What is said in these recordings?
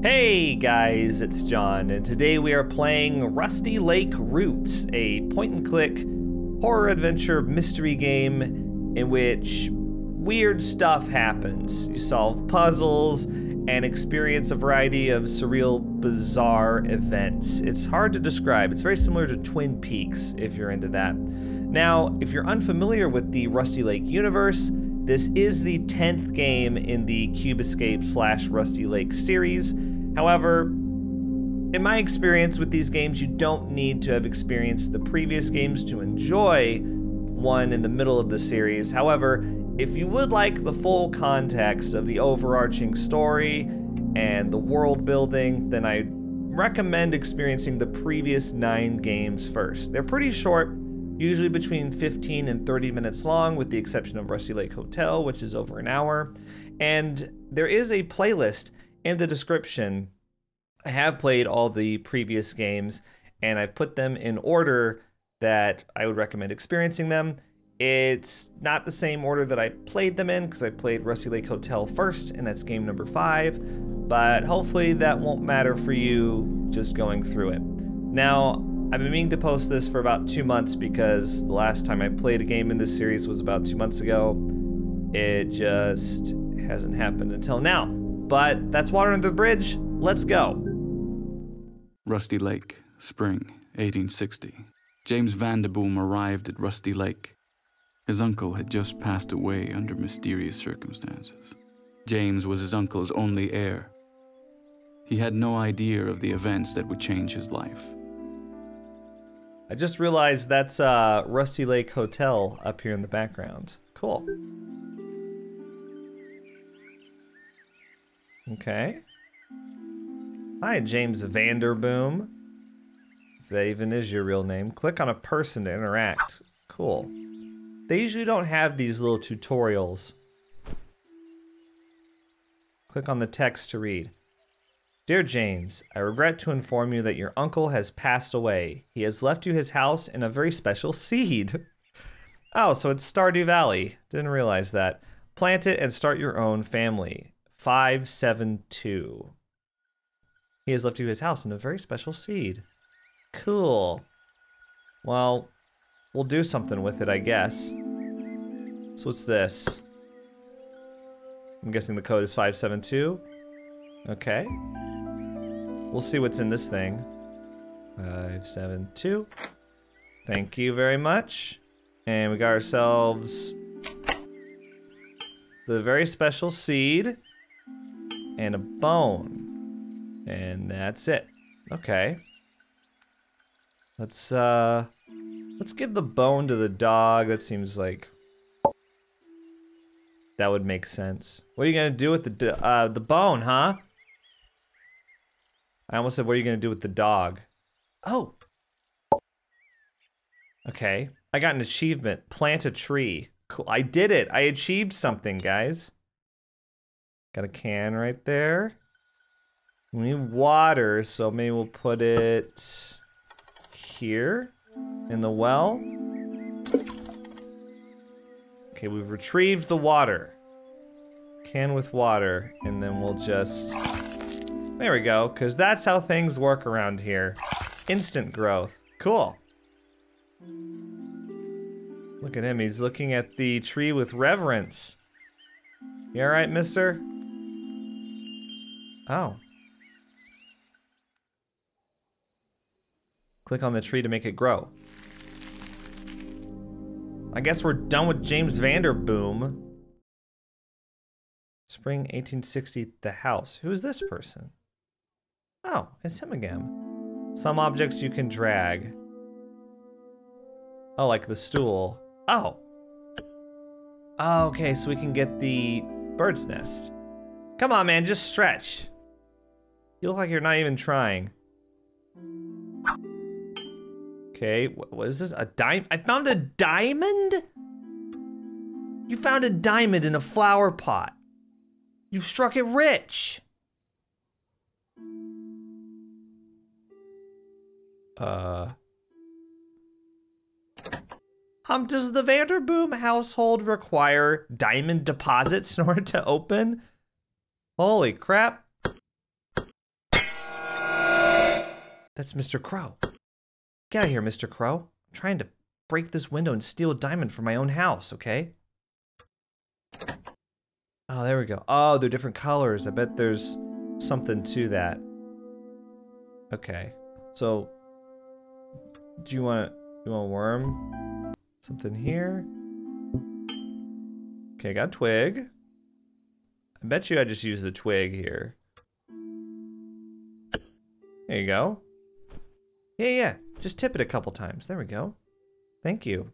Hey guys, it's John, and today we are playing Rusty Lake Roots, a point and click horror adventure mystery game in which weird stuff happens. You solve puzzles and experience a variety of surreal, bizarre events. It's hard to describe. It's very similar to Twin Peaks if you're into that. Now, if you're unfamiliar with the Rusty Lake universe, this is the 10th game in the Cube Escape slash Rusty Lake series. However, in my experience with these games, you don't need to have experienced the previous games to enjoy one in the middle of the series. However, if you would like the full context of the overarching story and the world building, then I recommend experiencing the previous nine games first. They're pretty short, usually between 15 and 30 minutes long, with the exception of Rusty Lake Hotel, which is over an hour. And there is a playlist in the description. I have played all the previous games, and I've put them in order that I would recommend experiencing them. It's not the same order that I played them in because I played Rusty Lake Hotel first, and that's game number five. But hopefully that won't matter for you just going through it. Now, I've been meaning to post this for about two months because the last time I played a game in this series was about two months ago. It just hasn't happened until now. But that's water under the bridge. Let's go. Rusty Lake, spring 1860. James Vanderboom arrived at Rusty Lake. His uncle had just passed away under mysterious circumstances. James was his uncle's only heir. He had no idea of the events that would change his life. I just realized that's uh, Rusty Lake Hotel up here in the background. Cool. Okay. Hi, James Vanderboom. If that even is your real name. Click on a person to interact. Cool. They usually don't have these little tutorials. Click on the text to read. Dear James, I regret to inform you that your uncle has passed away. He has left you his house and a very special seed. oh, so it's Stardew Valley. Didn't realize that. Plant it and start your own family. 572. He has left you his house and a very special seed. Cool. Well, we'll do something with it, I guess. So what's this? I'm guessing the code is 572. Okay. We'll see what's in this thing. 572. Thank you very much. And we got ourselves the very special seed and a bone. And that's it. Okay. Let's uh let's give the bone to the dog. That seems like that would make sense. What are you gonna do with the uh the bone, huh? I almost said, what are you gonna do with the dog? Oh. Okay. I got an achievement. Plant a tree. Cool. I did it. I achieved something, guys. Got a can right there. We need water, so maybe we'll put it here in the well. Okay, we've retrieved the water. Can with water, and then we'll just... There we go, because that's how things work around here. Instant growth. Cool. Look at him, he's looking at the tree with reverence. You alright, mister? Oh. Click on the tree to make it grow. I guess we're done with James Vanderboom. Spring 1860, the house. Who is this person? Oh, it's him again. Some objects you can drag. Oh, like the stool. Oh. oh. Okay, so we can get the bird's nest. Come on, man, just stretch. You look like you're not even trying. Okay, what, what is this? A dime? I found a diamond? You found a diamond in a flower pot. You've struck it rich. Uh. Um, does the Vanderboom household require diamond deposits in order to open? Holy crap. That's Mr. Crow. Get out of here, Mr. Crow. I'm trying to break this window and steal a diamond from my own house, okay? Oh, there we go. Oh, they're different colors. I bet there's something to that. Okay. So, do you want you want a worm? Something here? Okay, got twig. I bet you I just use the twig here. There you go. Yeah, yeah. Just tip it a couple times. There we go. Thank you.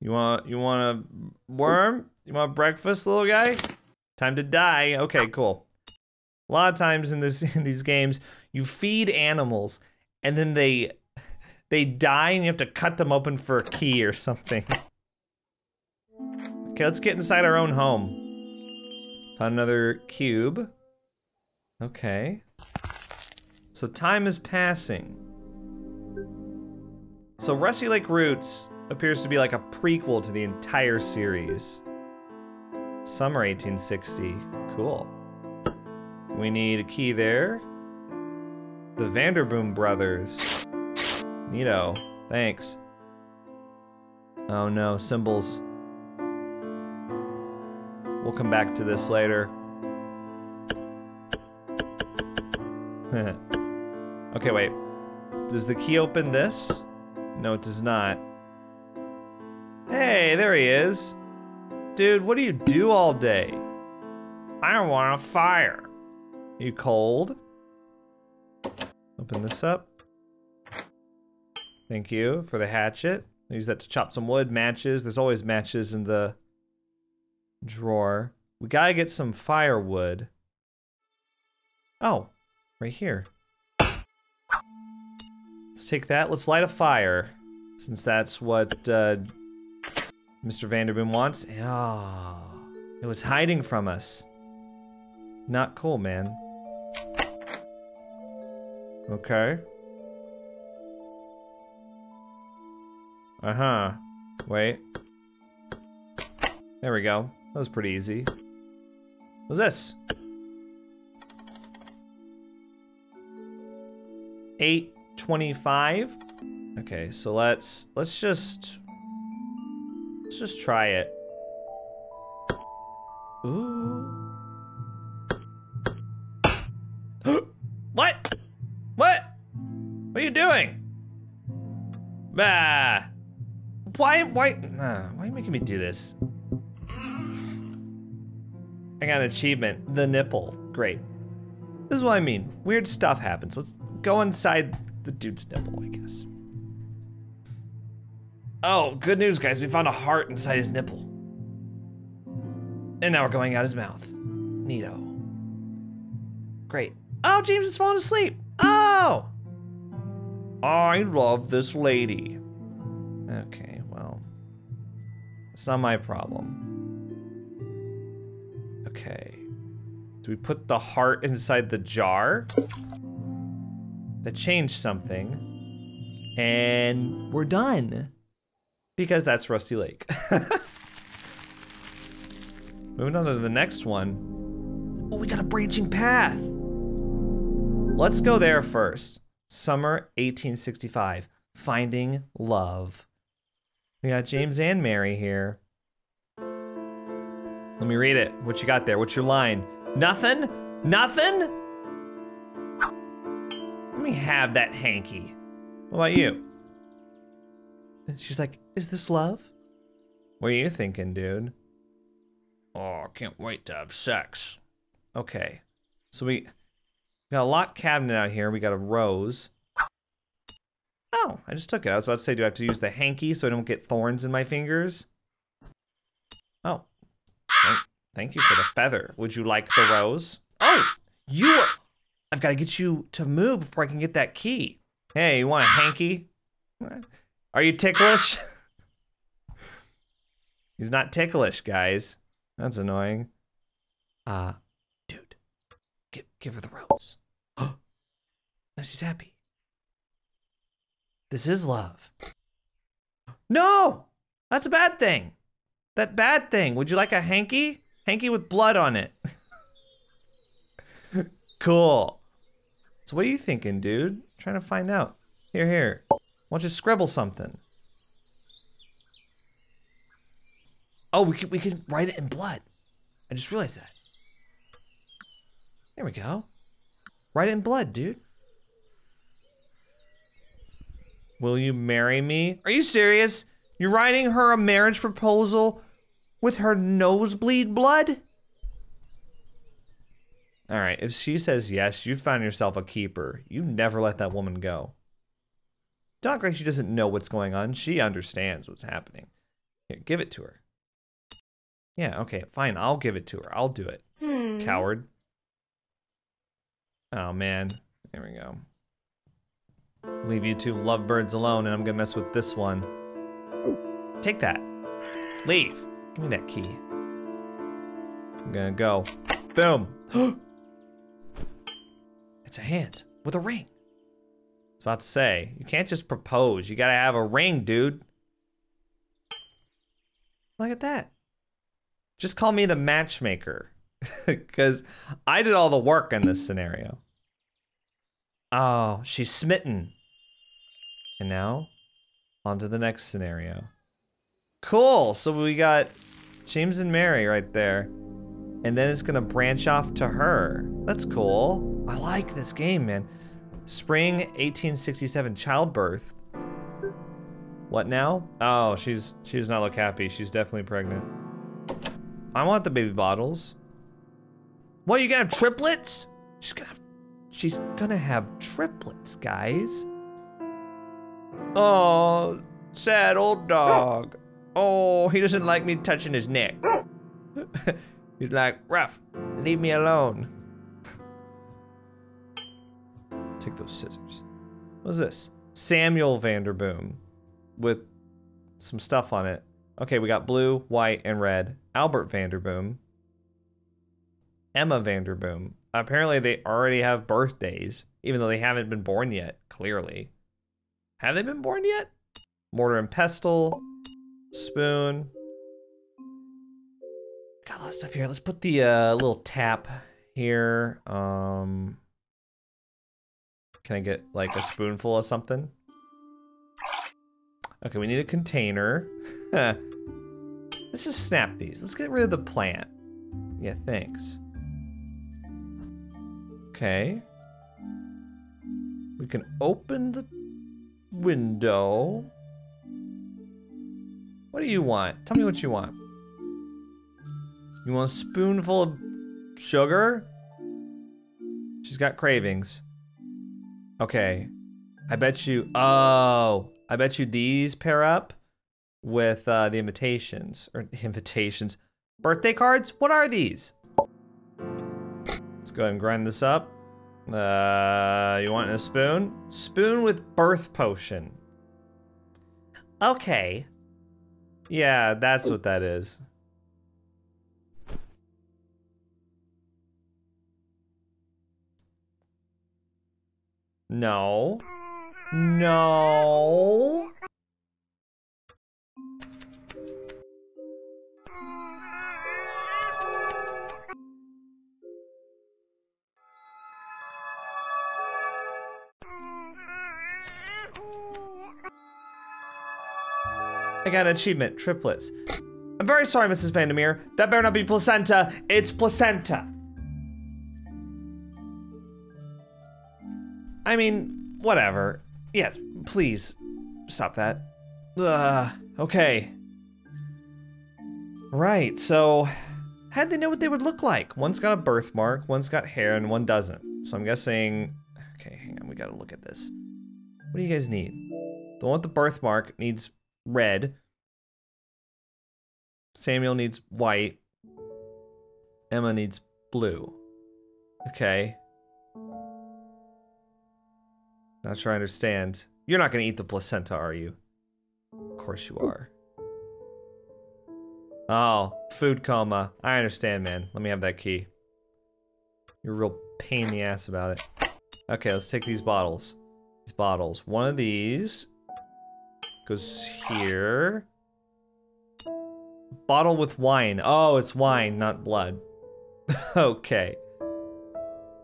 You want you want a worm? You want breakfast, little guy? Time to die. Okay, cool. A lot of times in this in these games, you feed animals and then they they die and you have to cut them open for a key or something. Okay, let's get inside our own home. Found another cube. Okay. So time is passing. So Rusty Lake Roots appears to be like a prequel to the entire series. Summer 1860. Cool. We need a key there. The Vanderboom brothers. Neato. Thanks. Oh no, symbols. We'll come back to this later. okay, wait. Does the key open this? No, it does not. Hey, there he is. Dude, what do you do all day? I want a fire. You cold? Open this up. Thank you for the hatchet. Use that to chop some wood. Matches. There's always matches in the drawer. We gotta get some firewood. Oh, right here. Let's take that. Let's light a fire. Since that's what uh, Mr. Vanderboom wants. Oh, it was hiding from us. Not cool, man. Okay. Uh-huh. Wait. There we go. That was pretty easy. What's this? Eight twenty-five. Okay, so let's let's just let's just try it. Ooh. what? What? What are you doing? Bah. Why? Why? Why are you making me do this? I got an achievement. The nipple. Great. This is what I mean. Weird stuff happens. Let's go inside the dude's nipple, I guess. Oh, good news, guys. We found a heart inside his nipple. And now we're going out his mouth. Neato. Great. Oh, James is falling asleep. Oh! I love this lady. Okay, well. It's not my problem. Okay. Do we put the heart inside the jar? That changed something. And we're done. Because that's Rusty Lake. Moving on to the next one. Oh, we got a branching path. Let's go there first. Summer 1865. Finding Love. We got James and Mary here. Let me read it. What you got there? What's your line? Nothing? Nothing? Let me have that hanky. What about you? She's like, is this love? What are you thinking, dude? Oh, I can't wait to have sex. Okay. So we got a locked cabinet out here. We got a rose. Oh, I just took it. I was about to say, do I have to use the hanky so I don't get thorns in my fingers? Oh. Thank, thank you for the feather. Would you like the rose? Oh, you are... I've got to get you to move before I can get that key. Hey, you want a hanky? Are you ticklish? He's not ticklish, guys. That's annoying. Uh, dude, give, give her the rose. now she's happy. This is love. No! That's a bad thing. That bad thing. Would you like a hanky? Hanky with blood on it. Cool. So what are you thinking, dude? trying to find out. Here, here. Why don't you scribble something? Oh, we could we could write it in blood. I just realized that. There we go. Write it in blood, dude. Will you marry me? Are you serious? You're writing her a marriage proposal with her nosebleed blood? All right, if she says yes, you found yourself a keeper. You never let that woman go. Don't act like she doesn't know what's going on. She understands what's happening. Here, give it to her. Yeah, okay, fine. I'll give it to her. I'll do it. Hmm. Coward. Oh, man. There we go. Leave you two lovebirds alone, and I'm gonna mess with this one. Take that. Leave. Give me that key. I'm gonna go. Boom. it's a hand with a ring. I was about to say, you can't just propose. You gotta have a ring, dude. Look at that. Just call me the matchmaker. Because I did all the work in this scenario. Oh, she's smitten. And now, on to the next scenario. Cool, so we got James and Mary right there. And then it's gonna branch off to her. That's cool. I like this game, man. Spring 1867, childbirth. What now? Oh, she's she does not look happy. She's definitely pregnant. I want the baby bottles. What, you gonna have triplets? She's gonna have, she's gonna have triplets, guys. Oh, sad old dog. Oh, he doesn't like me touching his neck. He's like, rough, leave me alone. Take those scissors. What's this? Samuel Vanderboom with some stuff on it. Okay, we got blue, white, and red. Albert Vanderboom. Emma Vanderboom. Apparently, they already have birthdays, even though they haven't been born yet, clearly. Have they been born yet? Mortar and pestle. Spoon. Got a lot of stuff here. Let's put the uh, little tap here. Um, can I get like a spoonful of something? Okay, we need a container. Let's just snap these. Let's get rid of the plant. Yeah, thanks. Okay. We can open the window. What do you want? Tell me what you want. You want a spoonful of sugar? She's got cravings. Okay. I bet you. Oh, I bet you these pair up with uh, the invitations or invitations, birthday cards. What are these? Let's go ahead and grind this up. Uh, you want a spoon? Spoon with birth potion. Okay. Yeah, that's what that is. No. No. I got an achievement, triplets. I'm very sorry, Mrs. Vandermeer. That better not be placenta. It's placenta. I mean, whatever. Yes, please stop that. Ugh, okay. Right, so how'd they know what they would look like? One's got a birthmark, one's got hair, and one doesn't. So I'm guessing, okay, hang on, we gotta look at this. What do you guys need? The one with the birthmark needs red. Samuel needs white. Emma needs blue. Okay. Not sure I understand. You're not gonna eat the placenta, are you? Of course you are. Oh, food coma. I understand, man. Let me have that key. You're a real pain in the ass about it. Okay, let's take these bottles. These bottles. One of these goes here. Bottle with wine. Oh, it's wine, not blood. okay.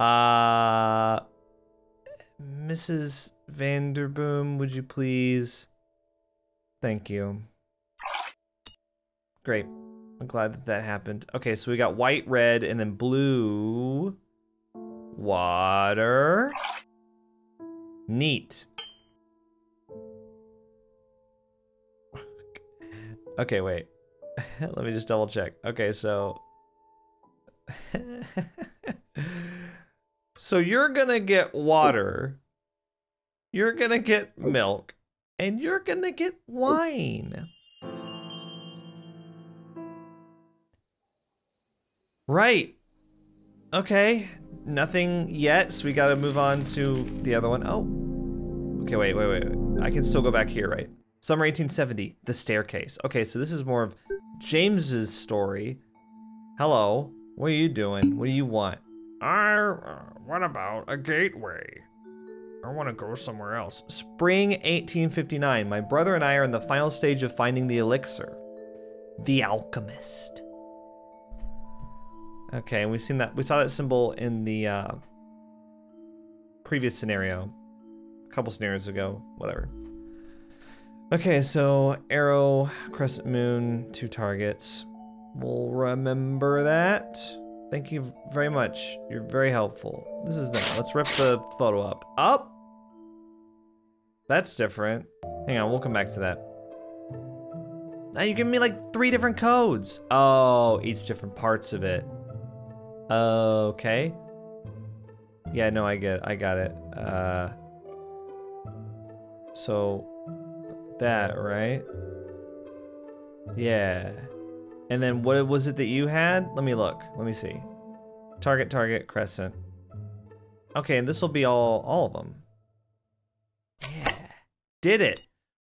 Uh, Mrs. Vanderboom, would you please? Thank you. Great. I'm glad that that happened. Okay, so we got white, red, and then blue. Water. Neat. Okay, wait. Let me just double check. Okay, so. so you're gonna get water, you're gonna get milk, and you're gonna get wine. Right. Okay. Nothing yet, so we gotta move on to the other one. Oh. Okay, wait, wait, wait. wait. I can still go back here, right? Summer 1870, The Staircase. Okay, so this is more of James's story. Hello, what are you doing? What do you want? I, uh, what about a gateway? I want to go somewhere else. Spring 1859. My brother and I are in the final stage of finding the elixir. The Alchemist. Okay, and we've seen that. We saw that symbol in the uh, previous scenario, a couple scenarios ago. Whatever. Okay, so arrow, crescent moon, two targets. We'll remember that. Thank you very much. You're very helpful. This is that. Let's rip the photo up. Up? That's different. Hang on, we'll come back to that. Now you're giving me like three different codes. Oh, each different parts of it. Okay. Yeah, no, I get I got it. Uh so that, right? Yeah. And then what was it that you had? Let me look. Let me see. Target, target, crescent. Okay, and this will be all all of them. Yeah. Did it.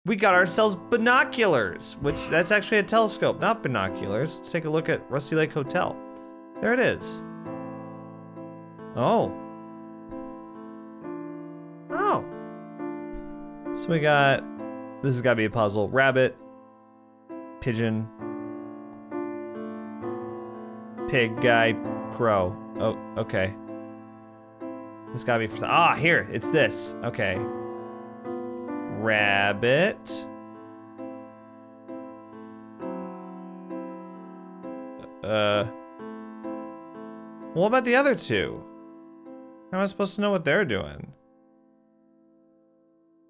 We got ourselves binoculars, which that's actually a telescope, not binoculars. Let's take a look at Rusty Lake Hotel. There it is. Oh. Oh. So we got this has got to be a puzzle. Rabbit, pigeon, pig guy, crow. Oh, okay. This got to be for some- ah here. It's this. Okay. Rabbit. Uh. What about the other two? How am I supposed to know what they're doing?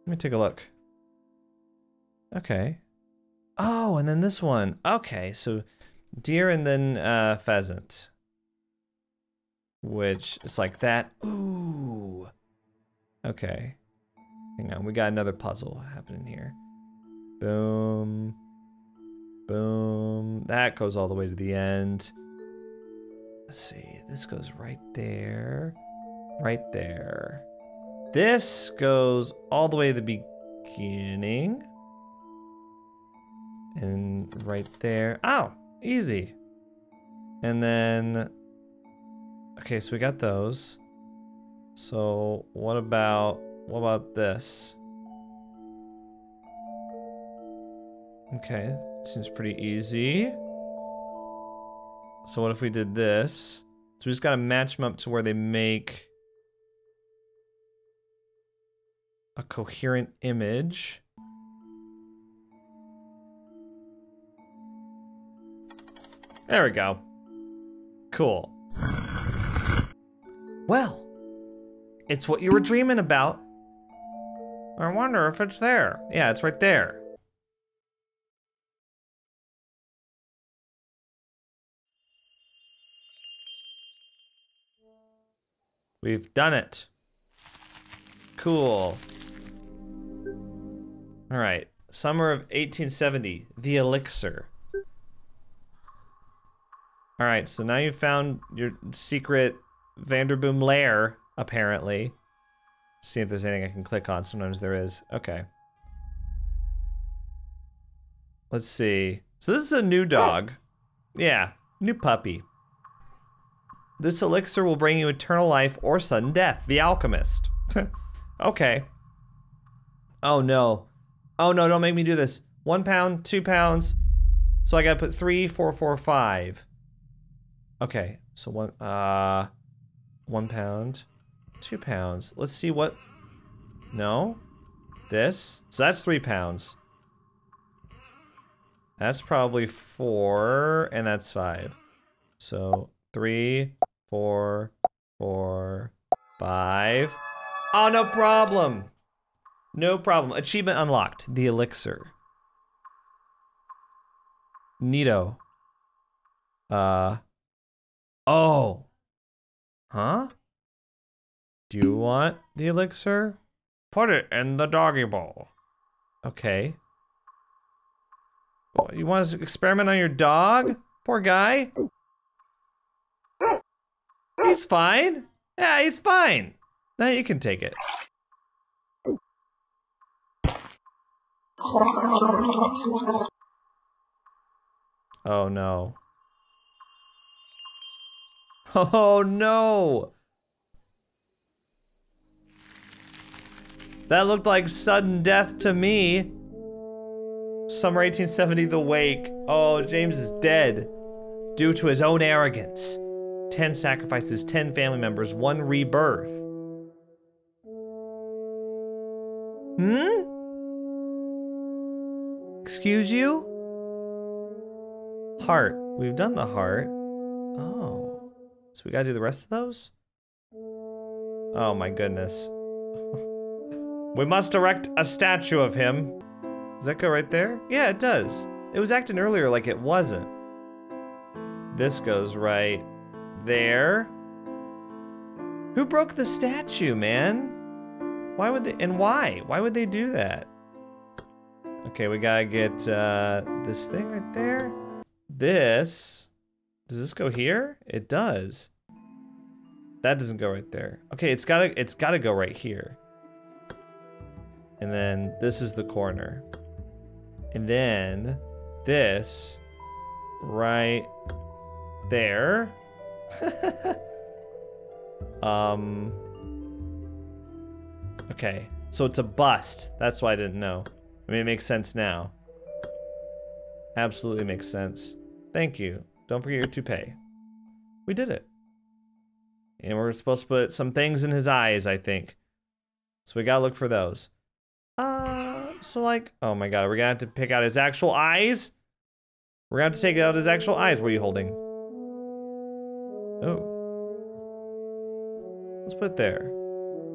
Let me take a look. Okay. Oh, and then this one. Okay, so deer and then uh, pheasant. Which it's like that. Ooh. Okay. Hang on, we got another puzzle happening here. Boom. Boom. That goes all the way to the end. Let's see. This goes right there. Right there. This goes all the way to the beginning. And right there. Oh, easy. And then, okay, so we got those. So what about, what about this? Okay, seems pretty easy. So what if we did this? So we just gotta match them up to where they make a coherent image. There we go. Cool. Well, it's what you were dreaming about. I wonder if it's there. Yeah, it's right there. We've done it. Cool. All right. Summer of 1870. The Elixir. All right, so now you've found your secret Vanderboom lair, apparently. See if there's anything I can click on. Sometimes there is. Okay. Let's see. So this is a new dog. Yeah, new puppy. This elixir will bring you eternal life or sudden death. The Alchemist. okay. Oh no. Oh no, don't make me do this. One pound, two pounds. So I gotta put three, four, four, five. Okay, so one, uh, One pound. Two pounds. Let's see what. No? This? So that's three pounds. That's probably four, and that's five. So three, four, four, five. Oh, no problem. No problem. Achievement unlocked. The elixir. Neato. Uh. Oh. Huh? Do you want the elixir? Put it in the doggy bowl. Okay. Oh, You want to experiment on your dog? Poor guy. He's fine. Yeah, he's fine. Now you can take it. Oh no. Oh no! That looked like sudden death to me. Summer 1870, The Wake. Oh, James is dead. Due to his own arrogance. 10 sacrifices, 10 family members, 1 rebirth. Hmm? Excuse you? Heart. We've done the heart. Oh. So we gotta do the rest of those? Oh my goodness. we must erect a statue of him. Does that go right there? Yeah, it does. It was acting earlier like it wasn't. This goes right there. Who broke the statue, man? Why would they, and why? Why would they do that? Okay, we gotta get uh, this thing right there. This, does this go here? It does. That doesn't go right there. Okay, it's gotta, it's gotta go right here. And then this is the corner. And then this right there. um. Okay, so it's a bust. That's why I didn't know. I mean, it makes sense now. Absolutely makes sense. Thank you. Don't forget your toupee. We did it. And we're supposed to put some things in his eyes, I think. So we gotta look for those. Uh, so like, oh my god, we're gonna have to pick out his actual eyes? We're gonna have to take out his actual eyes. What are you holding? Oh. Let's put there.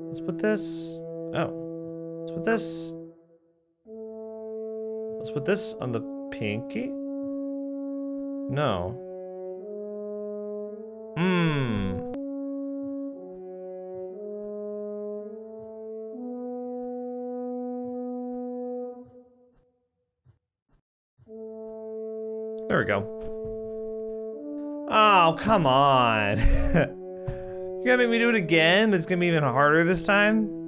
Let's put this. Oh. Let's put this. Let's put this on the pinky? No. Hmm. There we go. Oh, come on. you gotta make me do it again? It's gonna be even harder this time?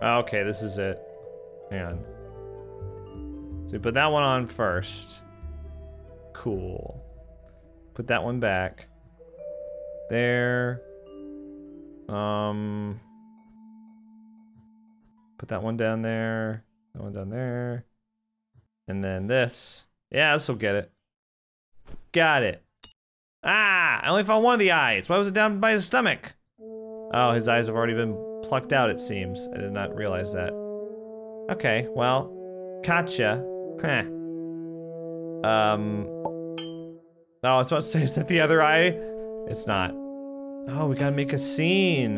Okay, this is it. Hang on. So put that one on first. Cool. Put that one back. There. Um. Put that one down there. That one down there. And then this. Yeah, this will get it. Got it. Ah! I only found one of the eyes. Why was it down by his stomach? Oh, his eyes have already been plucked out, it seems. I did not realize that. Okay, well, gotcha. Heh. Um. Oh, I was about to say, is that the other eye? It's not. Oh, we gotta make a scene.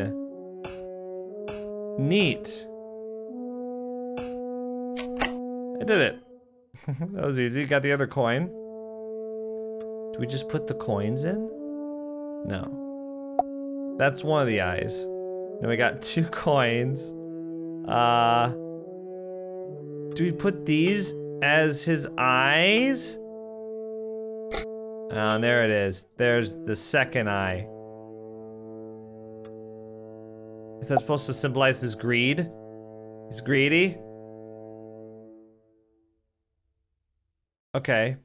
Neat. I did it. that was easy. Got the other coin. Do we just put the coins in? No. That's one of the eyes. Then we got two coins. Uh, do we put these as his eyes? Oh, there it is. There's the second eye. Is that supposed to symbolize his greed? He's greedy? Okay.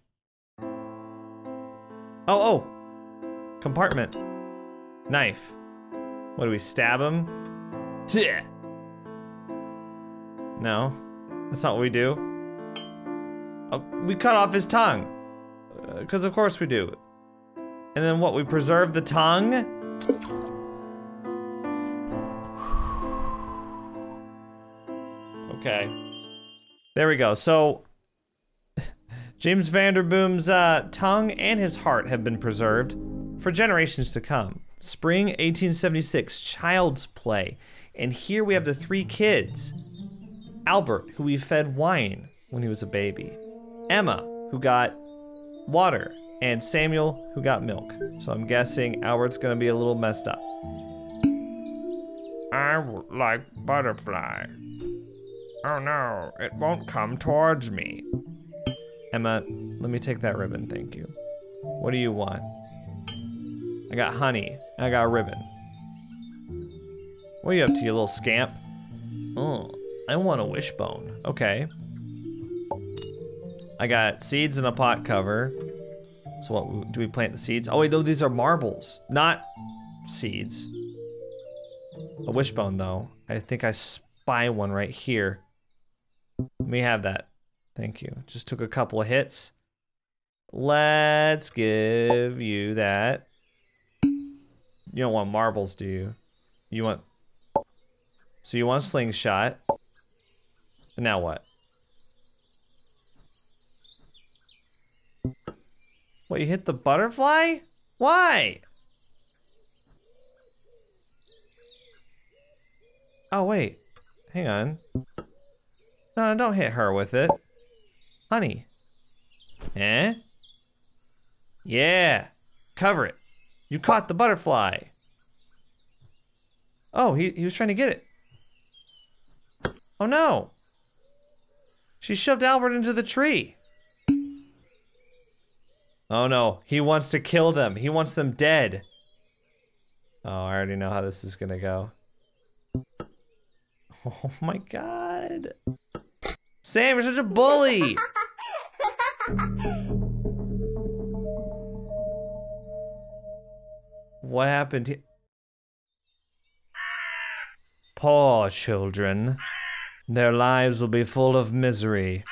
Oh, oh, Compartment. Knife. What do we stab him? Yeah. No, that's not what we do. Oh, we cut off his tongue. Because of course we do. And then what, we preserve the tongue? Okay. There we go. So, James Vanderboom's uh, tongue and his heart have been preserved for generations to come. Spring 1876, Child's Play. And here we have the three kids. Albert, who we fed wine when he was a baby. Emma, who got water. And Samuel, who got milk. So I'm guessing Albert's gonna be a little messed up. I like butterfly. Oh no, it won't come towards me. Emma, let me take that ribbon, thank you. What do you want? I got honey, I got a ribbon. What are you up to, you little scamp? Oh, I want a wishbone. Okay. I got seeds in a pot cover. So what, do we plant the seeds? Oh wait, no, these are marbles, not seeds. A wishbone though. I think I spy one right here. Let me have that. Thank you. Just took a couple of hits. Let's give you that. You don't want marbles, do you? You want... So you want slingshot. And now what? What, you hit the butterfly? Why? Oh, wait. Hang on. No, no, don't hit her with it. Honey. Eh? Yeah. Cover it. You caught the butterfly. Oh, he, he was trying to get it. Oh no. She shoved Albert into the tree. Oh no, he wants to kill them. He wants them dead. Oh, I already know how this is gonna go. Oh my god. Sam, you're such a bully! What happened here? Poor children. Their lives will be full of misery,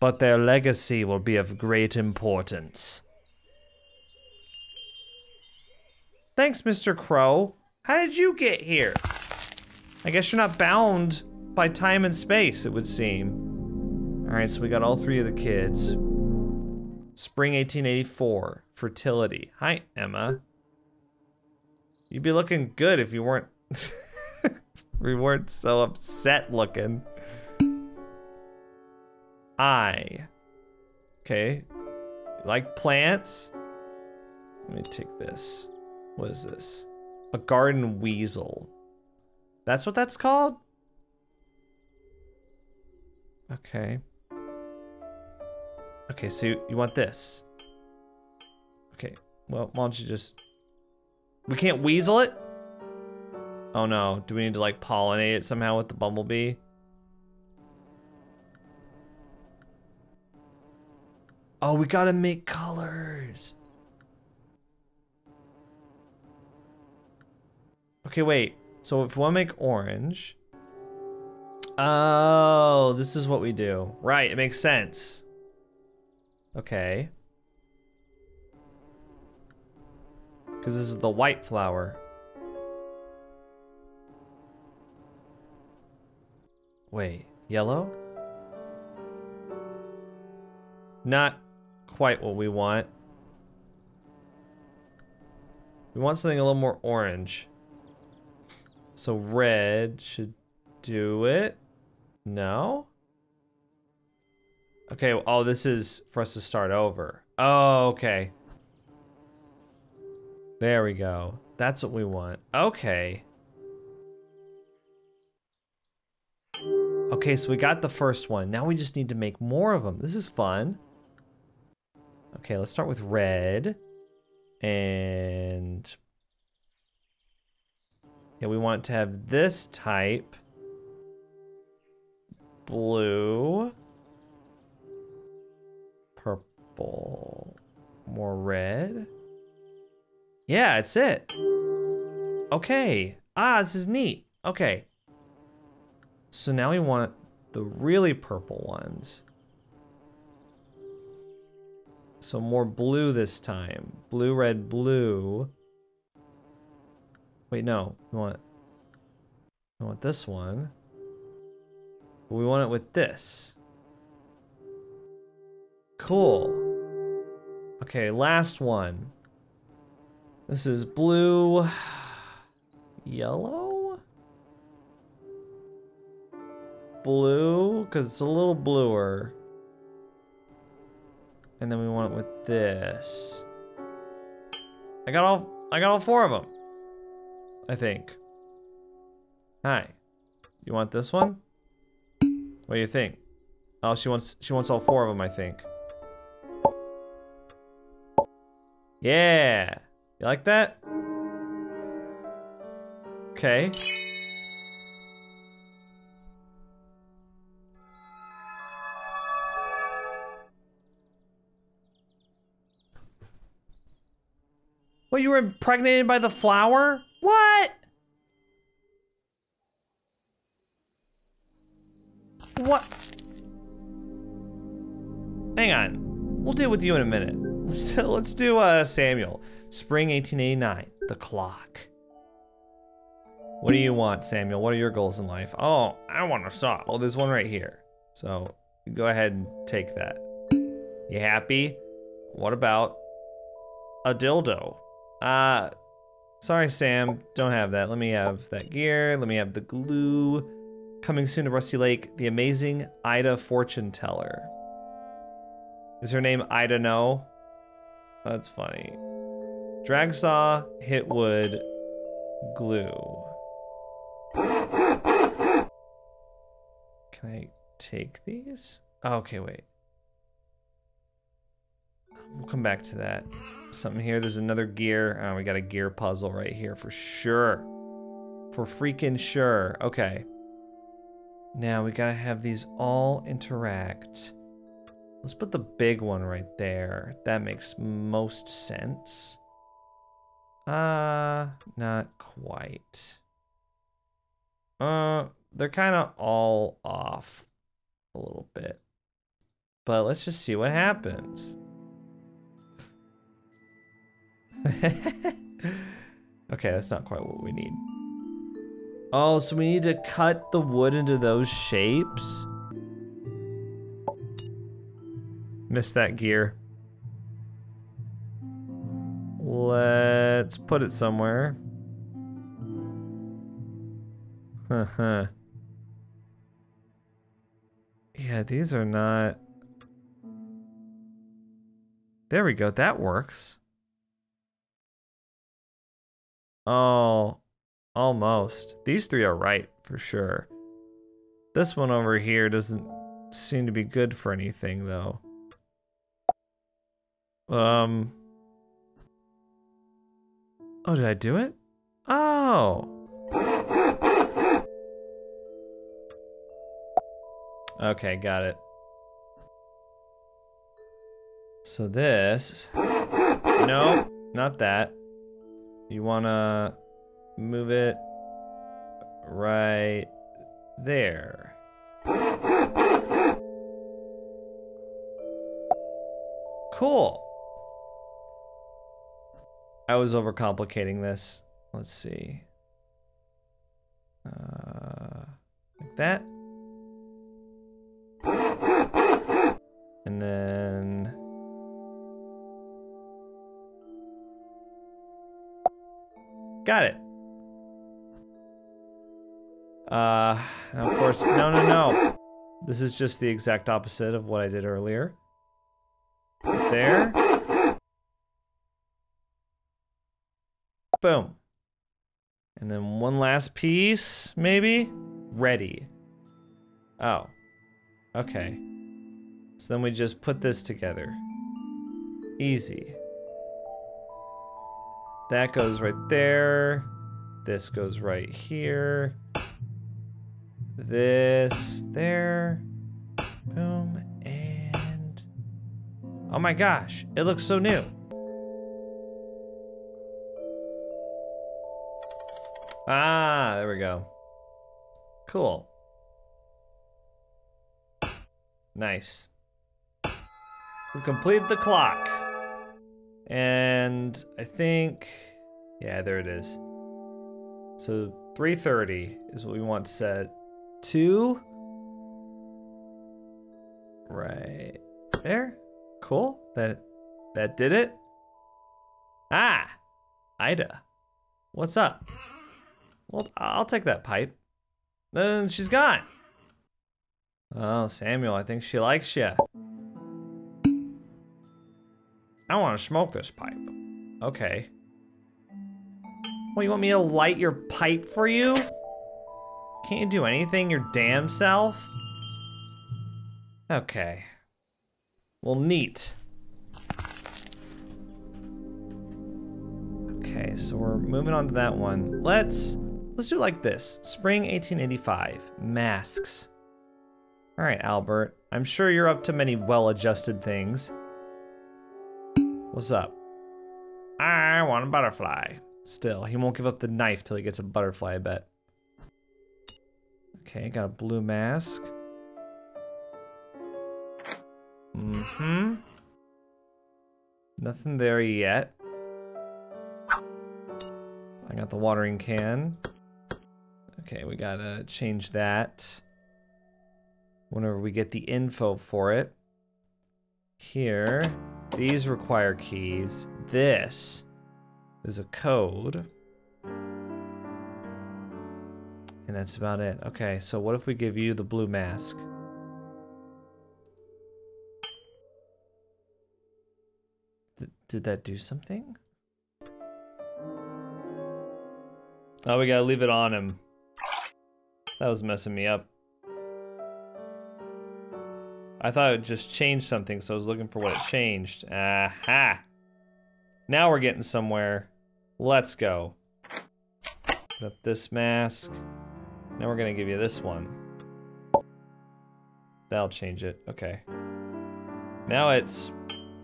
but their legacy will be of great importance. Thanks, Mr. Crow. How did you get here? I guess you're not bound by time and space, it would seem. All right, so we got all three of the kids. Spring 1884, fertility. Hi, Emma. You'd be looking good if you weren't we weren't so upset looking. I. Okay. Like plants? Let me take this. What is this? A garden weasel. That's what that's called? Okay. Okay, so you, you want this. Okay, well, why don't you just... We can't weasel it? Oh no, do we need to like pollinate it somehow with the bumblebee? Oh, we gotta make colors. Okay, wait. So if we wanna make orange. Oh, this is what we do. Right, it makes sense. Okay. Because this is the white flower. Wait, yellow? Not quite what we want. We want something a little more orange. So red should do it. No? Okay, oh, this is for us to start over. Oh, okay. There we go. That's what we want. Okay. Okay, so we got the first one. Now we just need to make more of them. This is fun. Okay, let's start with red. And... Yeah, we want to have this type. Blue. Purple. More red. Yeah, it's it. Okay. Ah, this is neat. Okay. So now we want the really purple ones. So more blue this time. Blue, red, blue. Wait, no. We want, we want this one. But we want it with this. Cool. Okay, last one. This is blue, yellow, blue, because it's a little bluer. And then we want it with this. I got all, I got all four of them. I think. Hi. You want this one? What do you think? Oh, she wants, she wants all four of them, I think. Yeah. You like that? Okay. Well, you were impregnated by the flower? What? What? Hang on. We'll deal with you in a minute. Let's, let's do uh, Samuel. Spring 1889. The clock. What do you want, Samuel? What are your goals in life? Oh, I want a saw. Oh, there's one right here. So go ahead and take that. You happy? What about a dildo? Uh, sorry, Sam. Don't have that. Let me have that gear. Let me have the glue. Coming soon to Rusty Lake, the amazing Ida Fortune Teller. Is her name Ida No? That's funny. Drag saw, hit wood, glue. Can I take these? Oh, okay, wait. We'll come back to that. Something here. There's another gear. Oh, we got a gear puzzle right here for sure. For freaking sure. Okay. Now we gotta have these all interact. Let's put the big one right there. That makes most sense. Uh, not quite. Uh, they're kind of all off a little bit. But let's just see what happens. okay, that's not quite what we need. Oh, so we need to cut the wood into those shapes? Missed that gear. Let's put it somewhere. Huh. yeah, these are not... There we go, that works. Oh, almost. These three are right, for sure. This one over here doesn't seem to be good for anything, though. Um. Oh, did I do it? Oh. Okay, got it. So this. No, not that. You wanna move it right there. Cool. I was overcomplicating this. Let's see. Uh, like that. And then... Got it. Uh, of course, no, no, no. This is just the exact opposite of what I did earlier. Right there. Boom. And then one last piece, maybe? Ready. Oh. Okay. So then we just put this together. Easy. That goes right there. This goes right here. This there. Boom. And... Oh my gosh, it looks so new. Ah, there we go. Cool. Nice. We've completed the clock. And I think, yeah, there it is. So 3.30 is what we want set. to. Right there. Cool. That, that did it. Ah, Ida. What's up? Well, I'll take that pipe. Then she's gone. Oh, Samuel, I think she likes you. I want to smoke this pipe. Okay. Well, you want me to light your pipe for you? Can't you do anything your damn self? Okay. Well, neat. Okay, so we're moving on to that one. Let's let's do like this. Spring 1885. Masks. All right, Albert. I'm sure you're up to many well-adjusted things. What's up? I want a butterfly. Still, he won't give up the knife till he gets a butterfly, I bet. Okay, got a blue mask. Mm-hmm. Nothing there yet. I got the watering can. Okay, we gotta change that. Whenever we get the info for it. Here, these require keys. This is a code. And that's about it. Okay, so what if we give you the blue mask? Did that do something? Oh, we gotta leave it on him. That was messing me up. I thought it just changed something, so I was looking for what it changed. Aha! Now we're getting somewhere. Let's go. Put up this mask. Now we're gonna give you this one. That'll change it. Okay. Now it's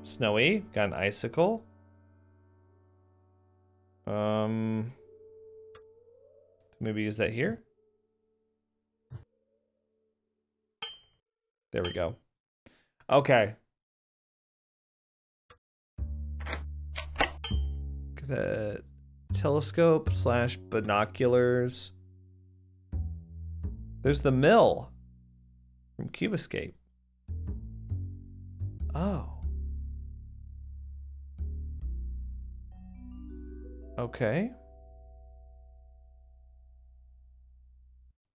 snowy. Got an icicle. Um, maybe use that here. There we go. Okay. The telescope slash binoculars. There's the mill from Cube Escape. Oh. Okay.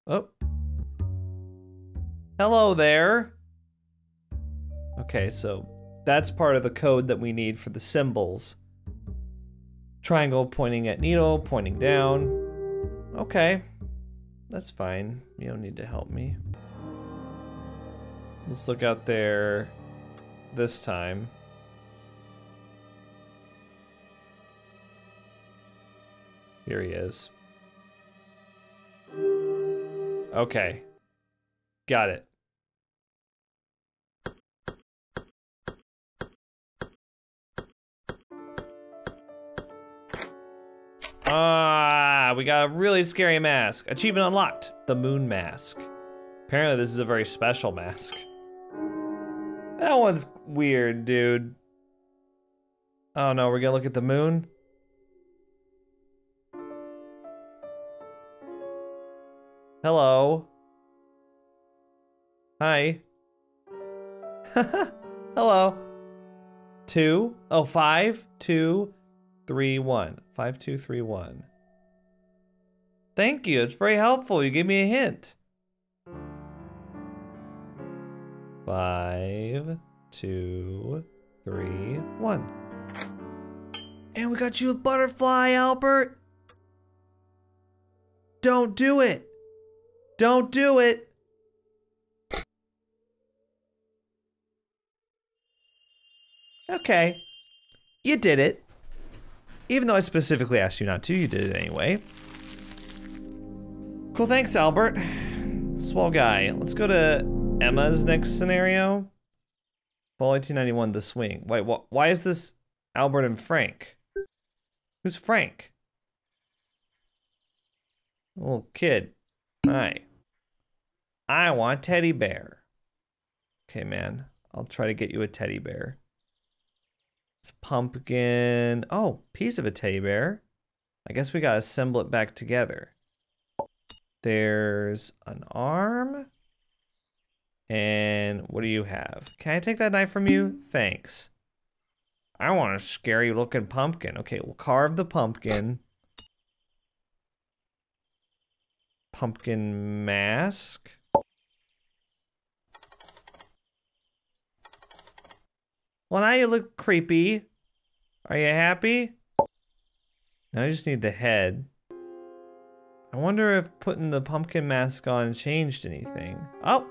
Oh. Hello there. Okay, so that's part of the code that we need for the symbols. Triangle pointing at needle, pointing down. Okay, that's fine. You don't need to help me. Let's look out there this time. Here he is. Okay. Got it. Ah, we got a really scary mask. Achievement unlocked. The moon mask. Apparently this is a very special mask. That one's weird, dude. Oh no, we're gonna look at the moon? Hello. Hi. Hello. Two. Oh, five, two, three, one. Five, two, three, one. Thank you. It's very helpful. You gave me a hint. Five, two, three, one. And we got you a butterfly, Albert. Don't do it. Don't do it. Okay. You did it. Even though I specifically asked you not to, you did it anyway. Cool, thanks, Albert. Swell guy. Let's go to Emma's next scenario. Fall 1891, The Swing. Wait, wh why is this Albert and Frank? Who's Frank? Little kid. Hi. I want teddy bear. Okay, man. I'll try to get you a teddy bear. It's pumpkin. Oh, piece of a teddy bear. I guess we gotta assemble it back together. There's an arm. And what do you have? Can I take that knife from you? Thanks. I want a scary looking pumpkin. Okay, we'll carve the pumpkin. Pumpkin mask. Well, now you look creepy. Are you happy? Now I just need the head. I wonder if putting the pumpkin mask on changed anything. Oh,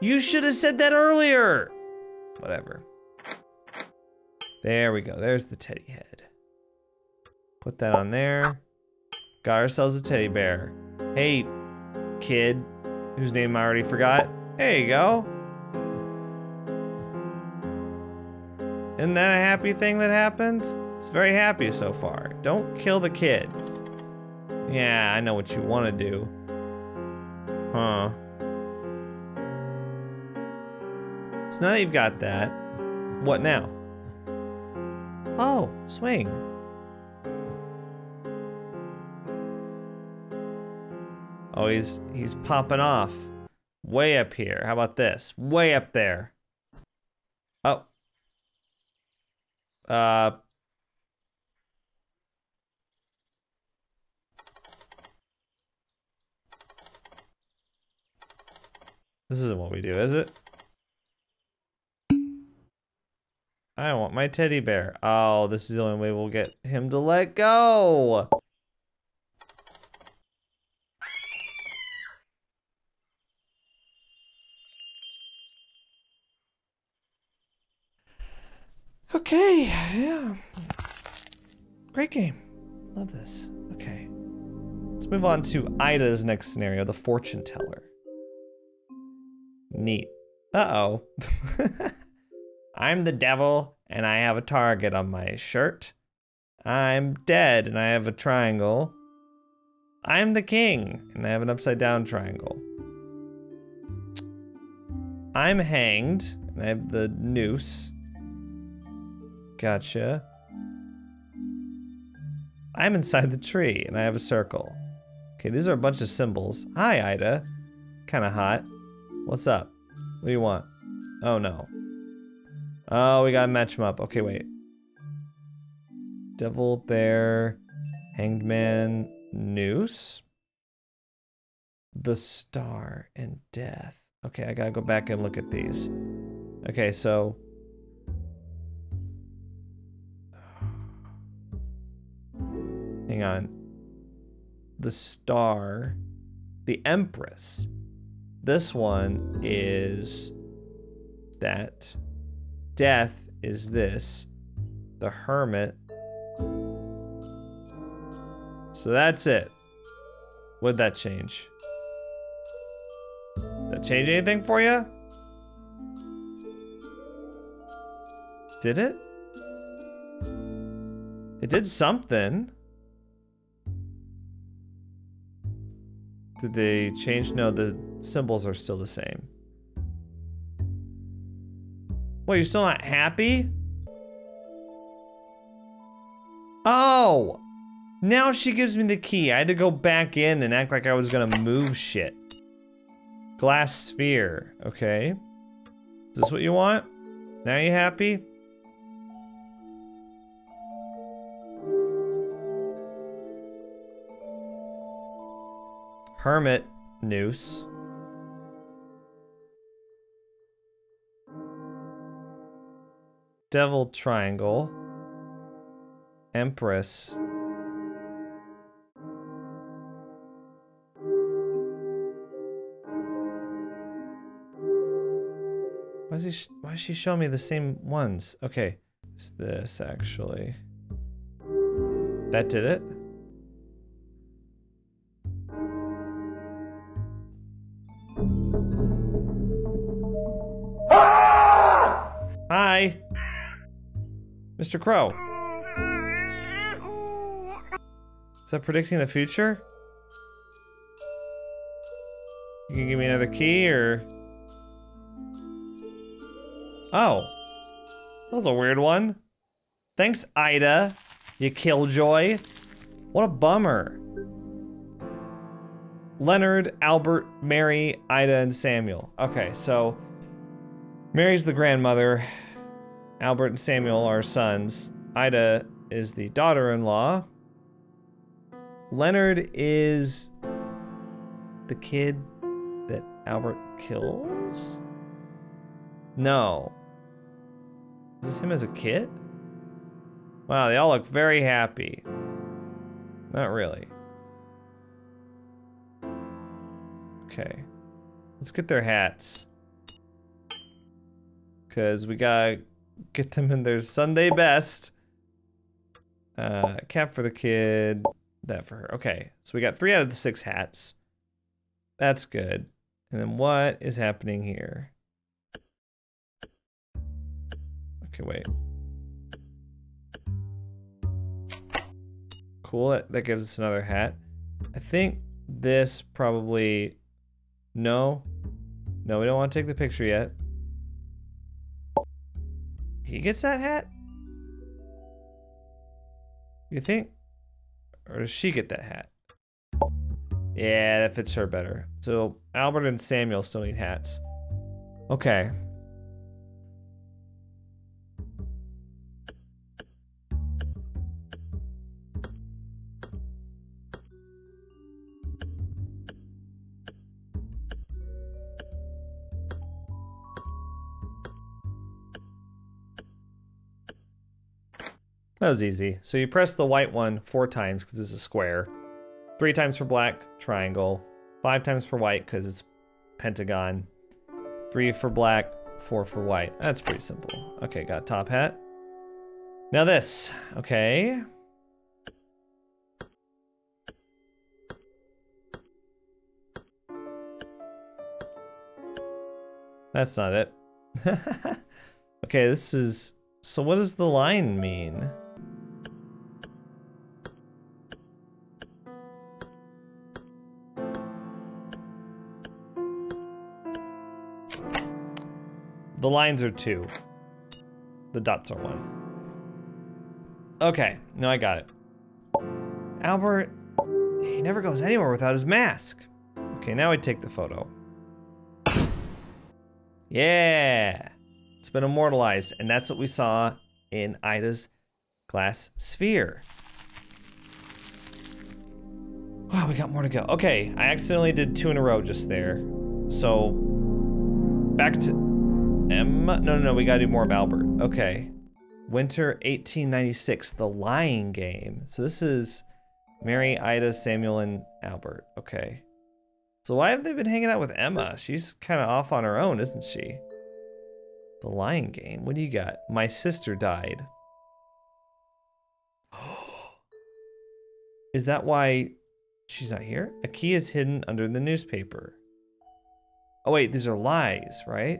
you should have said that earlier. Whatever. There we go. There's the teddy head. Put that on there. Got ourselves a teddy bear. Hey, kid, whose name I already forgot. There you go. Isn't that a happy thing that happened? It's very happy so far. Don't kill the kid. Yeah, I know what you want to do. Huh. So now that you've got that. What now? Oh, swing. Oh, he's he's popping off. Way up here. How about this? Way up there. Oh. Uh This isn't what we do, is it? I want my teddy bear. Oh, this is the only way we'll get him to let go. Okay, yeah. Great game. Love this. Okay. Let's move on to Ida's next scenario, the fortune teller. Neat. Uh-oh. I'm the devil, and I have a target on my shirt. I'm dead, and I have a triangle. I'm the king, and I have an upside down triangle. I'm hanged, and I have the noose. Gotcha. I'm inside the tree, and I have a circle. Okay, these are a bunch of symbols. Hi, Ida. Kinda hot. What's up? What do you want? Oh, no. Oh, we gotta match them up. Okay, wait. Devil there. Hanged man. Noose. The star and death. Okay, I gotta go back and look at these. Okay, so... Hang on. The star. The empress. This one is that. Death is this. The hermit. So that's it. Would that change? Did that change anything for you? Did it? It did something. Did they change? No, the symbols are still the same. What, you're still not happy? Oh! Now she gives me the key. I had to go back in and act like I was gonna move shit. Glass sphere. Okay. Is this what you want? Now you happy? Hermit noose. Devil triangle. Empress. Why is he? why is she showing me the same ones? Okay, it's this actually. That did it. Mr. Crow. Is that predicting the future? You can give me another key or. Oh. That was a weird one. Thanks, Ida. You killjoy. What a bummer. Leonard, Albert, Mary, Ida, and Samuel. Okay, so Mary's the grandmother. Albert and Samuel are sons. Ida is the daughter-in-law. Leonard is the kid that Albert kills? No. Is this him as a kid? Wow, they all look very happy. Not really. Okay. Let's get their hats. Because we gotta get them in their Sunday best. Uh, cap for the kid, that for her. Okay, so we got three out of the six hats. That's good. And then what is happening here? Okay, wait. Cool, that, that gives us another hat. I think this probably... No. No, we don't want to take the picture yet. He gets that hat? You think? Or does she get that hat? Yeah, that fits her better. So Albert and Samuel still need hats. Okay. That was easy. So you press the white one four times because it's a square. Three times for black, triangle. Five times for white because it's pentagon. Three for black, four for white. That's pretty simple. Okay, got top hat. Now this, okay. That's not it. okay, this is, so what does the line mean? The lines are two. The dots are one. Okay, no, I got it. Albert, he never goes anywhere without his mask. Okay, now I take the photo. Yeah, it's been immortalized, and that's what we saw in Ida's glass sphere. Wow, we got more to go. Okay, I accidentally did two in a row just there. So, back to Emma? No, no, no, we gotta do more of Albert. Okay. Winter 1896, The Lying Game. So this is Mary, Ida, Samuel, and Albert. Okay. So why have they been hanging out with Emma? She's kind of off on her own, isn't she? The Lying Game. What do you got? My sister died. is that why she's not here? A key is hidden under the newspaper. Oh wait, these are lies, right?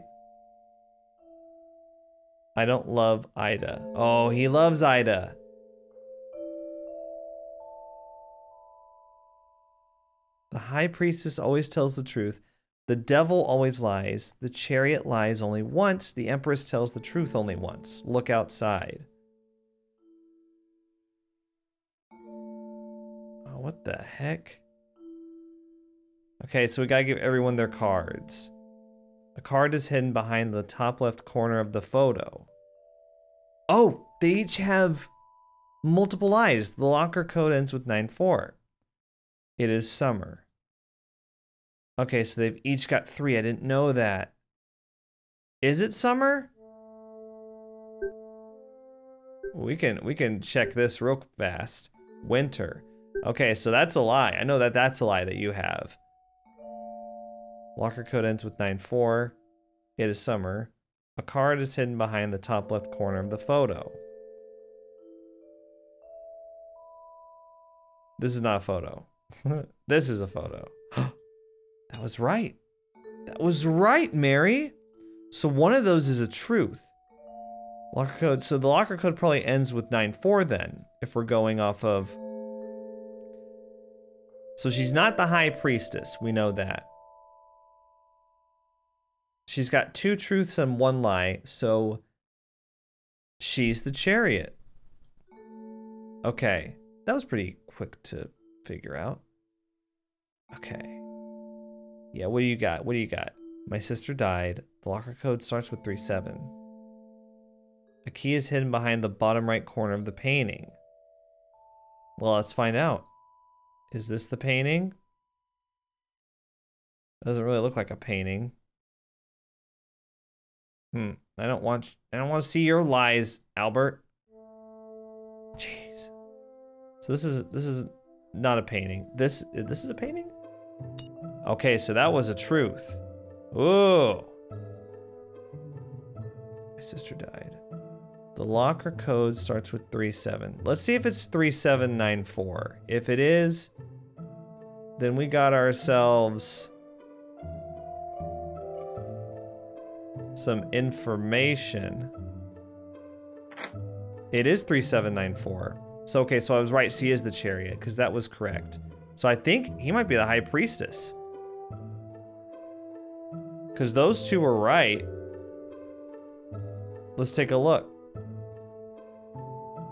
I don't love Ida. Oh, he loves Ida. The high priestess always tells the truth. The devil always lies. The chariot lies only once. The empress tells the truth only once. Look outside. Oh, what the heck? Okay, so we gotta give everyone their cards. Card is hidden behind the top left corner of the photo. Oh, they each have multiple eyes. The locker code ends with 9-4. It is summer. Okay, so they've each got three. I didn't know that. Is it summer? We can we can check this real fast. Winter. Okay, so that's a lie. I know that that's a lie that you have. Locker code ends with 9-4. It is summer. A card is hidden behind the top left corner of the photo. This is not a photo. this is a photo. that was right. That was right, Mary. So one of those is a truth. Locker code. So the locker code probably ends with 9-4 then, if we're going off of... So she's not the high priestess. We know that. She's got two truths and one lie, so she's the chariot. Okay, that was pretty quick to figure out. Okay. Yeah, what do you got? What do you got? My sister died. The locker code starts with 37. A key is hidden behind the bottom right corner of the painting. Well, let's find out. Is this the painting? Doesn't really look like a painting. Hmm. I don't want I don't want to see your lies, Albert. Jeez. So this is this is not a painting. This this is a painting? Okay, so that was a truth. Ooh. My sister died. The locker code starts with 37. Let's see if it's 3794. If it is, then we got ourselves some information. It is 3794. So, okay, so I was right. She is the chariot, because that was correct. So I think he might be the high priestess. Because those two were right. Let's take a look.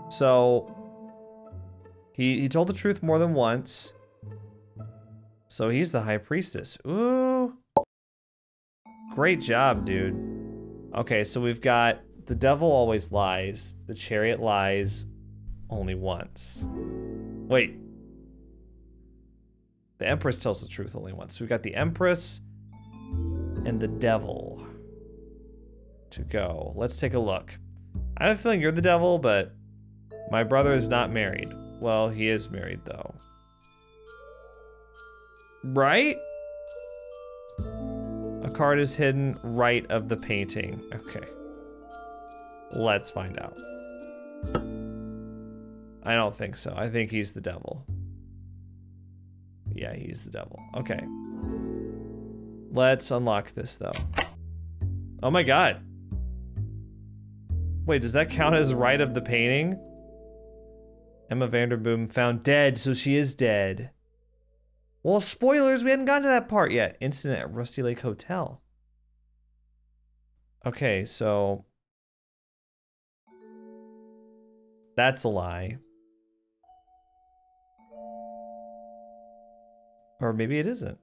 So, he, he told the truth more than once. So he's the high priestess. Ooh. Great job, dude. Okay, so we've got the devil always lies. The chariot lies only once. Wait. The empress tells the truth only once. So we've got the empress and the devil to go. Let's take a look. I have a feeling you're the devil, but my brother is not married. Well, he is married though. Right? Card is hidden right of the painting. Okay. Let's find out. I don't think so. I think he's the devil. Yeah, he's the devil. Okay. Let's unlock this, though. Oh my god. Wait, does that count as right of the painting? Emma Vanderboom found dead, so she is dead. Well, spoilers, we hadn't gotten to that part yet. Incident at Rusty Lake Hotel. Okay, so... That's a lie. Or maybe it isn't.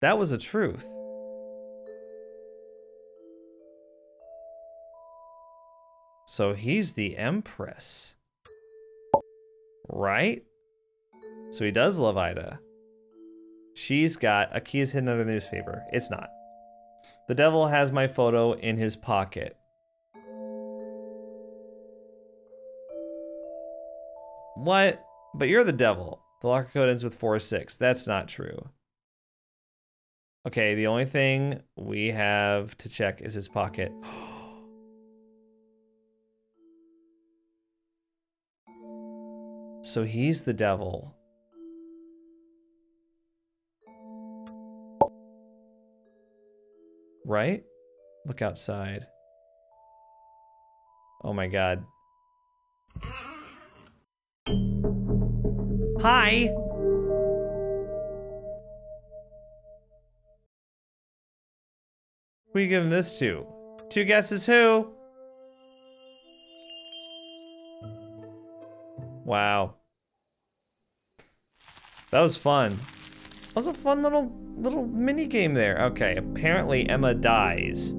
That was a truth. So he's the Empress. Right? So he does love Ida. She's got a key is hidden under the newspaper. It's not. The devil has my photo in his pocket. What? But you're the devil. The locker code ends with 4-6. That's not true. Okay, the only thing we have to check is his pocket. so he's the devil. Right? Look outside. Oh my god. Hi! Who are you giving this to? Two guesses who? Wow. That was fun. That was a fun little little mini game there. Okay, apparently Emma dies.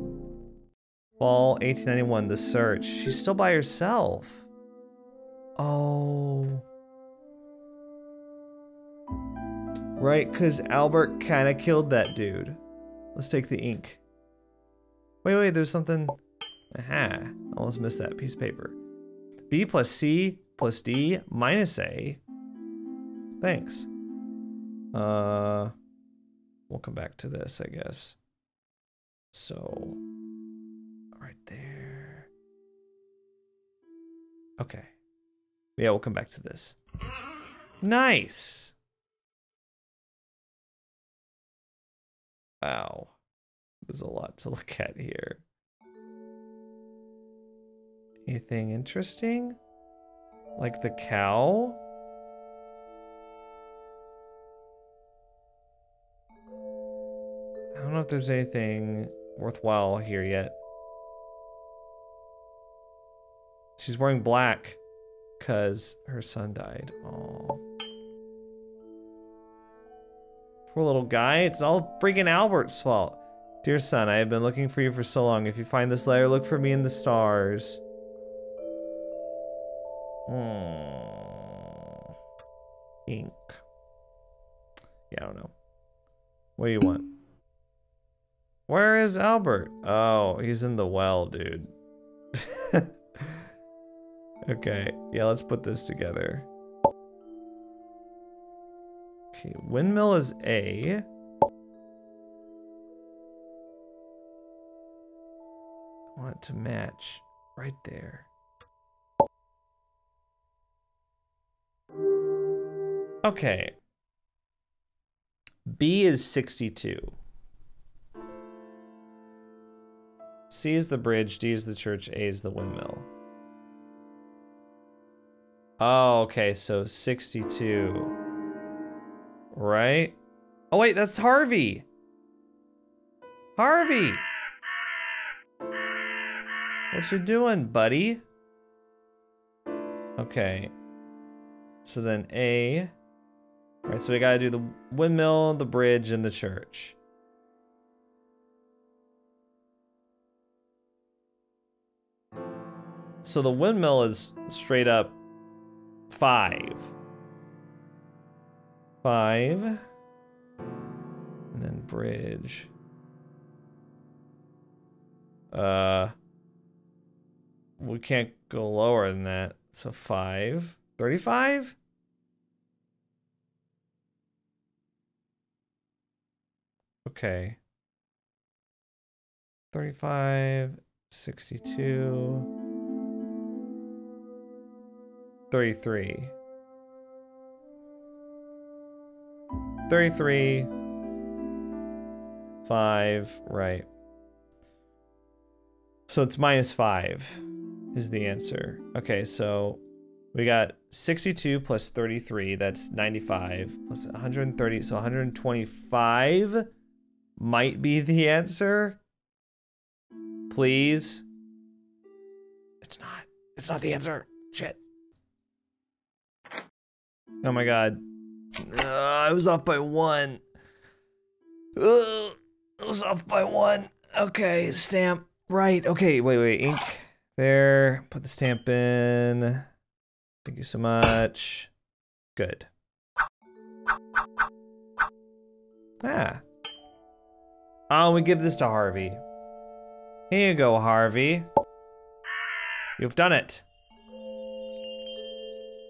Fall 1891, the search. She's still by herself. Oh. Right, because Albert kind of killed that dude. Let's take the ink. Wait, wait, there's something. Aha, almost missed that piece of paper. B plus C plus D minus A. Thanks. Uh, we'll come back to this, I guess. So, right there. Okay. Yeah, we'll come back to this. Nice. Wow. There's a lot to look at here. Anything interesting? Like the cow? Don't know if there's anything worthwhile here yet. She's wearing black because her son died. Oh. Poor little guy. It's all freaking Albert's fault. Dear son, I have been looking for you for so long. If you find this letter, look for me in the stars. Hmm. Ink. Yeah, I don't know. What do you want? Where is Albert? Oh, he's in the well, dude. okay, yeah, let's put this together. Okay, windmill is A. I want to match right there. Okay. B is 62. C is the bridge, D is the church, A is the windmill. Oh, okay, so 62. Right? Oh, wait, that's Harvey. Harvey. What you doing, buddy? Okay. So then A. Right, so we gotta do the windmill, the bridge, and the church. So the windmill is straight up five. Five. And then bridge. Uh, we can't go lower than that. So five. 35? Okay. 35, 62, 33. 33, 5, right. So it's minus 5 is the answer. Okay, so we got 62 plus 33, that's 95, plus 130, so 125 might be the answer. Please. It's not. It's not the answer. Shit. Oh my god. Uh, I was off by one. Uh, I was off by one. Okay, stamp. Right. Okay, wait, wait. Ink. There. Put the stamp in. Thank you so much. Good. Ah. Oh, we give this to Harvey. Here you go, Harvey. You've done it.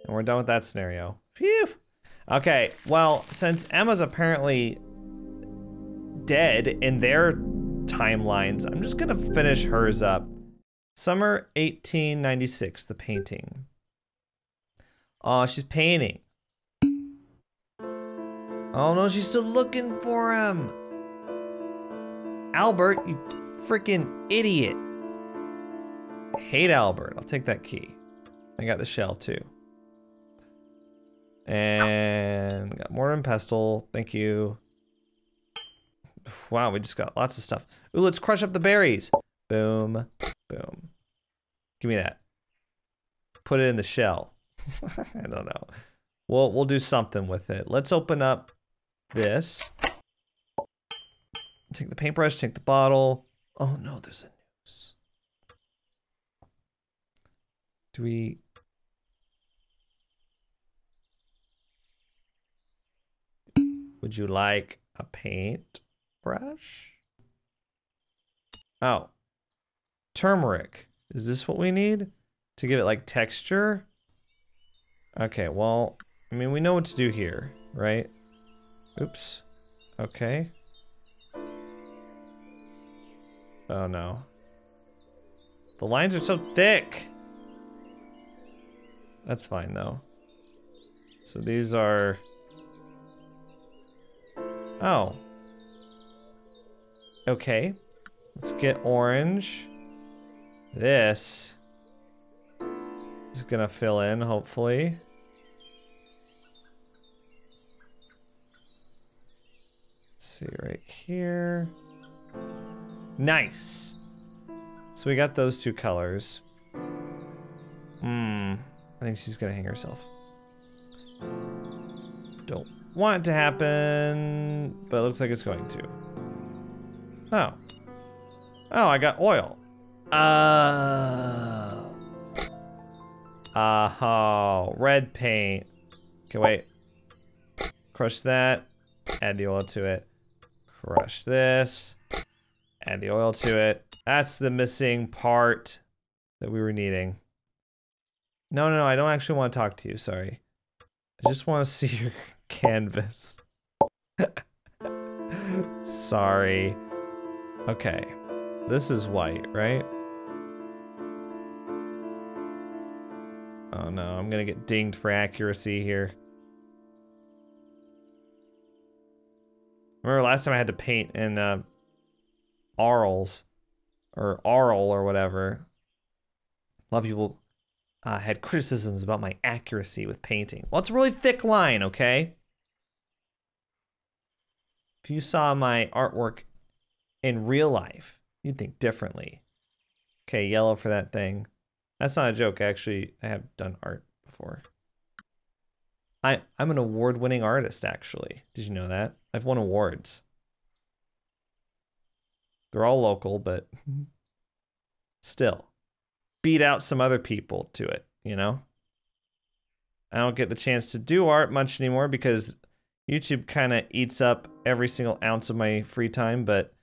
And we're done with that scenario. Phew. Okay, well, since Emma's apparently dead in their timelines, I'm just gonna finish hers up. Summer 1896, the painting. Oh, she's painting. Oh no, she's still looking for him. Albert, you freaking idiot. hate Albert. I'll take that key. I got the shell too. And got and pestle. Thank you. Wow, we just got lots of stuff. Ooh, let's crush up the berries. Boom, boom. Give me that. Put it in the shell. I don't know. We'll we'll do something with it. Let's open up this. Take the paintbrush, take the bottle. Oh no, there's a noose. Do we Would you like a paintbrush? Oh. Turmeric. Is this what we need? To give it like texture? Okay, well, I mean, we know what to do here, right? Oops. Okay. Oh no. The lines are so thick. That's fine though. So these are... Oh. Okay. Let's get orange. This is gonna fill in, hopefully. Let's see right here. Nice. So we got those two colors. Hmm. I think she's gonna hang herself. Don't want it to happen, but it looks like it's going to. Oh. Oh, I got oil. Uh. Uh oh, red paint. Okay, wait. Crush that. Add the oil to it. Crush this. Add the oil to it. That's the missing part that we were needing. No, no, no, I don't actually want to talk to you, sorry. I just want to see your canvas. sorry. Okay. This is white, right? Oh no, I'm gonna get dinged for accuracy here. Remember last time I had to paint in uh, Arles, or Arl or whatever. A lot of people uh, had criticisms about my accuracy with painting. Well, it's a really thick line, okay? If you saw my artwork in real life, you'd think differently. Okay, yellow for that thing. That's not a joke. Actually, I have done art before. I I'm an award-winning artist actually. Did you know that? I've won awards. They're all local, but still beat out some other people to it, you know? I don't get the chance to do art much anymore because YouTube kind of eats up every single ounce of my free time, but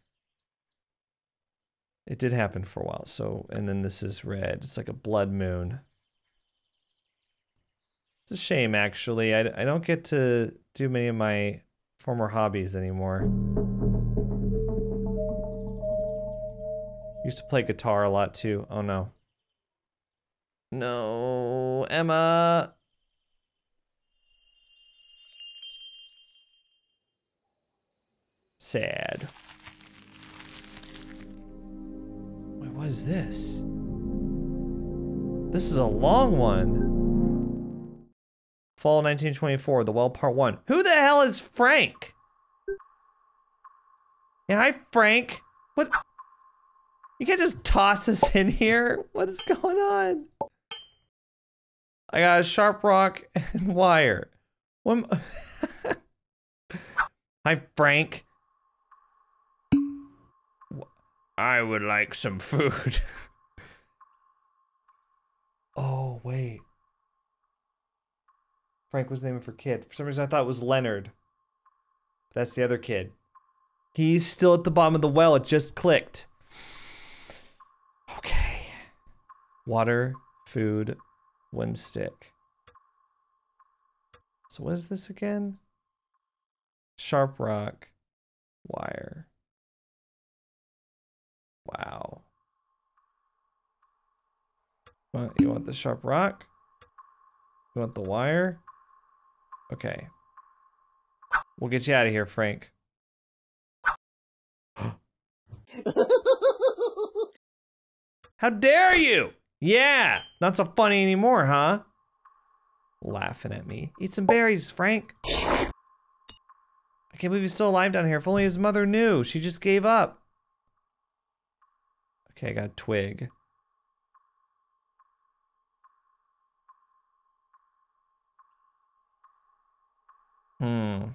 it did happen for a while. So, and then this is red. It's like a blood moon. It's a shame, actually. I, I don't get to do many of my former hobbies anymore. Used to play guitar a lot too. Oh no. No, Emma. Sad. Wait, what is this? This is a long one. Fall 1924, The Well Part 1. Who the hell is Frank? Yeah, hi, Frank. What? You can't just toss us in here. What is going on? I got a sharp rock and wire. What? Hi, Frank. I would like some food. oh, wait. Frank was the name of her kid. For some reason, I thought it was Leonard. That's the other kid. He's still at the bottom of the well. It just clicked. Okay. Water, food, one stick. So what is this again? Sharp rock, wire. Wow. You want the sharp rock? You want the wire? Okay. We'll get you out of here, Frank. How dare you! Yeah, not so funny anymore, huh? Laughing at me. Eat some berries, Frank. I can't believe he's still alive down here. If only his mother knew. She just gave up. Okay, I got twig. Hmm.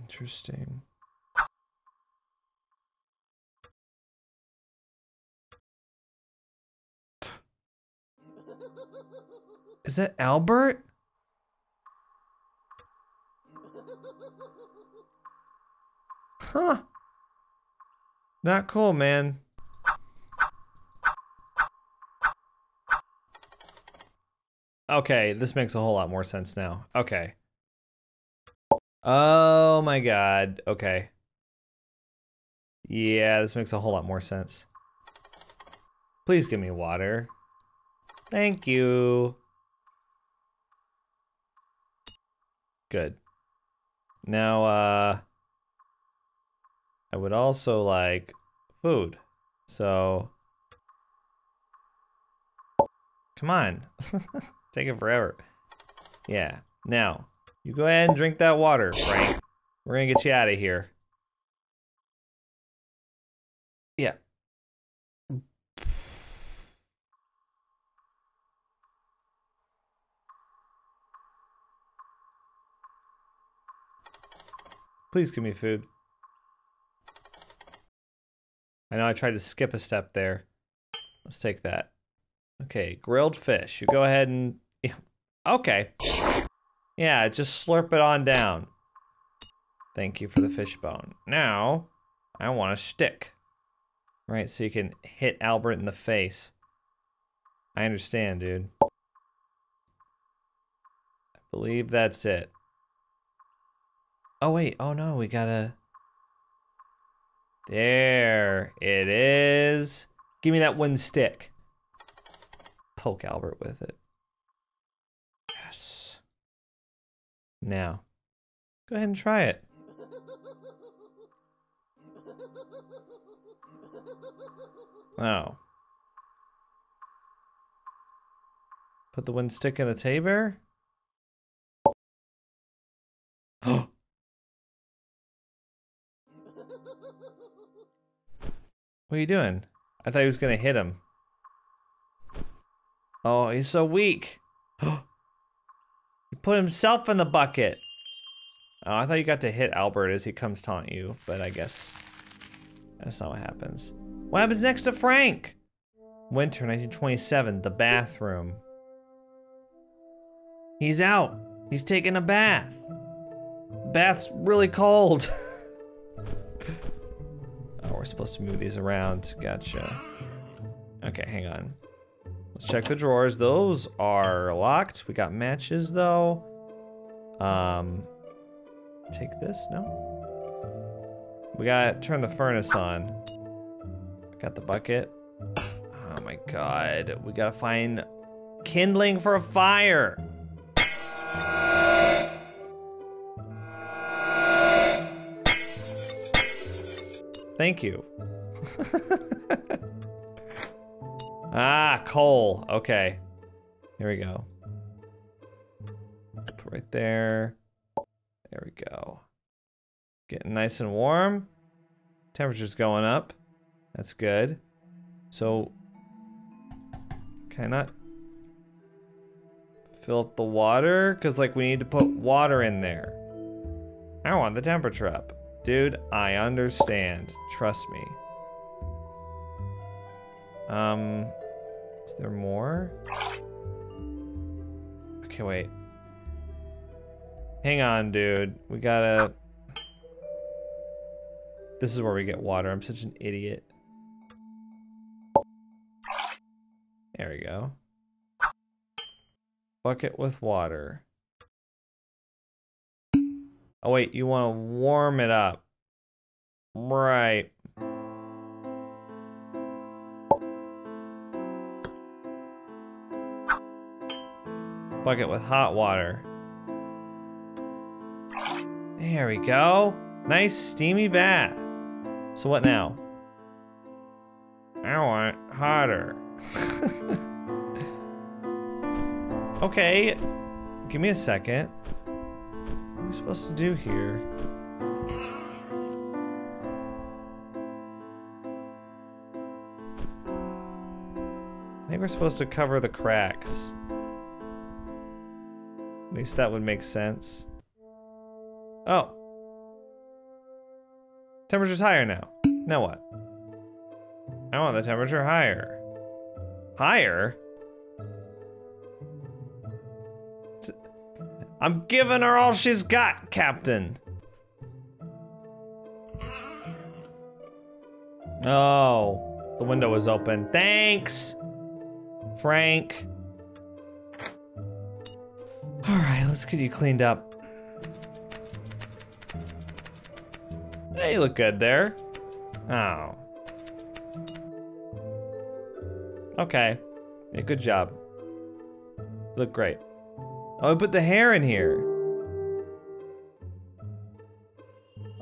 Interesting. Is that Albert? Huh. Not cool, man. Okay, this makes a whole lot more sense now. Okay. Oh my god. Okay. Yeah, this makes a whole lot more sense. Please give me water. Thank you. Good. Now, uh, I would also like food. So, come on. Take it forever. Yeah. Now, you go ahead and drink that water, Frank. We're gonna get you out of here. Yeah. Please give me food. I know I tried to skip a step there. Let's take that. Okay, grilled fish. You go ahead and... Okay. Yeah, just slurp it on down. Thank you for the fish bone. Now, I want a stick. Right, so you can hit Albert in the face. I understand, dude. I believe that's it. Oh, wait. Oh, no. We gotta... There it is. Give me that one stick. Poke Albert with it. Yes. Now, go ahead and try it. Oh. Put the one stick in the tabor? What are you doing? I thought he was gonna hit him. Oh, he's so weak. he put himself in the bucket. Oh, I thought you got to hit Albert as he comes taunt you, but I guess that's not what happens. What happens next to Frank? Winter 1927, the bathroom. He's out. He's taking a bath. Bath's really cold. we're supposed to move these around. Gotcha. Okay, hang on. Let's check the drawers. Those are locked. We got matches though. Um, take this, no? We gotta turn the furnace on. Got the bucket. Oh my god. We gotta find kindling for a fire. Thank you. ah, coal. Okay. Here we go. Put right there. There we go. Getting nice and warm. Temperature's going up. That's good. So, can I not fill up the water? Because, like, we need to put water in there. I want the temperature up. Dude, I understand. Trust me. Um, is there more? Okay, wait. Hang on, dude. We gotta... This is where we get water. I'm such an idiot. There we go. Bucket with water. Oh wait, you want to warm it up. Right. Bucket with hot water. There we go. Nice steamy bath. So what now? I want hotter. okay. Give me a second we supposed to do here? I think we're supposed to cover the cracks. At least that would make sense. Oh. Temperature's higher now. Now what? I want the temperature higher. Higher? I'm giving her all she's got, Captain. Oh, the window was open. Thanks, Frank. All right, let's get you cleaned up. Hey, you look good there. Oh. Okay. Yeah, good job. You look great. Oh, I put the hair in here.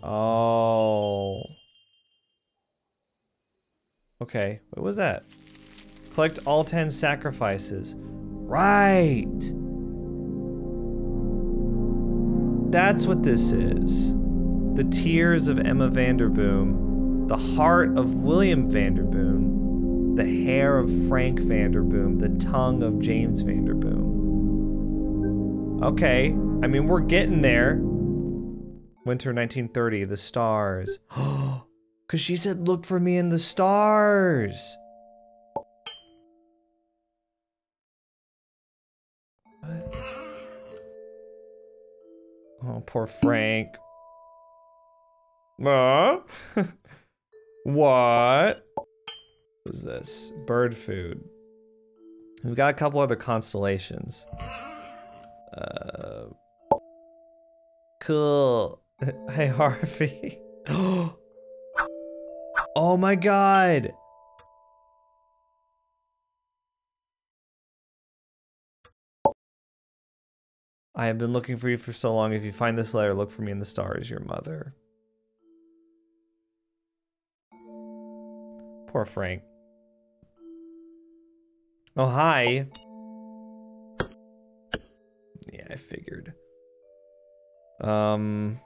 Oh. Okay, what was that? Collect all 10 sacrifices. Right. That's what this is. the tears of Emma Vanderboom, the heart of William Vanderboom, the hair of Frank Vanderboom, the tongue of James Vanderboom. Okay, I mean, we're getting there. Winter 1930, the stars. Because she said, look for me in the stars. What? Oh, poor Frank. Uh? what? What is this? Bird food. We've got a couple other constellations. Uh, cool. hey, Harvey. oh my god! I have been looking for you for so long. If you find this letter, look for me in the stars, your mother. Poor Frank. Oh, hi. I figured. Um...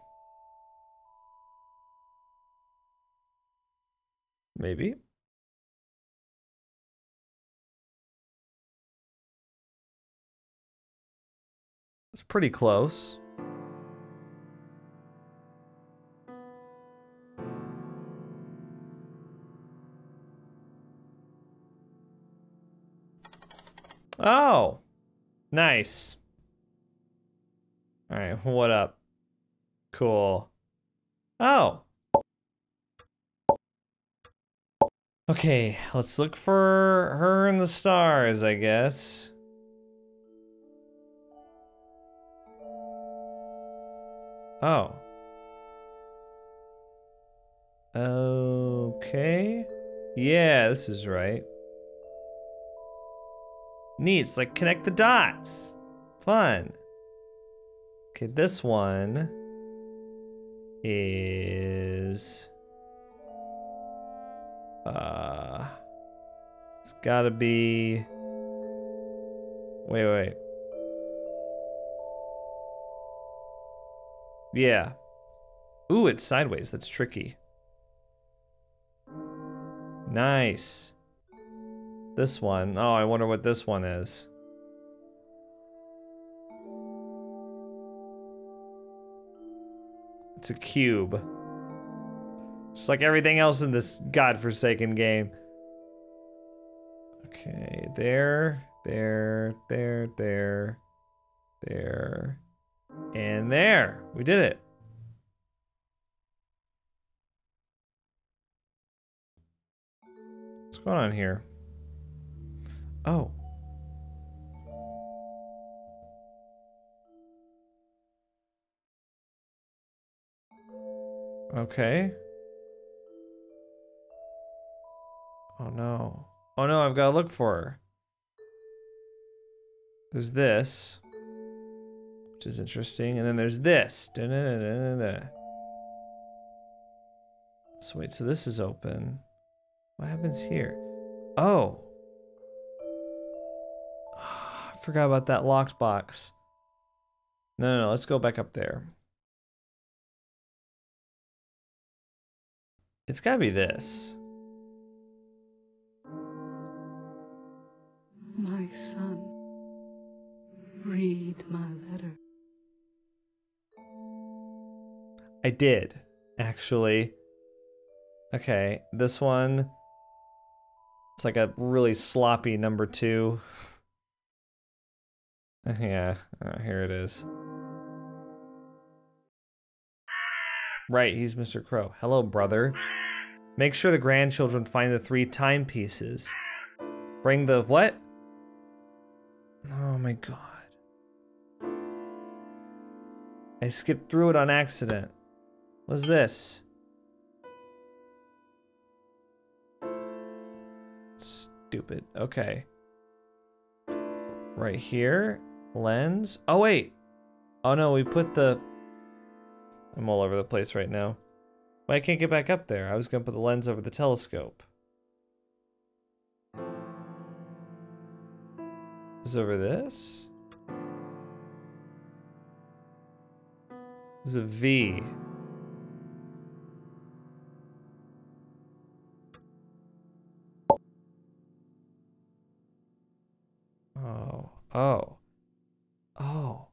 Maybe? It's pretty close. Oh, nice. All right, what up? Cool. Oh. Okay, let's look for her in the stars, I guess. Oh. Okay. Yeah, this is right. Neat, it's like connect the dots. Fun. Okay, this one is uh it's gotta be wait wait Yeah. Ooh, it's sideways. That's tricky. Nice. This one. Oh, I wonder what this one is. It's a cube. Just like everything else in this godforsaken game. Okay, there, there, there, there, there. And there, we did it. What's going on here? Oh. Okay. Oh no. Oh no, I've got to look for her. There's this which is interesting. And then there's this. Da -da -da so wait, so this is open. What happens here? Oh. oh. I forgot about that locked box. No, no, no, let's go back up there. It's gotta be this. My son, read my letter. I did, actually. Okay, this one. It's like a really sloppy number two. yeah, oh, here it is. Right, he's Mr. Crow. Hello, brother. Make sure the grandchildren find the three timepieces. Bring the what? Oh my god. I skipped through it on accident. What's this? Stupid. Okay. Right here. Lens. Oh, wait. Oh, no, we put the... I'm all over the place right now. Why I can't get back up there. I was going to put the lens over the telescope. Is over this? This is a V. Oh. Oh. Oh.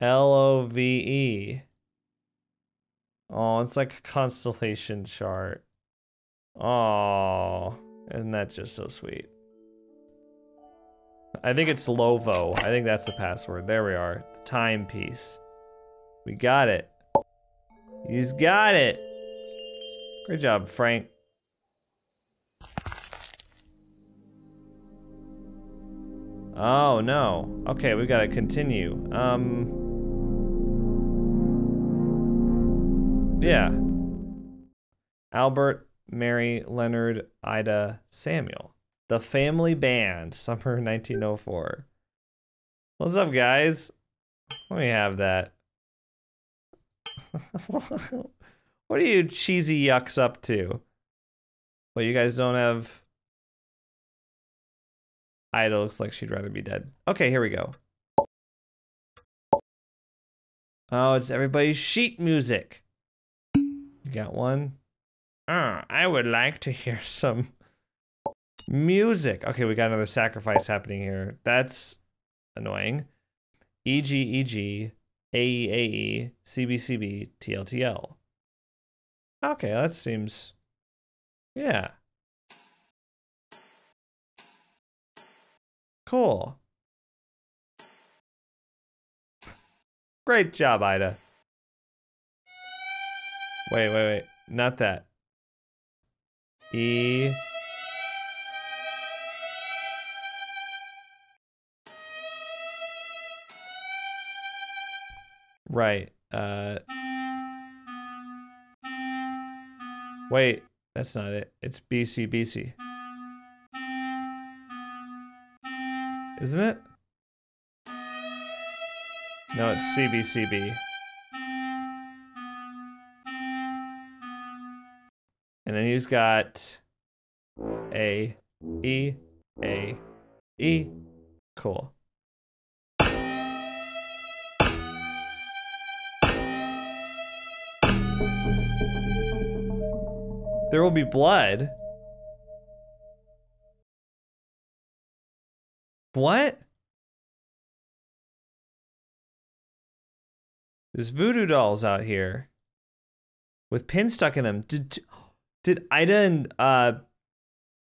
L-O-V-E. Oh, it's like a constellation chart. Oh, isn't that just so sweet? I think it's Lovo. I think that's the password. There we are. The timepiece. We got it. He's got it. Great job, Frank. Oh no. Okay, we gotta continue. Um. Yeah. Albert, Mary, Leonard, Ida, Samuel. The Family Band, summer 1904. What's up, guys? Let me have that. what are you cheesy yucks up to? Well, you guys don't have. Ida looks like she'd rather be dead. Okay, here we go. Oh, it's everybody's sheet music. You got one? Oh, I would like to hear some music. Okay, we got another sacrifice happening here. That's annoying. E G E G A E A E C B C B T L T L. Okay, that seems. Yeah. Cool. Great job, Ida. Wait, wait, wait. Not that. E. Right. Uh. Wait, that's not it. It's BC BC. Isn't it? No, it's CBCB. And then he's got A, E, A, E. Cool. There will be blood. What? There's voodoo dolls out here with pins stuck in them. Did did Ida and uh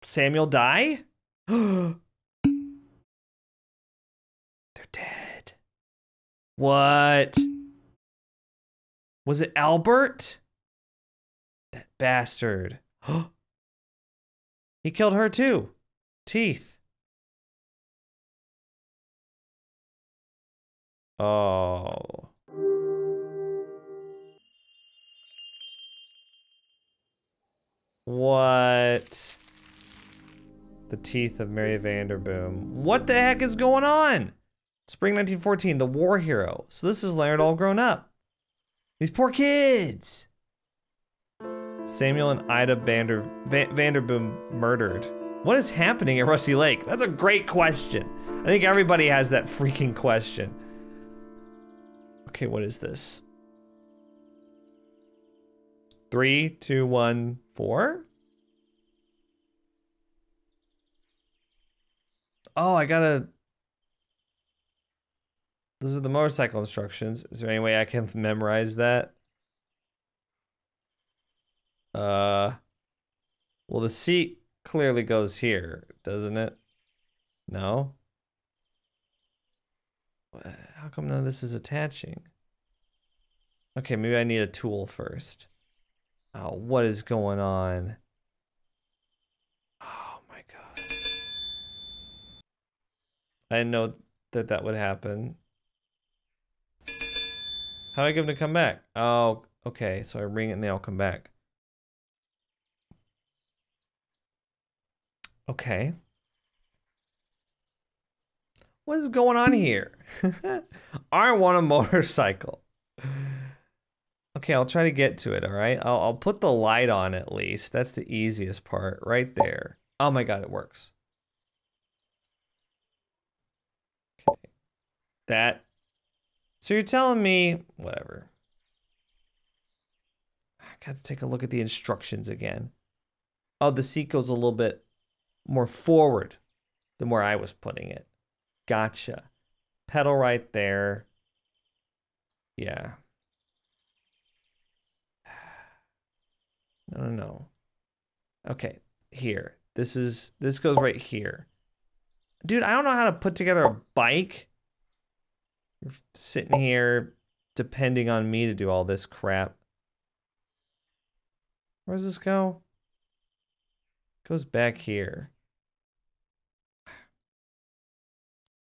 Samuel die? They're dead. What? Was it Albert? That bastard. he killed her too. Teeth. Oh. What? The teeth of Mary Vanderboom. What the heck is going on? Spring 1914, the war hero. So this is Leonard all grown up. These poor kids. Samuel and Ida Vander, Va Vanderboom murdered. What is happening at Rusty Lake? That's a great question. I think everybody has that freaking question. Okay, what is this? Three, two, one, four? Oh, I gotta... Those are the motorcycle instructions. Is there any way I can memorize that? Uh... Well, the seat clearly goes here, doesn't it? No? How come none of this is attaching? Okay, maybe I need a tool first. Oh, what is going on? Oh my god. I didn't know that that would happen. How do I get them to come back? Oh, okay. So I ring it and they all come back. Okay. What is going on here? I want a motorcycle. Okay, I'll try to get to it, all right? I'll, I'll put the light on at least. That's the easiest part, right there. Oh my god, it works. Okay. That. So you're telling me, whatever. I got to take a look at the instructions again. Oh, the seat goes a little bit more forward. than where I was putting it. Gotcha. Pedal right there. Yeah. No, no, no. Okay, here. This is this goes right here. Dude, I don't know how to put together a bike. You're sitting here depending on me to do all this crap. Where does this go? goes back here.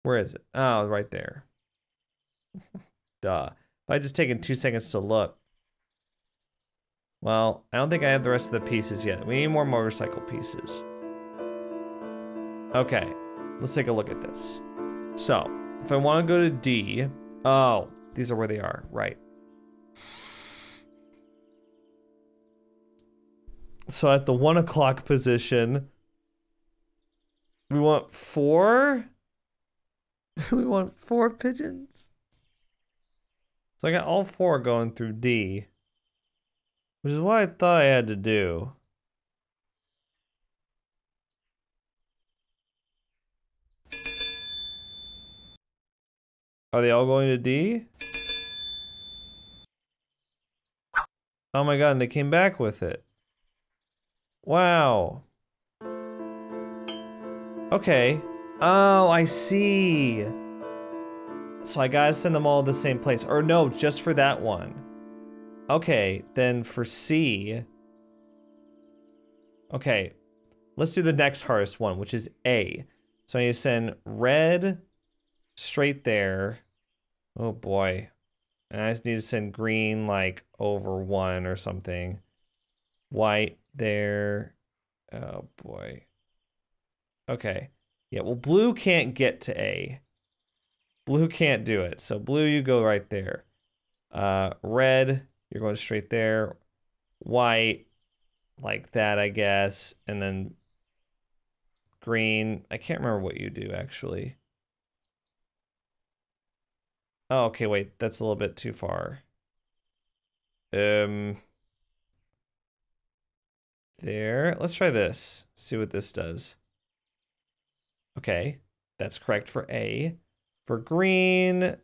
Where is it? Oh, right there. Duh. If I just taken two seconds to look. Well, I don't think I have the rest of the pieces yet. We need more motorcycle pieces. Okay, let's take a look at this. So, if I want to go to D, oh, these are where they are, right. So at the one o'clock position, we want four. we want four pigeons. So I got all four going through D, which is what I thought I had to do. Are they all going to D? Oh my god, and they came back with it. Wow. Okay. Oh, I see. So I gotta send them all to the same place. Or no, just for that one. Okay, then for C. Okay, let's do the next hardest one, which is A. So I need to send red straight there. Oh boy. And I just need to send green like over one or something. White there. Oh boy. Okay. Yeah, well blue can't get to A. Blue can't do it. So blue you go right there. Uh red, you're going straight there. White like that, I guess. And then green. I can't remember what you do actually. Oh, okay, wait, that's a little bit too far. Um, there. Let's try this. See what this does. Okay, that's correct for A. For green,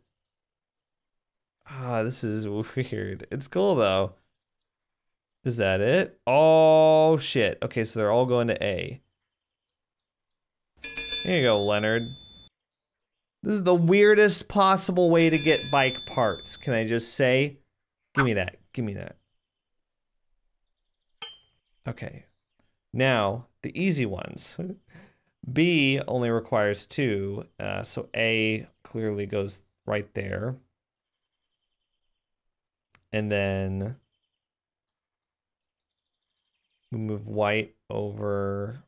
ah, this is weird. It's cool though. Is that it? Oh shit. Okay, so they're all going to A. Here you go, Leonard. This is the weirdest possible way to get bike parts. Can I just say? Give me that. Give me that. Okay. Now, the easy ones. B only requires two, uh, so A clearly goes right there. And then we move white over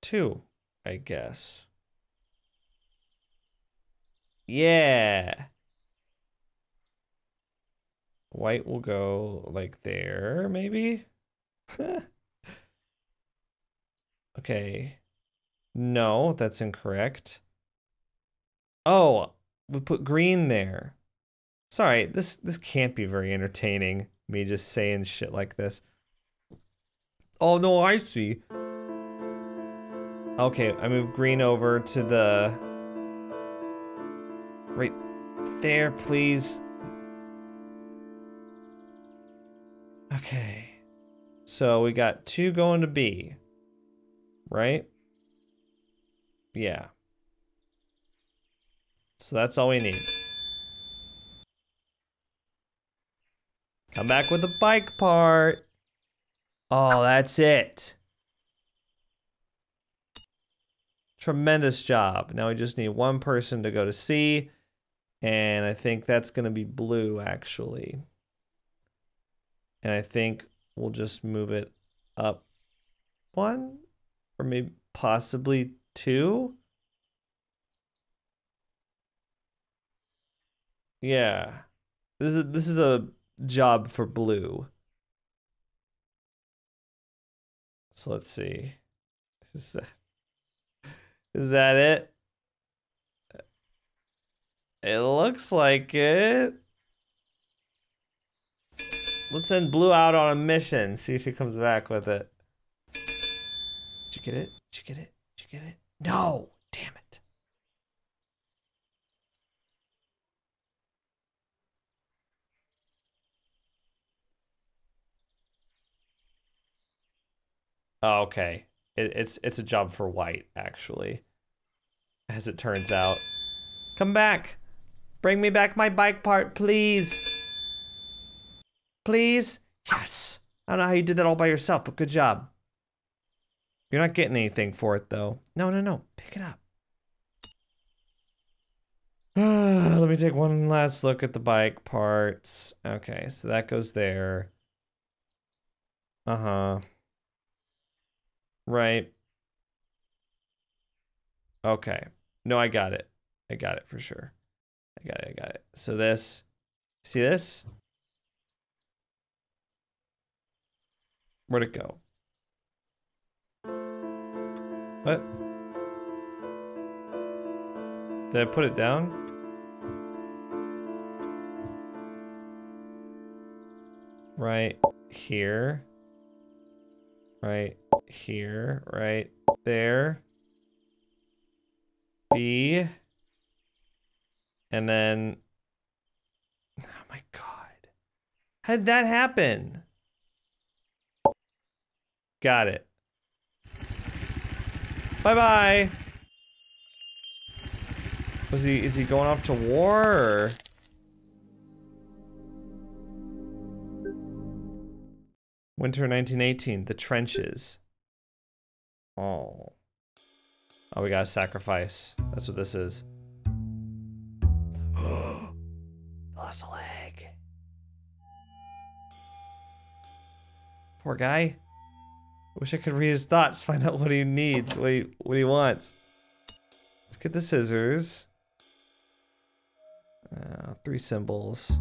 two, I guess. Yeah. White will go like there, maybe? okay. No, that's incorrect. Oh, we put green there. Sorry, this this can't be very entertaining. Me just saying shit like this. Oh no, I see. Okay, I move green over to the Right there, please. Okay. So we got two going to B. Right? Yeah. So that's all we need. Come back with the bike part. Oh, that's it. Tremendous job. Now we just need one person to go to C. And I think that's going to be blue, actually. And I think we'll just move it up one or maybe possibly two. Yeah. This is this is a job for blue. So let's see. Is that, is that it? It looks like it. Let's send Blue out on a mission. See if he comes back with it. Did you get it? Did you get it? Did you get it? No. Damn it. Oh, okay. It, it's it's a job for white, actually. As it turns out. Come back. Bring me back my bike part, please. Please? Yes. I don't know how you did that all by yourself, but good job. You're not getting anything for it, though. No, no, no. Pick it up. Let me take one last look at the bike parts. Okay, so that goes there. Uh-huh. Right. Okay. No, I got it. I got it for sure. I got it. I got it. So this, see this? Where'd it go? What? Did I put it down? Right here. Right here. Right there. B. And then. Oh my god. How did that happen? Got it. Bye bye. Was he is he going off to war or Winter 1918, the trenches. Oh. Oh, we gotta sacrifice. That's what this is. Lost a leg. Poor guy. Wish I could read his thoughts, find out what he needs, what he what he wants. Let's get the scissors. Uh, three symbols.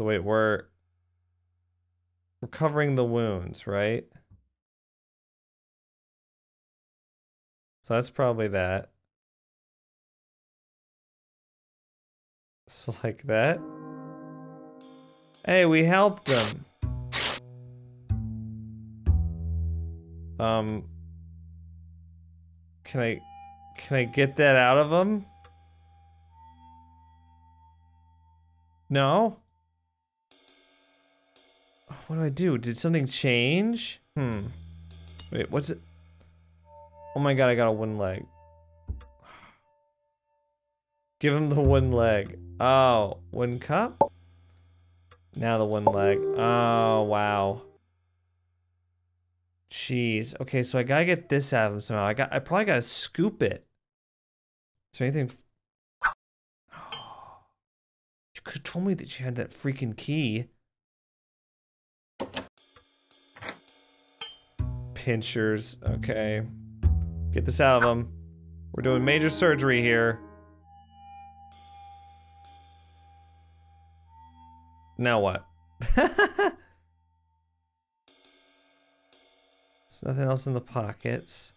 So wait, we're recovering the wounds, right? So that's probably that. So like that. Hey, we helped him. Um Can I can I get that out of him? No? What do I do? Did something change? Hmm. Wait, what's it? Oh my god, I got a one leg. Give him the one leg. Oh, one cup? Now the one leg. Oh, wow. Jeez. Okay, so I gotta get this out of him somehow. I got. I probably gotta scoop it. Is there anything? You could have told me that she had that freaking key. Pinchers. Okay. Get this out of him. We're doing major surgery here. Now what? There's nothing else in the pockets.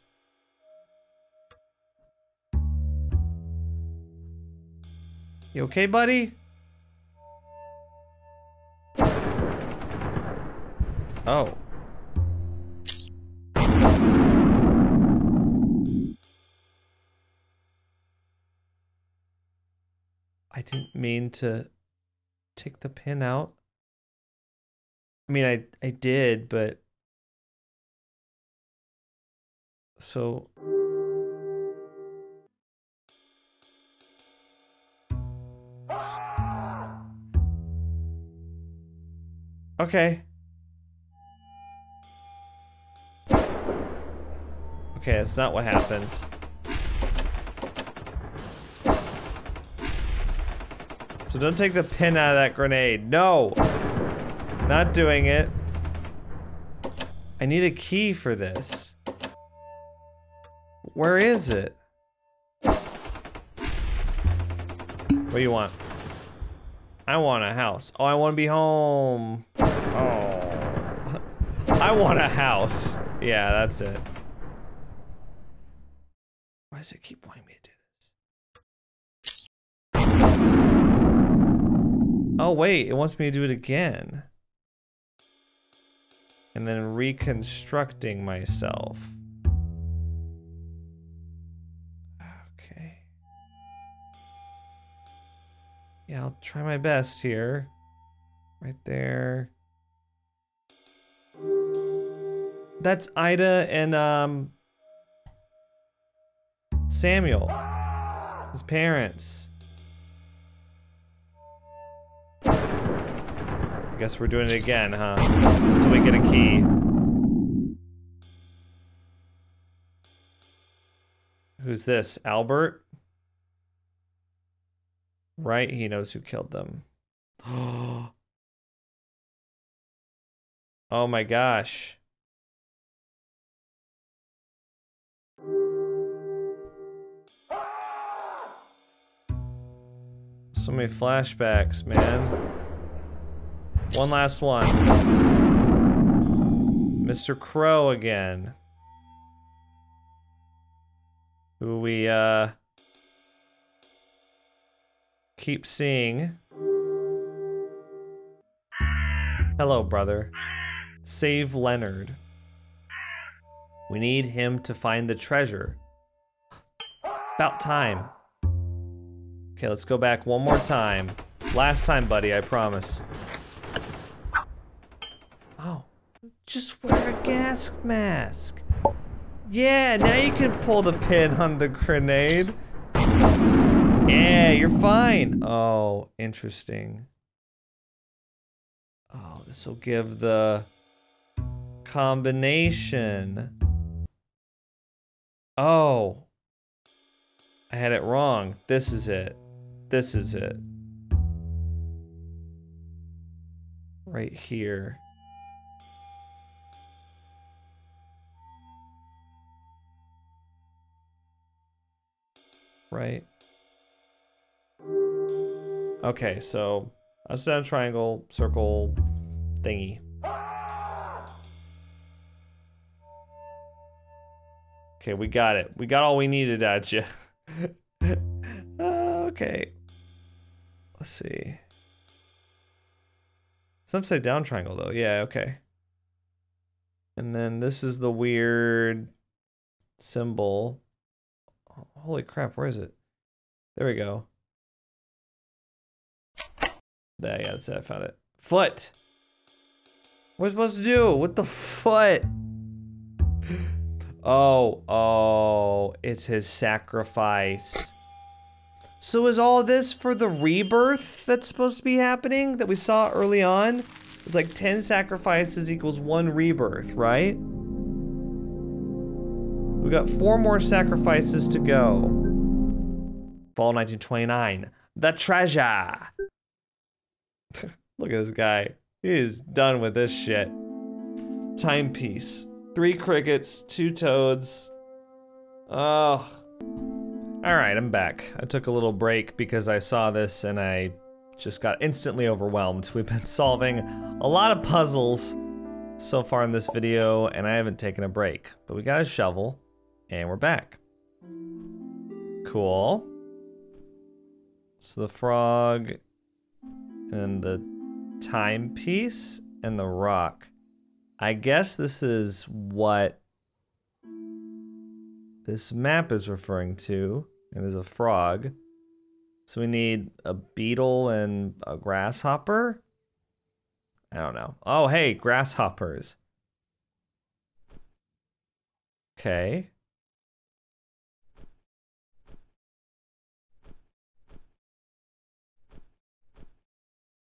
You okay, buddy? Oh. Didn't mean to take the pin out. I mean, I I did, but so Okay. Okay, that's not what happened. So don't take the pin out of that grenade. No! Not doing it. I need a key for this. Where is it? What do you want? I want a house. Oh, I want to be home. Oh. I want a house. Yeah, that's it. Why does it keep wanting me to do this? Oh, wait, it wants me to do it again. And then reconstructing myself. Okay. Yeah, I'll try my best here. Right there. That's Ida and um Samuel. His parents. Guess we're doing it again, huh? Until we get a key. Who's this? Albert? Right, he knows who killed them. oh my gosh. So many flashbacks, man. One last one. Mr. Crow again. Who we, uh, keep seeing. Hello, brother. Save Leonard. We need him to find the treasure. About time. Okay, let's go back one more time. Last time, buddy, I promise. Oh, just wear a gas mask. Yeah, now you can pull the pin on the grenade. Yeah, you're fine. Oh, interesting. Oh, this will give the combination. Oh. I had it wrong. This is it. This is it. Right here. Right. Okay, so upside down triangle, circle, thingy. Okay, we got it. We got all we needed at you. uh, okay. Let's see. It's upside down triangle though. Yeah, okay. And then this is the weird symbol. Holy crap, where is it? There we go. There, yeah, that's it. I found it. Foot. What are supposed to do with the foot? Oh, oh, it's his sacrifice. So is all this for the rebirth that's supposed to be happening that we saw early on? It's like 10 sacrifices equals one rebirth, right? Got four more sacrifices to go. Fall 1929. The treasure. Look at this guy. He is done with this shit. Timepiece. Three crickets, two toads. Oh. Alright, I'm back. I took a little break because I saw this and I just got instantly overwhelmed. We've been solving a lot of puzzles so far in this video and I haven't taken a break. But we got a shovel and we're back. Cool. So the frog and the timepiece and the rock. I guess this is what this map is referring to. And there's a frog. So we need a beetle and a grasshopper? I don't know. Oh, hey, grasshoppers. Okay.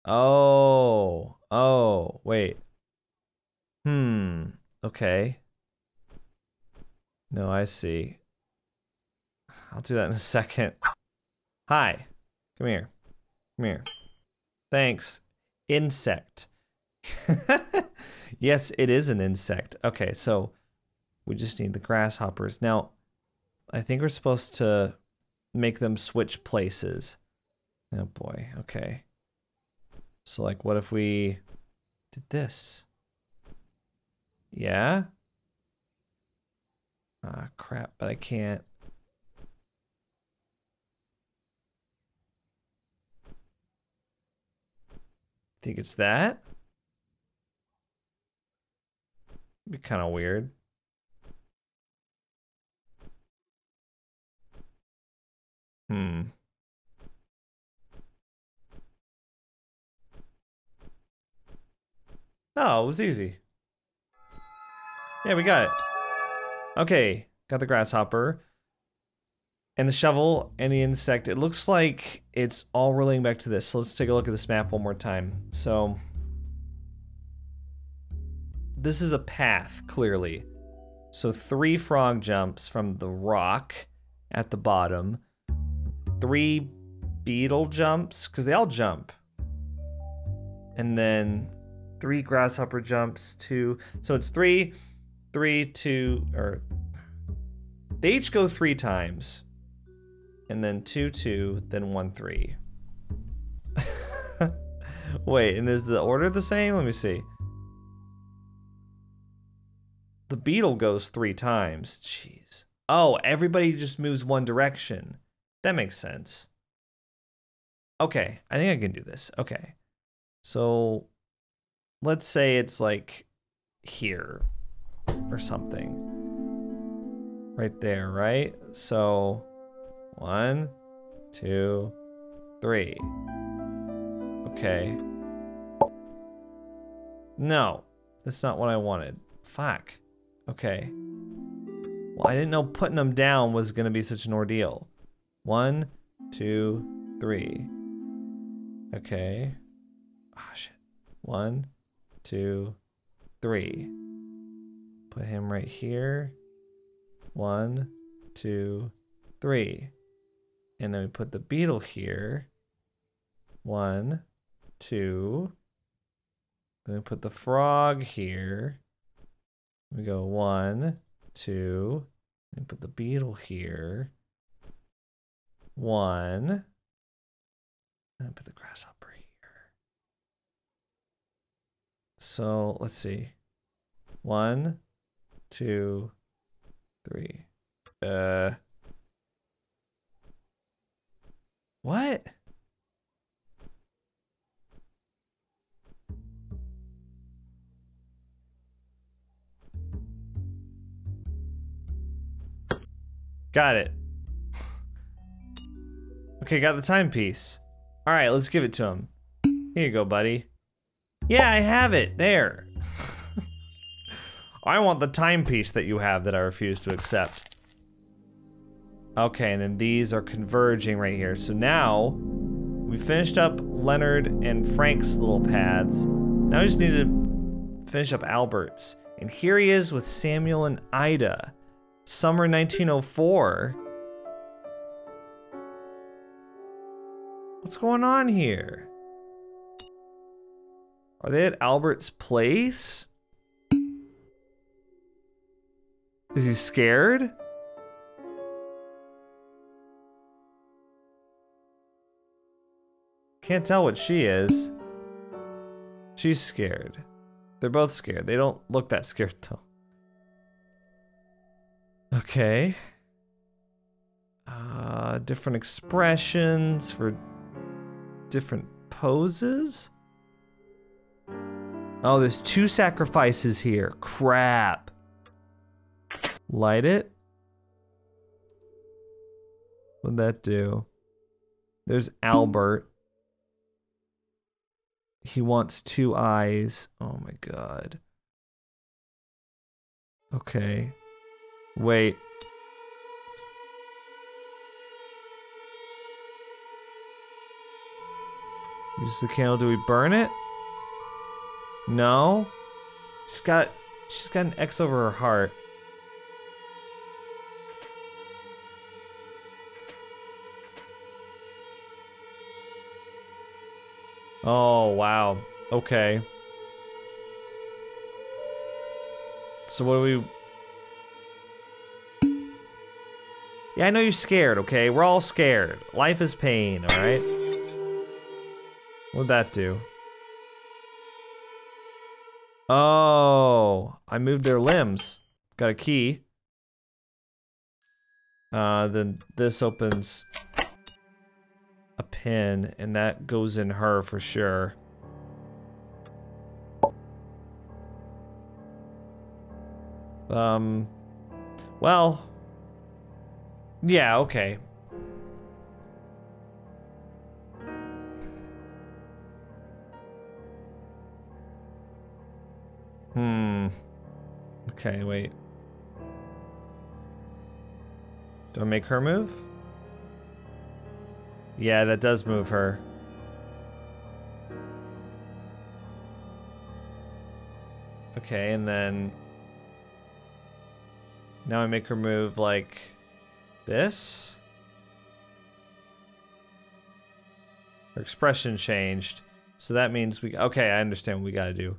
Oh, oh, wait. Hmm, okay. No, I see. I'll do that in a second. Hi, come here. Come here. Thanks. Insect. yes, it is an insect. Okay, so we just need the grasshoppers. Now, I think we're supposed to make them switch places. Oh boy, okay. So like, what if we did this? Yeah? Ah, crap, but I can't. Think it's that? Be kind of weird. Hmm. Oh, it was easy. Yeah, we got it. Okay, got the grasshopper. And the shovel and the insect. It looks like it's all relating back to this. So let's take a look at this map one more time. So this is a path, clearly. So three frog jumps from the rock at the bottom. Three beetle jumps, because they all jump. And then three grasshopper jumps, two. So it's three, three, two, or they each go three times. And then two, two, then one, three. Wait, and is the order the same? Let me see. The beetle goes three times. Jeez. Oh, everybody just moves one direction. That makes sense. Okay, I think I can do this. Okay. So let's say it's like here or something. Right there, right? So one, two, three. Okay. No, that's not what I wanted. Fuck. Okay. Well, I didn't know putting them down was going to be such an ordeal. One, two, three. Okay. Ah, oh, shit. One, two, three. Put him right here. One, two, three. And then we put the beetle here. One, two. Then we put the frog here. We go one, two. And put the beetle here. One. And put the grasshopper here. So let's see. One, two, three. Uh. What? Got it. Okay, got the timepiece. All right, let's give it to him. Here you go, buddy. Yeah, I have it. There. I want the timepiece that you have that I refuse to accept. Okay, and then these are converging right here. So now, we finished up Leonard and Frank's little paths. Now we just need to finish up Albert's. And here he is with Samuel and Ida. Summer 1904. What's going on here? Are they at Albert's place? Is he scared? Can't tell what she is. She's scared. They're both scared. They don't look that scared though. Okay. Uh, different expressions for different poses? Oh, there's two sacrifices here. Crap. Light it. What'd that do? There's Albert. He wants two eyes. Oh my god. Okay. Wait. Use the candle. Do we burn it? No. She's got she's got an X over her heart. Oh, wow. Okay. So what do we Yeah, I know you're scared, okay? We're all scared. Life is pain, alright? What'd that do? Oh, I moved their limbs. Got a key. Uh, then this opens a pin, and that goes in her for sure. Um, well, yeah, okay. Hmm. Okay, wait. Do I make her move? Yeah, that does move her. Okay, and then now I make her move like this. Her expression changed. So that means we okay, I understand what we gotta do.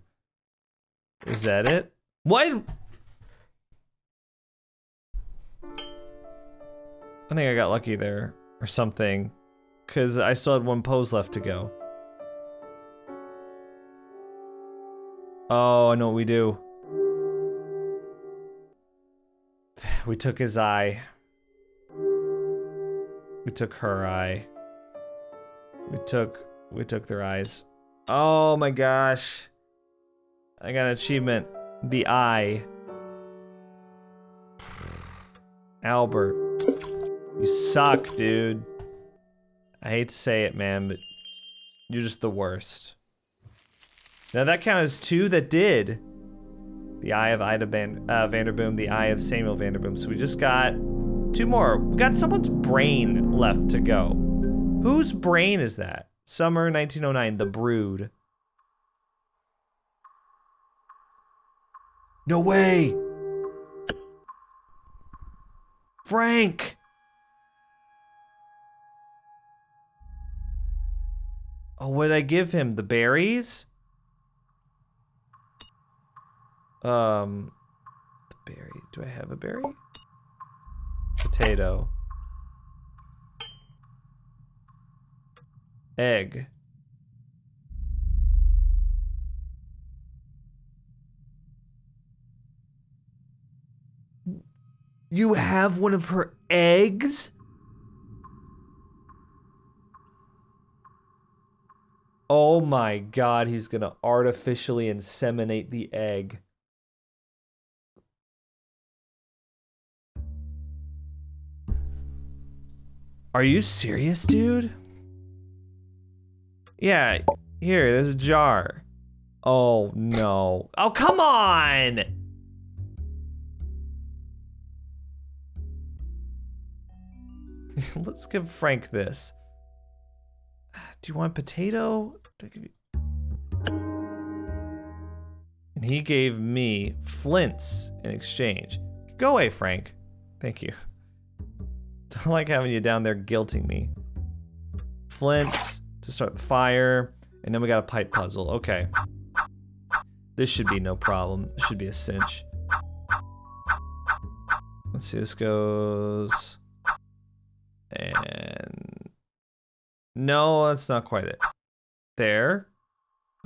Is that it? What? I think I got lucky there or something. Cause I still had one pose left to go. Oh, I know what we do. We took his eye. We took her eye. We took we took their eyes. Oh my gosh. I got an achievement. The eye. Albert. You suck, dude. I hate to say it, man, but you're just the worst. Now that counts as two that did. The Eye of Ida Van, uh, Vanderboom, the Eye of Samuel Vanderboom. So we just got two more. We got someone's brain left to go. Whose brain is that? Summer 1909, The Brood. No way! Frank! Oh, what did I give him? The berries? Um, the berry. Do I have a berry? Potato. Egg. You have one of her eggs? Oh my god, he's gonna artificially inseminate the egg. Are you serious, dude? Yeah, here, there's a jar. Oh no. Oh, come on! Let's give Frank this. Ah, do you want potato? And he gave me flints in exchange. Go away, Frank. Thank you. Don't like having you down there guilting me. Flints to start the fire. And then we got a pipe puzzle. Okay. This should be no problem. This should be a cinch. Let's see, this goes... And... No, that's not quite it. There.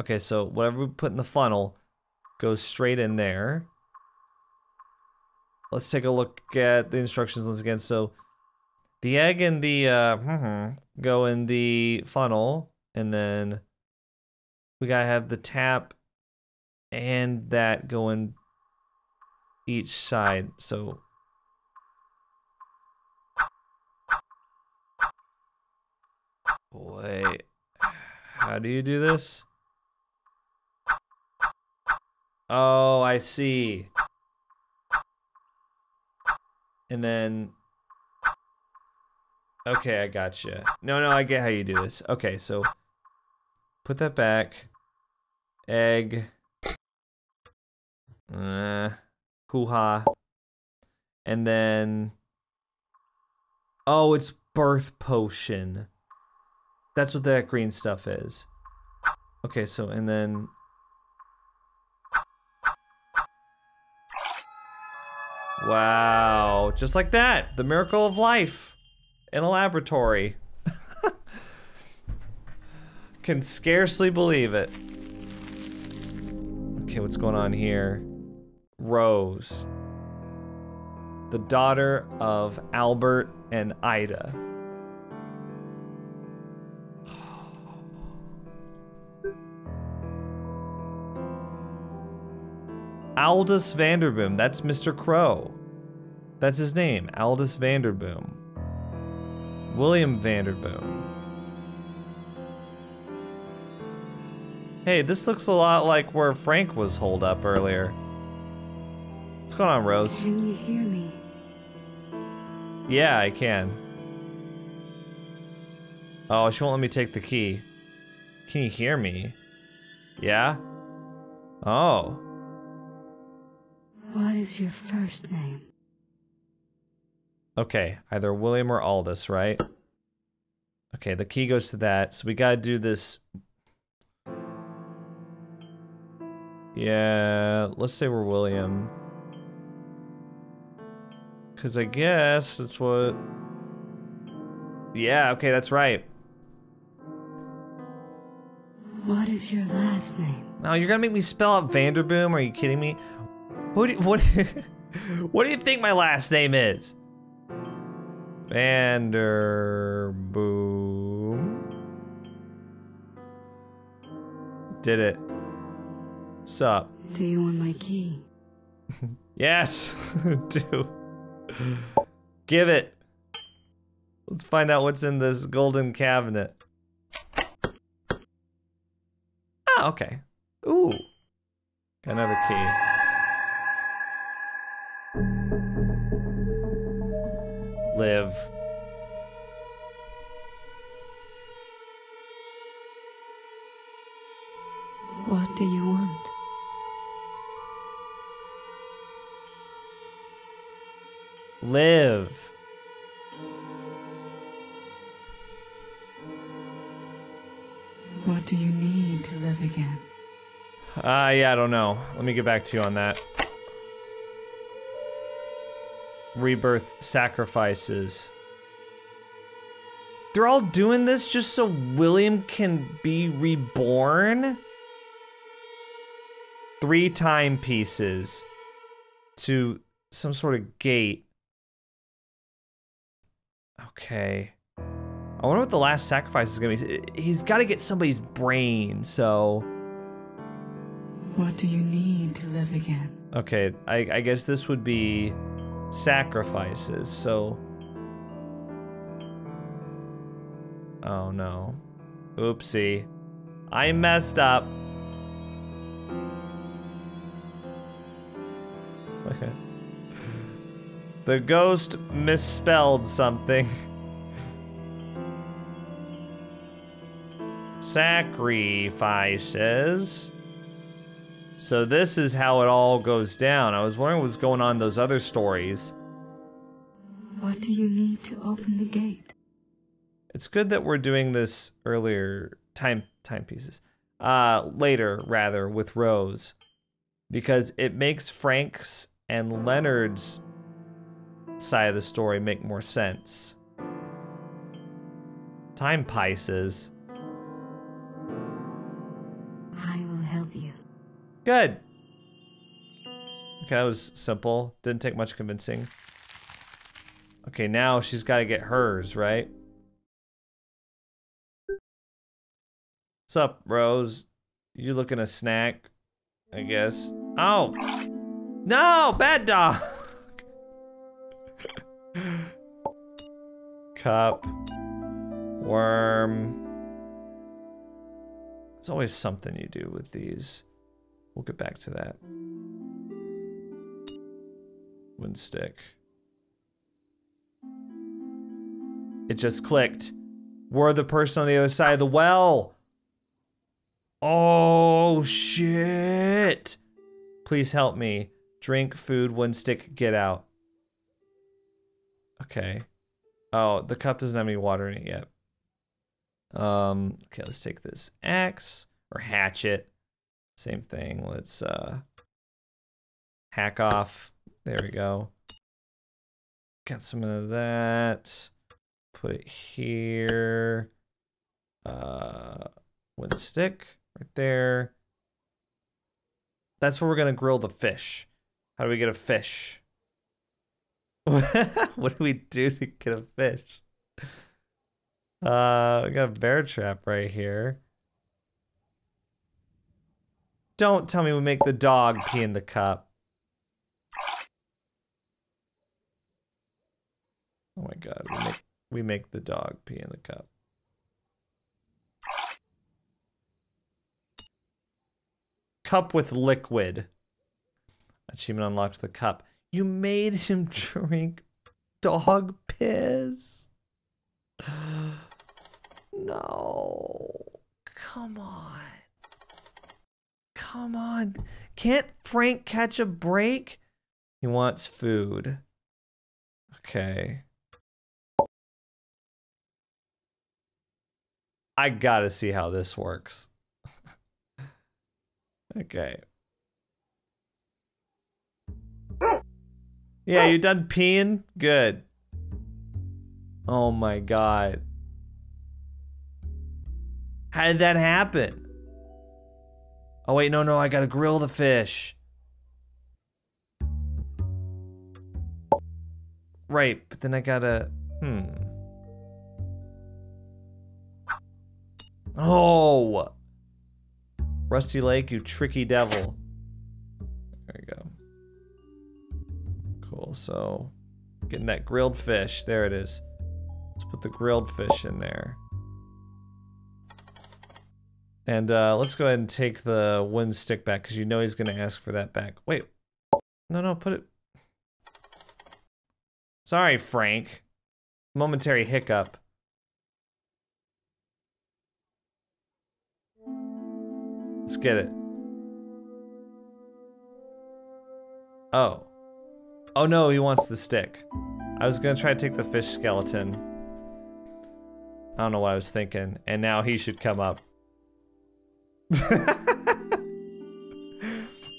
Okay, so whatever we put in the funnel goes straight in there. Let's take a look at the instructions once again. So the egg and the uh, go in the funnel, and then we gotta have the tap and that going each side. So wait, how do you do this? Oh, I see. And then Okay, I gotcha. No, no, I get how you do this. Okay, so put that back. Egg. Uh, hoo-ha. And then... Oh, it's birth potion. That's what that green stuff is. Okay, so, and then... Wow, just like that. The miracle of life in a laboratory. Can scarcely believe it. Okay, what's going on here? Rose. The daughter of Albert and Ida. Aldous Vanderboom. That's Mr. Crow. That's his name, Aldous Vanderboom. William Vanderboom. Hey, this looks a lot like where Frank was holed up earlier. What's going on, Rose? Can you hear me? Yeah, I can. Oh, she won't let me take the key. Can you hear me? Yeah? Oh. What is your first name? Okay, either William or Aldous, right? Okay, the key goes to that. So we gotta do this. Yeah, let's say we're William. Because I guess that's what. Yeah, okay, that's right. What is your last name? Now you're gonna make me spell out Vanderboom? Are you kidding me? What do you, what what do you think my last name is? Vanderboom. Did it. Sup? Do you want my key? Yes, do. Give it. Let's find out what's in this golden cabinet. Ah, okay. Ooh. Got another key. Live. What do you want? Live. What do you need to live again? Uh, yeah, I don't know. Let me get back to you on that. Rebirth sacrifices. They're all doing this just so William can be reborn? Three timepieces to some sort of gate. Okay. I wonder what the last sacrifice is gonna be. He's got to get somebody's brain, so. What do you need to live again? Okay, I, I guess this would be sacrifices, so. Oh no. Oopsie. I messed up. Okay. The ghost misspelled something. Sacrifices. So this is how it all goes down. I was wondering what's going on in those other stories. What do you need to open the gate? It's good that we're doing this earlier time timepieces. Uh later rather with Rose because it makes Frank's and Leonard's side of the story make more sense. Timepieces. I Good. Okay, that was simple. Didn't take much convincing. Okay, now she's got to get hers, right? What's up, Rose? You looking a snack? I guess. Oh! No! Bad dog! Cup. Worm. There's always something you do with these. We'll get back to that. Wind stick. It just clicked. We're the person on the other side of the well. Oh, shit. Please help me. Drink, food, one stick, get out. Okay. Oh, the cup doesn't have any water in it yet. Um, okay, let's take this axe or hatchet. Same thing. Let's uh hack off. There we go. Got some of that. Put it here. Uh one stick right there. That's where we're gonna grill the fish. How do we get a fish? what do we do to get a fish? Uh, we got a bear trap right here. Don't tell me we make the dog pee in the cup. Oh my god, we make, we make the dog pee in the cup. Cup with liquid. Achievement unlocked the cup. You made him drink dog piss. No. Come on. Come on. Can't Frank catch a break? He wants food. Okay. I gotta see how this works. okay. Yeah, you done peeing? Good. Oh my god. How did that happen? Oh wait, no, no, I gotta grill the fish. Right, but then I gotta, hmm. Oh! Rusty Lake, you tricky devil. There you go. Cool, so getting that grilled fish. There it is. Let's put the grilled fish in there. And uh, let's go ahead and take the one stick back because you know he's going to ask for that back. Wait. No, no, put it. Sorry, Frank. Momentary hiccup. Let's get it. Oh. Oh no, he wants the stick. I was gonna try to take the fish skeleton. I don't know what I was thinking. And now he should come up.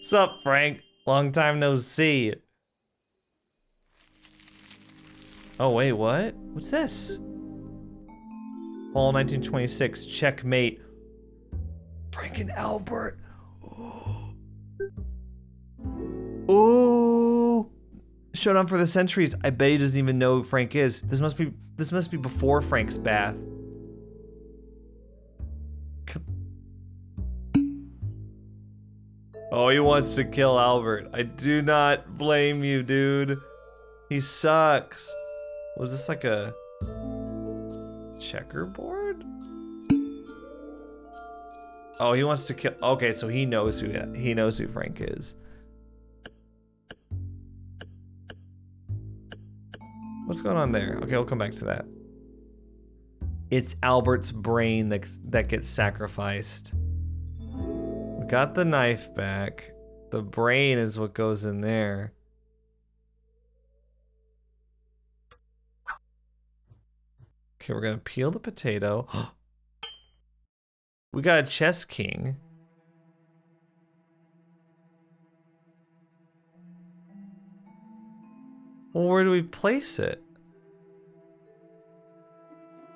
Sup, Frank? Long time no see. Oh, wait, what? What's this? Fall 1926, checkmate. Frank and Albert. Ooh. Showdown for the centuries. I bet he doesn't even know who Frank is. This must be this must be before Frank's bath. Oh, he wants to kill Albert. I do not blame you, dude. He sucks. Was this like a checkerboard? Oh, he wants to kill. Okay, so he knows who he knows who Frank is. What's going on there? Okay, we'll come back to that. It's Albert's brain that that gets sacrificed. Got the knife back. The brain is what goes in there. Okay, we're gonna peel the potato. we got a chess king. Well, where do we place it?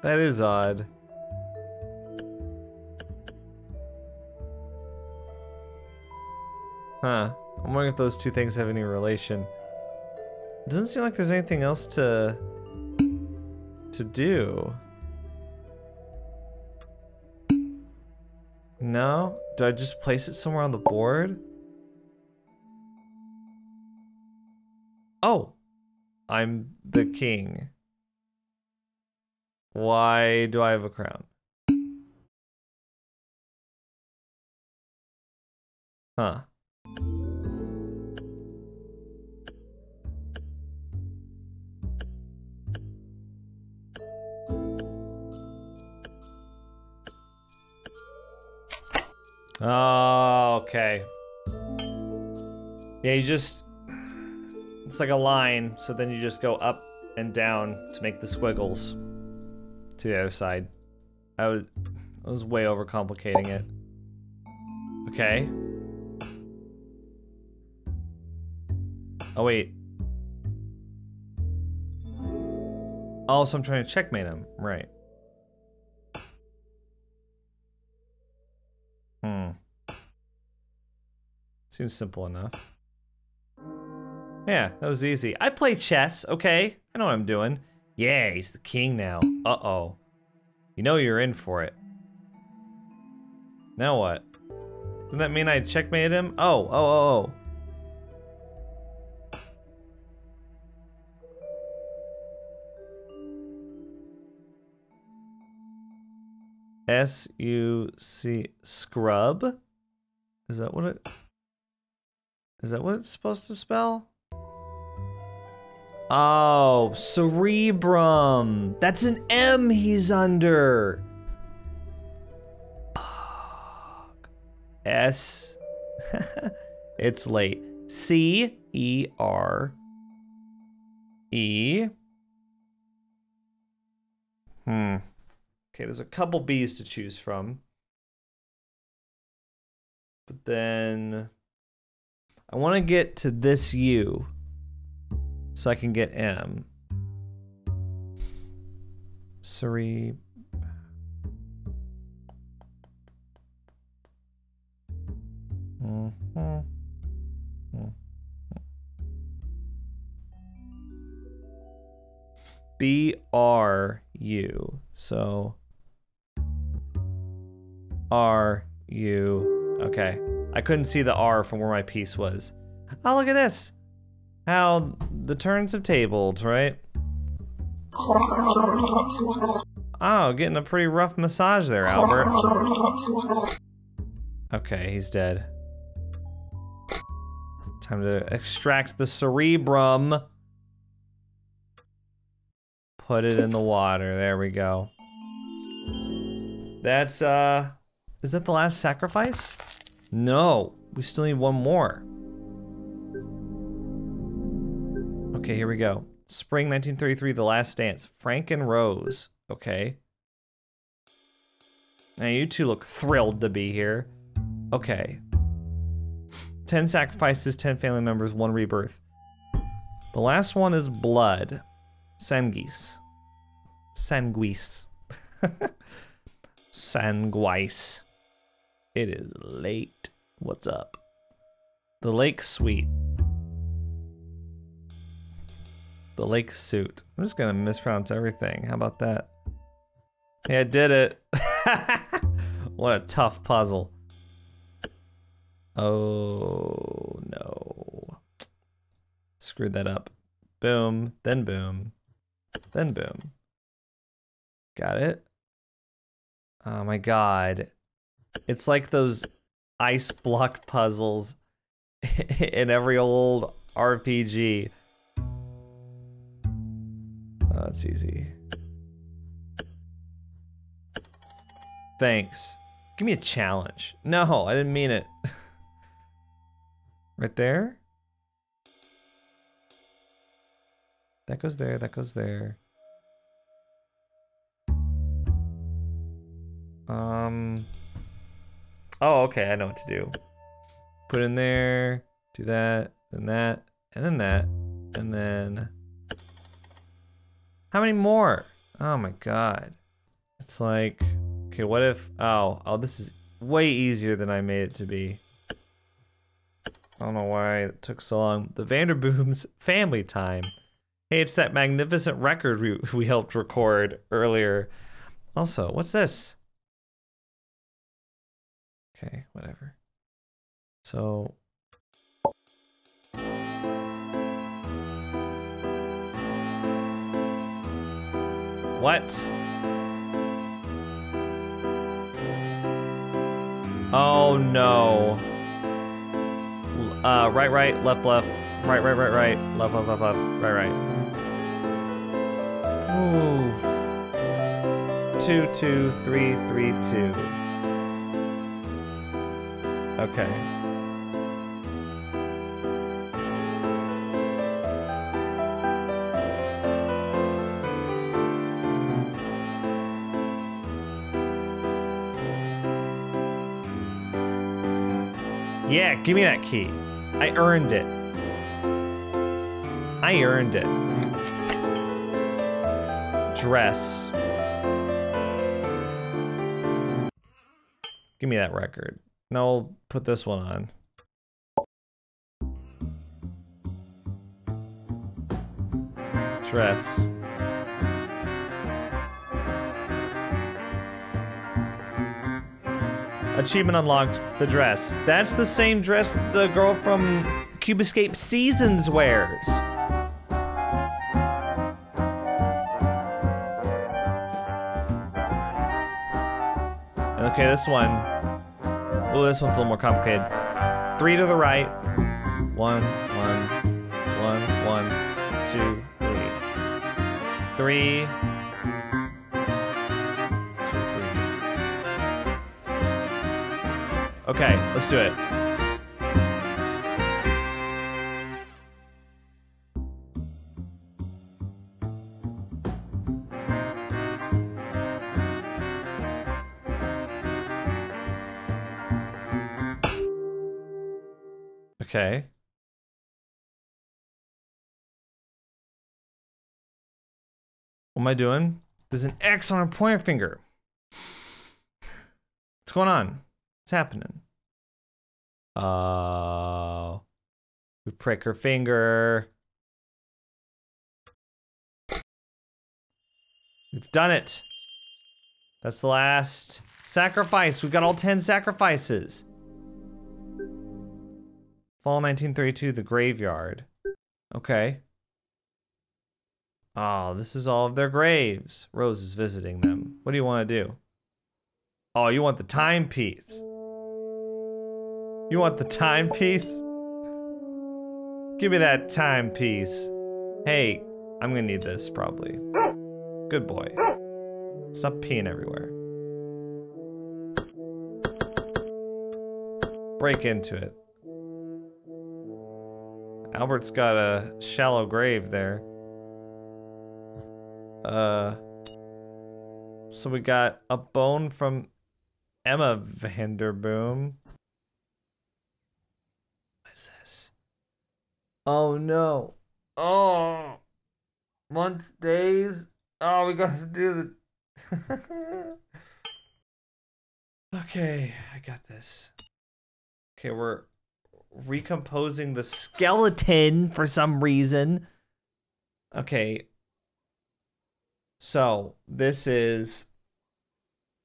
That is odd. Huh. I'm wondering if those two things have any relation. It Doesn't seem like there's anything else to to do. No? Do I just place it somewhere on the board? Oh, I'm the king. Why do I have a crown? Huh. Oh, okay. Yeah, you just... It's like a line, so then you just go up and down to make the squiggles to the other side. I was, I was way overcomplicating it. Okay. Oh, wait. Oh, so I'm trying to checkmate him. Right. Seems simple enough. Yeah, that was easy. I play chess, okay? I know what I'm doing. Yeah, he's the king now. Uh-oh. You know you're in for it. Now what? Doesn't that mean I checkmate him? Oh, oh, oh, oh. S-U-C... Scrub? Is that what it... Is that what it's supposed to spell? Oh, cerebrum. That's an M he's under. S. it's late. C E R E. Hmm. Okay, there's a couple B's to choose from. But then I want to get to this U so I can get M. Cere Mhm. B R U. So R U. Okay. I couldn't see the R from where my piece was. Oh, look at this. How the turns have tabled, right? Oh, getting a pretty rough massage there, Albert. Okay, he's dead. Time to extract the cerebrum. Put it in the water. There we go. That's, uh... Is that the last sacrifice? No. We still need one more. Okay, here we go. Spring 1933, The Last Dance. Frank and Rose. Okay. Now you two look thrilled to be here. Okay. 10 sacrifices, 10 family members, 1 rebirth. The last one is blood. Sanguis. Sanguis. Sanguis. It is late. What's up? The lake suite. The lake suit. I'm just gonna mispronounce everything. How about that? Yeah, I did it. what a tough puzzle. Oh no. Screwed that up. Boom, then boom, then boom. Got it? Oh my god. It's like those ice block puzzles in every old RPG. Oh, that's easy. Thanks. Give me a challenge. No, I didn't mean it. right there? That goes there, that goes there. Um. Oh, okay, I know what to do. Put in there, do that, then that, and then that, and then. How many more? Oh my god. It's like, okay, what if, oh, oh, this is way easier than I made it to be. I don't know why it took so long. The Vanderbooms family time. Hey, it's that magnificent record we, we helped record earlier. Also, what's this? Okay, whatever. So. What? Oh no. Uh, right, right, left, left, right, right, right, right, left, left, left, left, right, right. Ooh. Two, two, three, three, two. Okay. Yeah, give me that key. I earned it. I earned it. Dress. Give me that record. Now I'll put this one on. Dress. Achievement unlocked, the dress. That's the same dress the girl from Cube Escape Seasons wears. Okay, this one. Oh, this one's a little more complicated. Three to the right. One, one, one, one, two, three. Three. Two, three. Okay, let's do it. What am I doing? There's an X on her pointer finger. What's going on? What's happening? Uh, we prick her finger. We've done it. That's the last sacrifice. We've got all 10 sacrifices. Fall 1932, the graveyard. Okay. Oh, this is all of their graves. Rose is visiting them. What do you want to do? Oh, you want the timepiece. You want the timepiece? Give me that timepiece. Hey, I'm gonna need this probably. Good boy. Stop peeing everywhere. Break into it. Albert's got a shallow grave there. Uh, so we got a bone from Emma Vanderboom. What is this? Oh no. Oh. Months, days. Oh, we gotta do the. okay, I got this. Okay, we're recomposing the skeleton for some reason. Okay. So, this is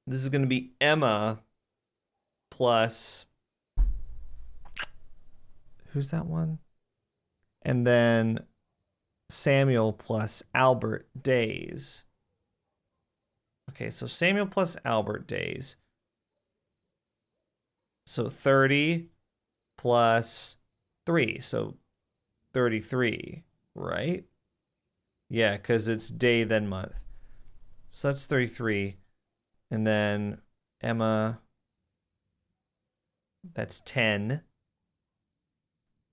this is going to be Emma plus Who's that one? And then Samuel plus Albert Days. Okay, so Samuel plus Albert Days. So 30 plus 3. So 33, right? Yeah, because it's day then month. So that's 33. And then Emma, that's 10.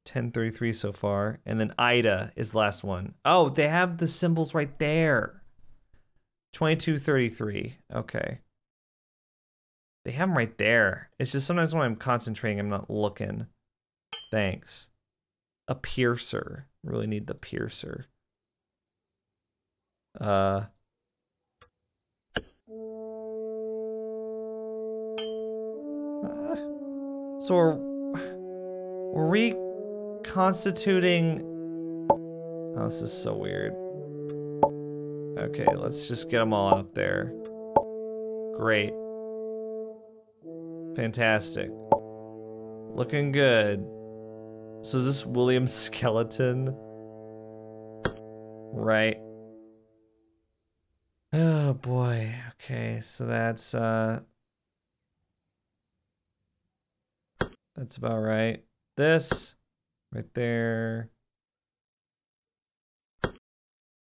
1033 so far. And then Ida is last one. Oh, they have the symbols right there. 2233. Okay. They have them right there. It's just sometimes when I'm concentrating, I'm not looking. Thanks. A piercer. Really need the piercer. Uh. So we're, we're reconstituting. Oh, this is so weird. Okay, let's just get them all out there. Great. Fantastic. Looking good. So is this William Skeleton? Right. Oh boy. Okay, so that's uh That's about right. This right there.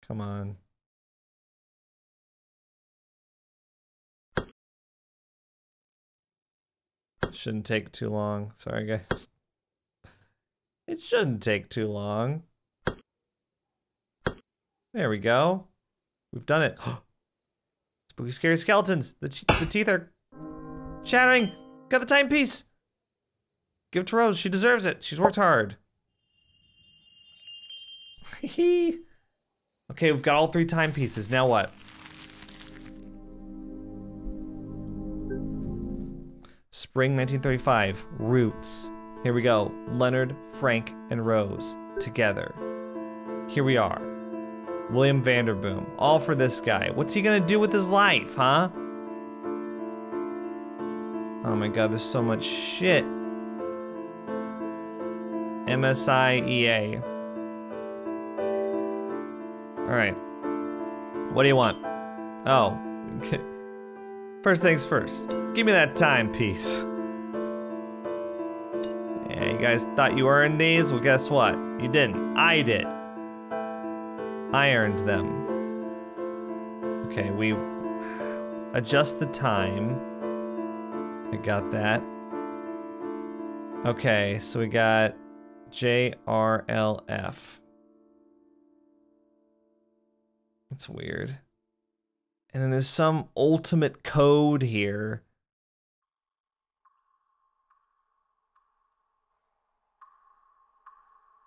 Come on. Shouldn't take too long. Sorry, guys. It shouldn't take too long. There we go. We've done it. Spooky, scary skeletons. The, the teeth are chattering. Got the timepiece. Give it to Rose. She deserves it. She's worked hard. okay, we've got all three timepieces. Now what? Spring 1935. Roots. Here we go. Leonard, Frank, and Rose together. Here we are. William Vanderboom. All for this guy. What's he gonna do with his life, huh? Oh my god, there's so much shit. MSIEA. Alright. What do you want? Oh. First things first. Give me that timepiece. Yeah, you guys thought you earned these? Well, guess what? You didn't. I did. I earned them. Okay, we adjust the time. I got that. Okay, so we got JRLF. That's weird. And then there's some ultimate code here.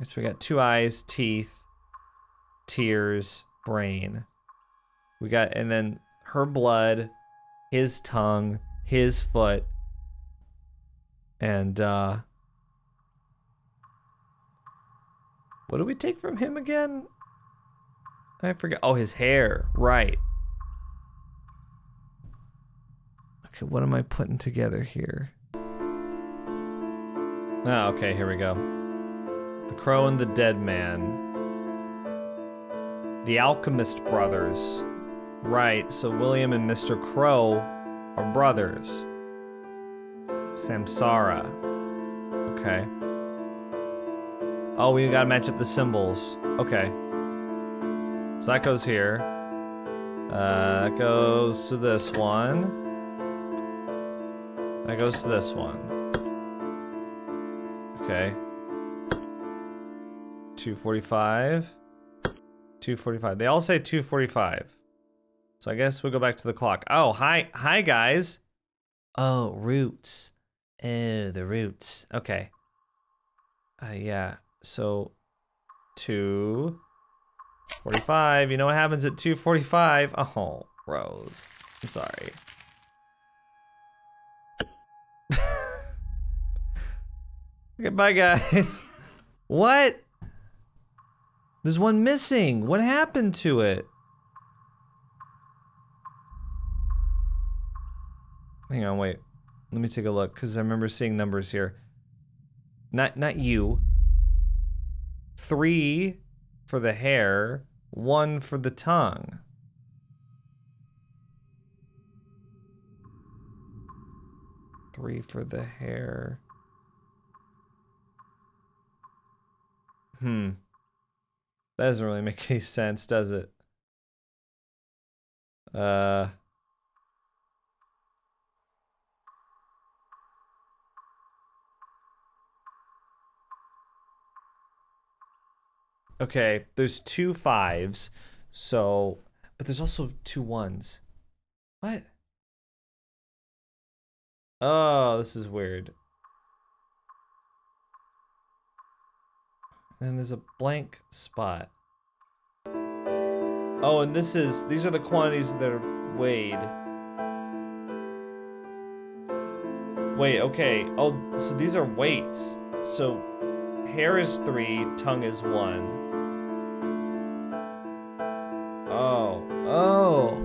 So we got two eyes, teeth, tears, brain. We got, and then her blood, his tongue, his foot, and, uh, what do we take from him again? I forget. Oh, his hair. Right. Okay, what am I putting together here? Oh, okay, here we go. The Crow and the Dead Man. The Alchemist Brothers. Right, so William and Mr. Crow are brothers. Samsara. Okay. Oh, we gotta match up the symbols. Okay. So that goes here. Uh, that goes to this one. That goes to this one. Okay. 245. 245. They all say 245. So I guess we'll go back to the clock. Oh, hi, hi guys. Oh, roots. Oh, the roots. Okay. Uh, yeah. So, 245. You know what happens at 245? Oh, Rose. I'm sorry. okay, bye guys. What? There's one missing. What happened to it? Hang on, wait. Let me take a look because I remember seeing numbers here. Not not you. Three for the hair, one for the tongue. Three for the hair. Hmm. That doesn't really make any sense, does it? Uh. Okay, there's two fives, so, but there's also two ones. What? Oh, this is weird. And then there's a blank spot. Oh, and this is, these are the quantities that are weighed. Wait, okay. Oh, so these are weights. So hair is three, tongue is one. Oh, oh.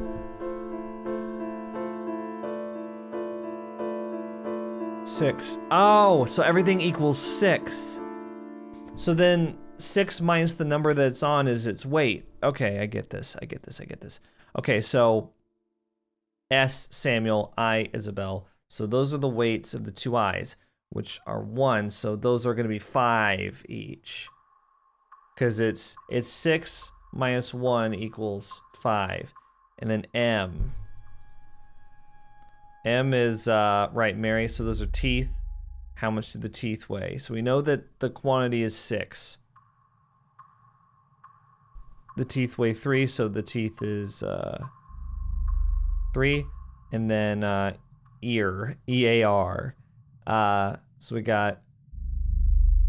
Six. Oh, so everything equals six. So then six minus the number that it's on is its weight. Okay, I get this. I get this. I get this. Okay, so S Samuel, I Isabel. So those are the weights of the two eyes, which are one. So those are going to be five each, because it's it's six minus one equals five, and then M. M is uh, right, Mary. So those are teeth. How much do the teeth weigh? So we know that the quantity is six. The teeth weigh three, so the teeth is uh, three. And then uh, ear, E A R. Uh, so we got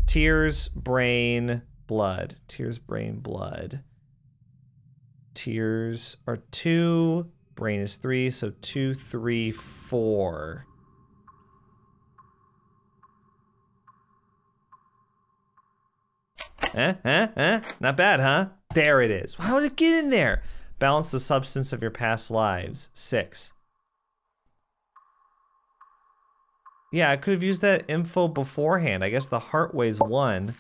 tears, brain, blood. Tears, brain, blood. Tears are two, brain is three, so two, three, four. Eh, eh, eh? Not bad, huh? There it is. How did it get in there? Balance the substance of your past lives. Six. Yeah, I could have used that info beforehand. I guess the heart weighs one.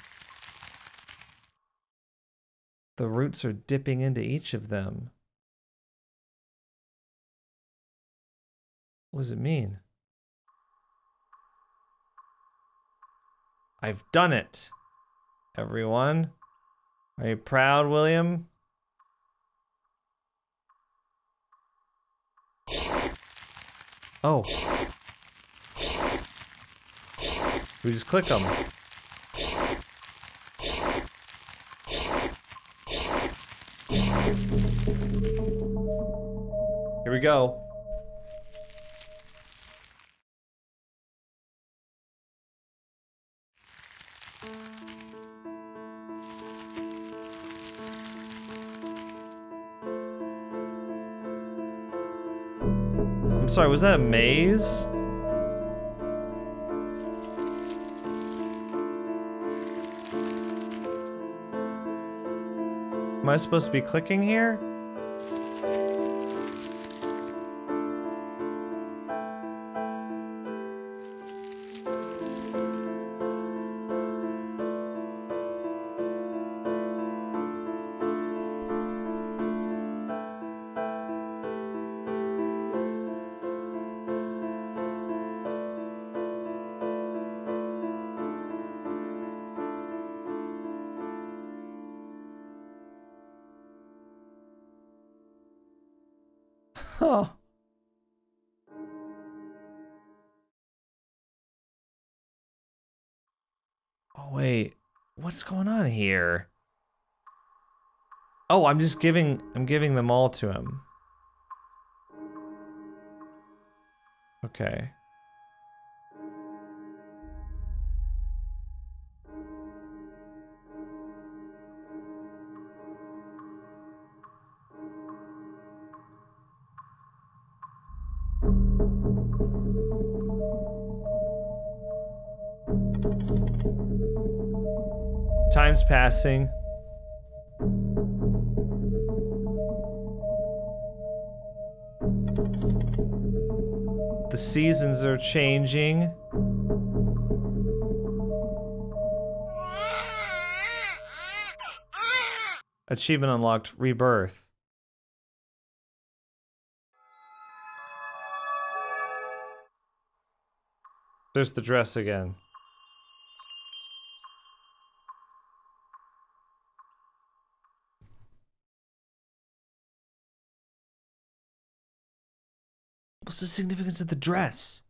The roots are dipping into each of them. What does it mean? I've done it. Everyone. Are you proud, William? Oh. We just click them. Here we go. I'm sorry, was that a maze? Am I supposed to be clicking here? I'm just giving I'm giving them all to him. Okay. Time's passing. The seasons are changing. Achievement unlocked, rebirth. There's the dress again. What's the significance of the dress?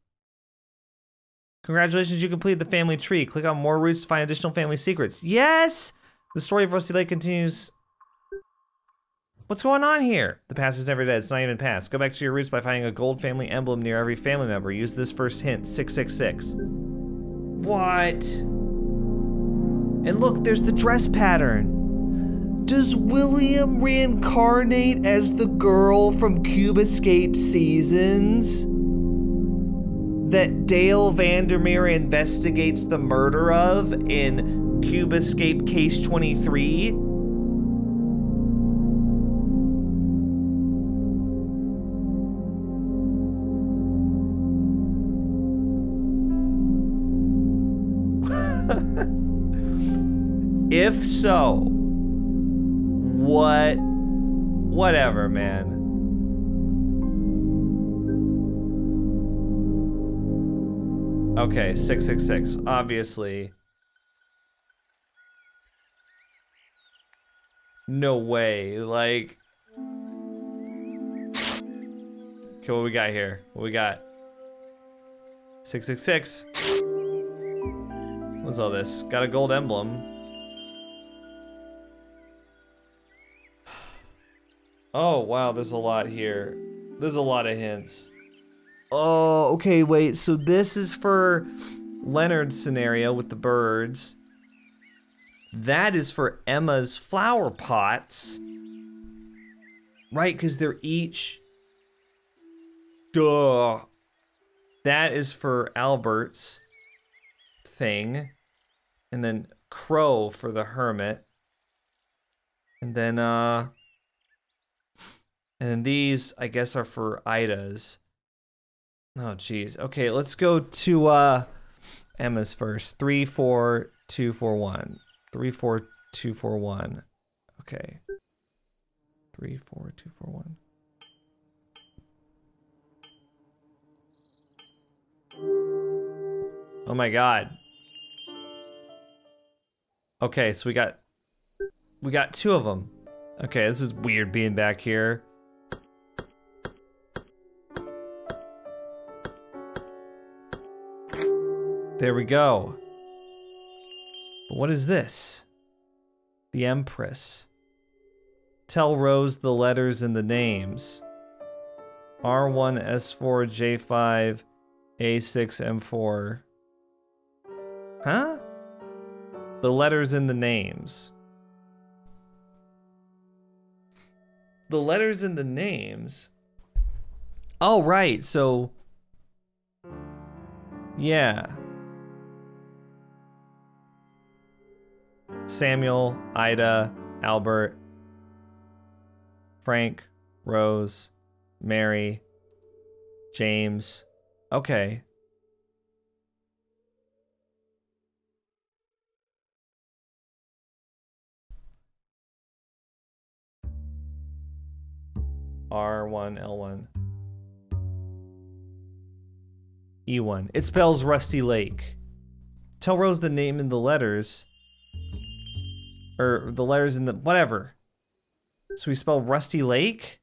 Congratulations, you completed the family tree. Click on more roots to find additional family secrets. Yes! The story of Rusty Lake continues. What's going on here? The past is never dead. It's not even past. Go back to your roots by finding a gold family emblem near every family member. Use this first hint 666. What? And look, there's the dress pattern. Does William reincarnate as the girl from Cube Escape Seasons? That Dale Vandermeer investigates the murder of in Cube Escape Case 23? If so, Whatever, man. Okay, 666. Obviously. No way. Like. Okay, what we got here? What we got? 666. What's all this? Got a gold emblem. Oh, wow, there's a lot here. There's a lot of hints. Oh, okay, wait. So this is for Leonard's scenario with the birds. That is for Emma's flower pots. Right, because they're each. Duh. That is for Albert's thing. And then Crow for the hermit. And then, uh. And then these, I guess, are for Ida's. Oh, jeez. Okay, let's go to uh, Emma's first. Three, four, two, four, one. Three, four, two, four, one. Okay. Three, four, two, four, one. Oh my god. Okay, so we got we got two of them. Okay, this is weird being back here. There we go. But what is this? The Empress. Tell Rose the letters and the names. R1, S4, J5, A6, M4. Huh? The letters and the names. The letters and the names. Oh, right. So. Yeah. Samuel, Ida, Albert, Frank, Rose, Mary, James. Okay. R1, L1. E1. It spells Rusty Lake. Tell Rose the name and the letters. Or the letters in the. Whatever. So we spell Rusty Lake?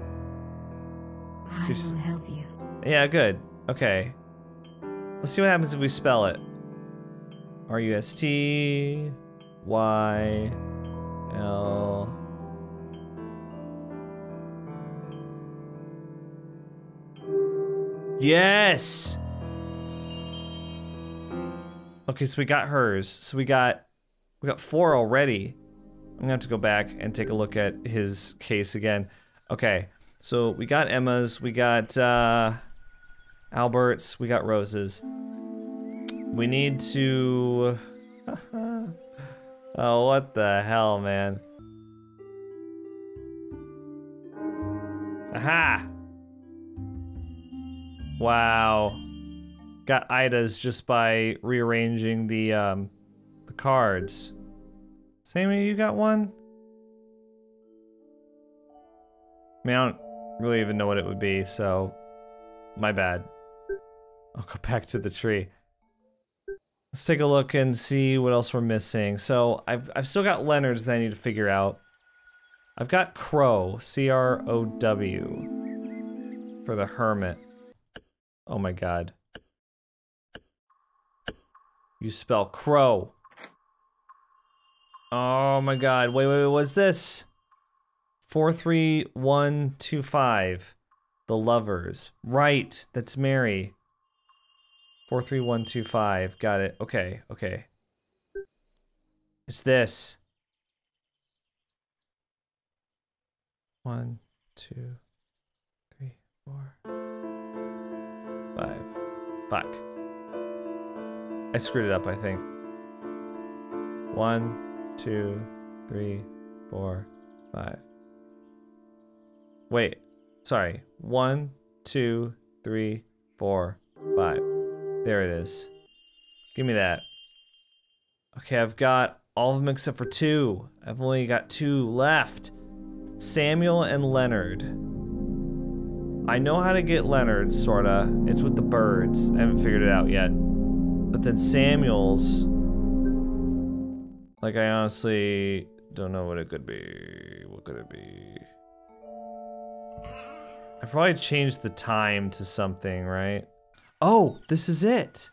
I will help you. Yeah, good. Okay. Let's see what happens if we spell it. R U S T Y L. Yes! Okay, so we got hers. So we got we got four already. I'm gonna have to go back and take a look at his case again. Okay, so we got Emma's, we got uh, Albert's, we got Rose's. We need to. oh, what the hell, man! Aha! Wow. Got Ida's just by rearranging the um, cards. Sammy, you got one? I mean, I don't really even know what it would be, so my bad. I'll go back to the tree. Let's take a look and see what else we're missing. So I've I've still got Leonard's that I need to figure out. I've got Crow, C R O W, for the Hermit. Oh my god. You spell crow. Oh my god. Wait, wait, wait. What's this? 43125. The Lovers. Right. That's Mary. 43125. Got it. Okay, okay. It's this. One, two, three, four, five. Fuck. I screwed it up, I think. One, two, three, four, five. Wait. Sorry. One, two, three, four, five. There it is. Give me that. Okay, I've got all of them except for two. I've only got two left. Samuel and Leonard. I know how to get Leonard, sorta. It's with the birds. I haven't figured it out yet. But then Samuel's. Like, I honestly don't know what it could be. What could it be? I probably changed the time to something, right? Oh, this is it.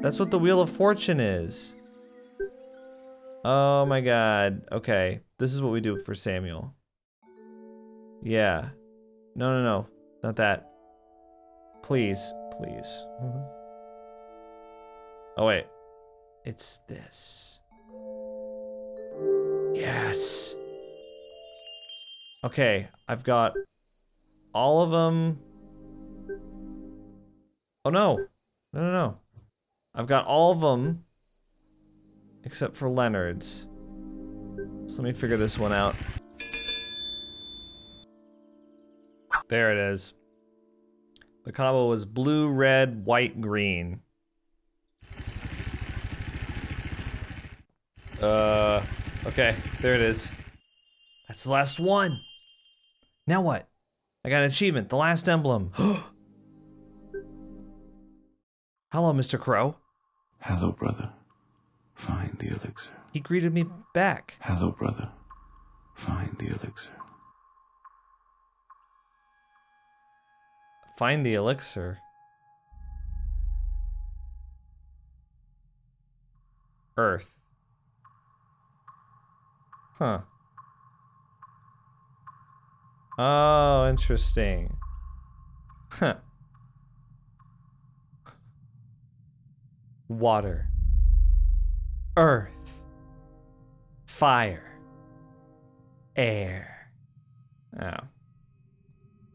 That's what the Wheel of Fortune is. Oh my god. Okay. This is what we do for Samuel. Yeah. No, no, no. Not that. Please. Please. Mm-hmm. Oh, wait. It's this. Yes. Okay. I've got all of them. Oh, no. No, no, no. I've got all of them except for Leonard's. So let me figure this one out. There it is. The combo was blue, red, white, green. Uh, okay, there it is. That's the last one. Now what? I got an achievement, the last emblem. Hello, Mr. Crow. Hello, brother. Find the elixir. He greeted me back. Hello, brother. Find the elixir. Find the elixir. Earth. Huh. Oh, interesting. Huh. Water. Earth. Fire. Air. Oh.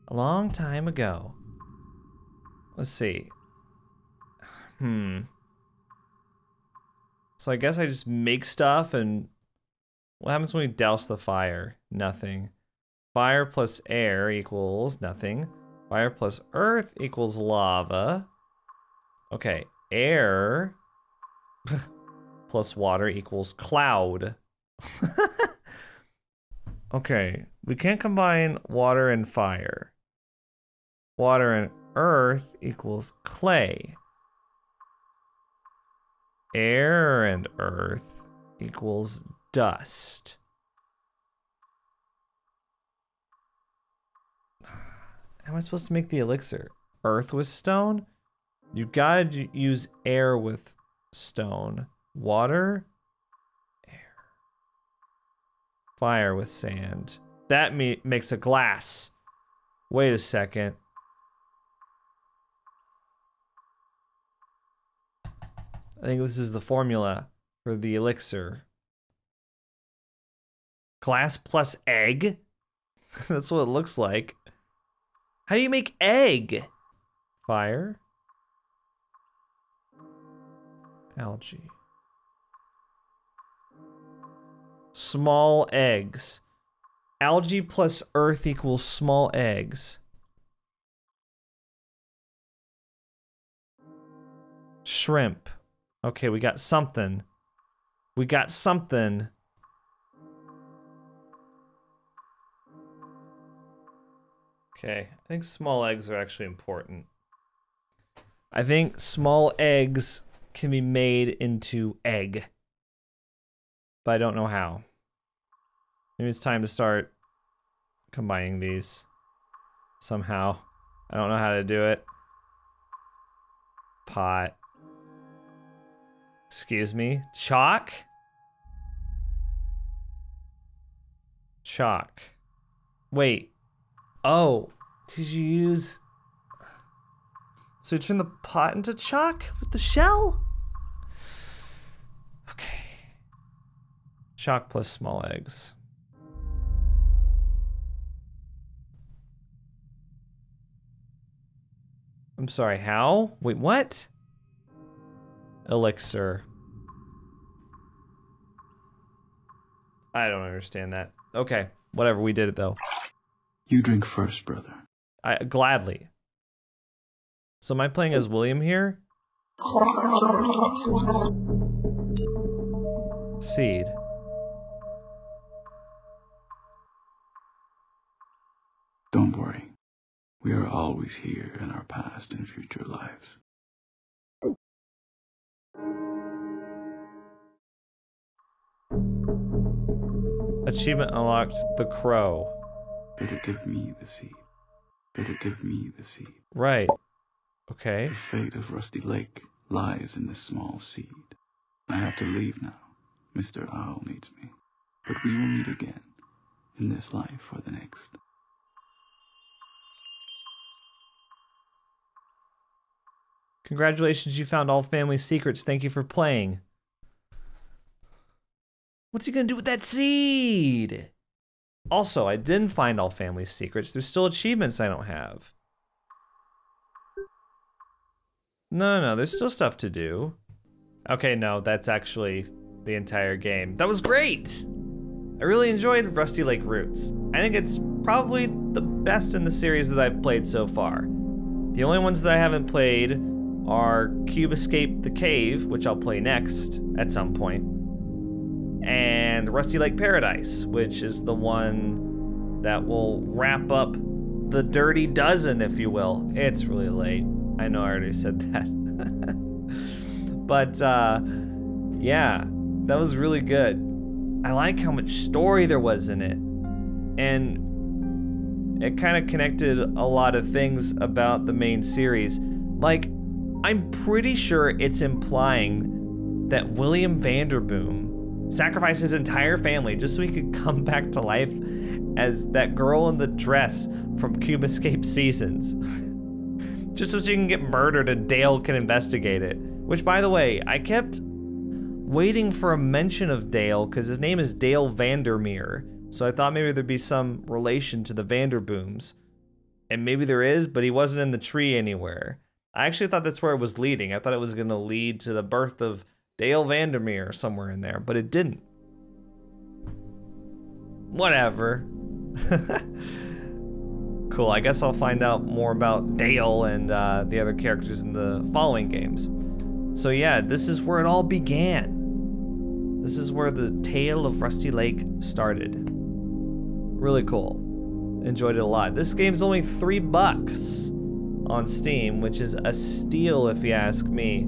A long time ago. Let's see. Hmm. So I guess I just make stuff and what happens when we douse the fire? Nothing. Fire plus air equals nothing. Fire plus earth equals lava. Okay, air plus water equals cloud. okay, we can't combine water and fire. Water and earth equals clay. Air and earth equals dust. How am I supposed to make the elixir? Earth with stone? You gotta use air with stone. Water? Air. Fire with sand. That me makes a glass. Wait a second. I think this is the formula for the elixir. Glass plus egg? That's what it looks like. How do you make egg? Fire. Algae. Small eggs. Algae plus earth equals small eggs. Shrimp. Okay, we got something. We got something. Okay, I think small eggs are actually important. I think small eggs can be made into egg. But I don't know how. Maybe it's time to start combining these somehow. I don't know how to do it. Pot. Excuse me. Chalk? Chalk. Wait. Oh, because you use... So you turn the pot into chalk with the shell? Okay. Chalk plus small eggs. I'm sorry, how? Wait, what? Elixir. I don't understand that. Okay, whatever, we did it though. You drink first, brother. I gladly. So am I playing as William here? Seed. Don't worry. We are always here in our past and future lives. Achievement unlocked the crow. Better give me the seed. Better give me the seed. Right. Okay. The fate of Rusty Lake lies in this small seed. I have to leave now. Mr. Owl needs me. But we will meet again, in this life or the next. Congratulations, you found all family secrets. Thank you for playing. What's he gonna do with that seed? Also, I didn't find all family secrets. There's still achievements I don't have. No, no, there's still stuff to do. Okay, no, that's actually the entire game. That was great! I really enjoyed Rusty Lake Roots. I think it's probably the best in the series that I've played so far. The only ones that I haven't played are Cube Escape the Cave, which I'll play next at some point, and Rusty Lake Paradise, which is the one that will wrap up the Dirty Dozen, if you will. It's really late. I know I already said that. but uh, yeah, that was really good. I like how much story there was in it. And it kind of connected a lot of things about the main series. Like, I'm pretty sure it's implying that William Vanderboom sacrificed his entire family just so he could come back to life as that girl in the dress from Cube Escape Seasons. just so she can get murdered and Dale can investigate it. Which, by the way, I kept waiting for a mention of Dale because his name is Dale Vandermeer. So I thought maybe there'd be some relation to the Vanderbooms. And maybe there is, but he wasn't in the tree anywhere. I actually thought that's where it was leading. I thought it was going to lead to the birth of Dale Vandermeer somewhere in there, but it didn't. Whatever. cool. I guess I'll find out more about Dale and uh, the other characters in the following games. So yeah, this is where it all began. This is where the tale of Rusty Lake started. Really cool. Enjoyed it a lot. This game's only three bucks on Steam, which is a steal if you ask me.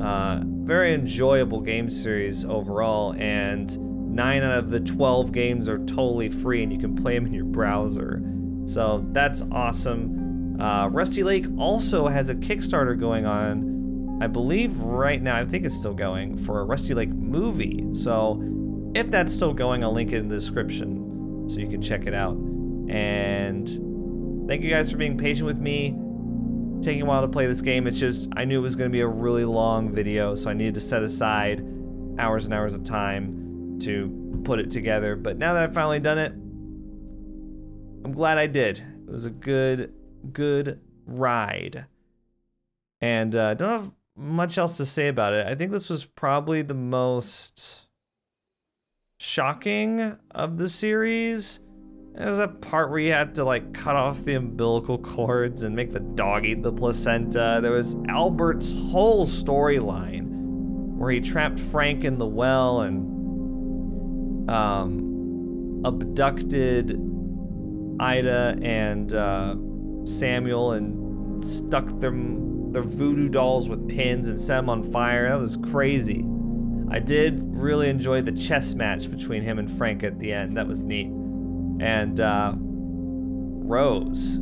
Uh, very enjoyable game series overall, and 9 out of the 12 games are totally free and you can play them in your browser. So that's awesome. Uh, Rusty Lake also has a Kickstarter going on, I believe right now, I think it's still going, for a Rusty Lake movie. So if that's still going, I'll link it in the description so you can check it out. And thank you guys for being patient with me taking a while to play this game. It's just, I knew it was going to be a really long video, so I needed to set aside hours and hours of time to put it together. But now that I've finally done it, I'm glad I did. It was a good, good ride. And uh, don't have much else to say about it. I think this was probably the most shocking of the series there's a part where you had to like cut off the umbilical cords and make the dog eat the placenta. There was Albert's whole storyline where he trapped Frank in the well and um, abducted Ida and uh, Samuel and stuck them their voodoo dolls with pins and set them on fire. That was crazy. I did really enjoy the chess match between him and Frank at the end. That was neat and uh, Rose.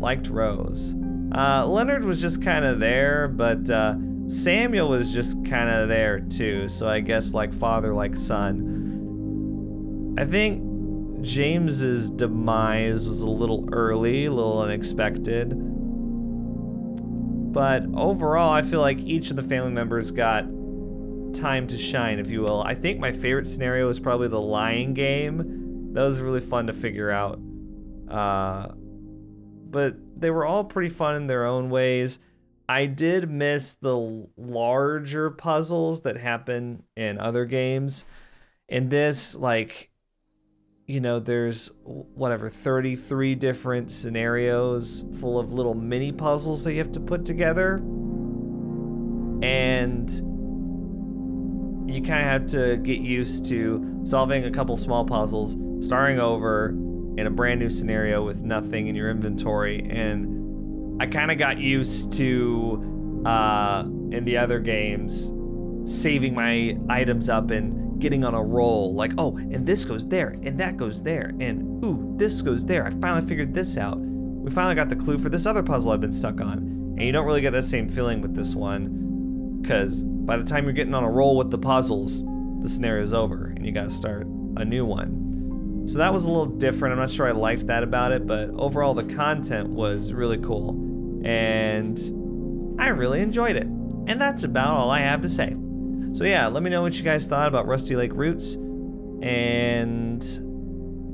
Liked Rose. Uh, Leonard was just kind of there, but uh, Samuel was just kind of there too. So I guess like father, like son. I think James's demise was a little early, a little unexpected. But overall, I feel like each of the family members got time to shine, if you will. I think my favorite scenario is probably the lying game. That was really fun to figure out. Uh, but they were all pretty fun in their own ways. I did miss the larger puzzles that happen in other games. In this, like, you know, there's whatever, 33 different scenarios full of little mini puzzles that you have to put together. And you kind of have to get used to solving a couple small puzzles, starting over in a brand new scenario with nothing in your inventory. And I kind of got used to, uh, in the other games, saving my items up and getting on a roll. Like, oh, and this goes there, and that goes there, and ooh, this goes there. I finally figured this out. We finally got the clue for this other puzzle I've been stuck on. And you don't really get that same feeling with this one, because by the time you're getting on a roll with the puzzles, the scenario's over and you gotta start a new one. So that was a little different. I'm not sure I liked that about it, but overall the content was really cool. And I really enjoyed it. And that's about all I have to say. So yeah, let me know what you guys thought about Rusty Lake Roots and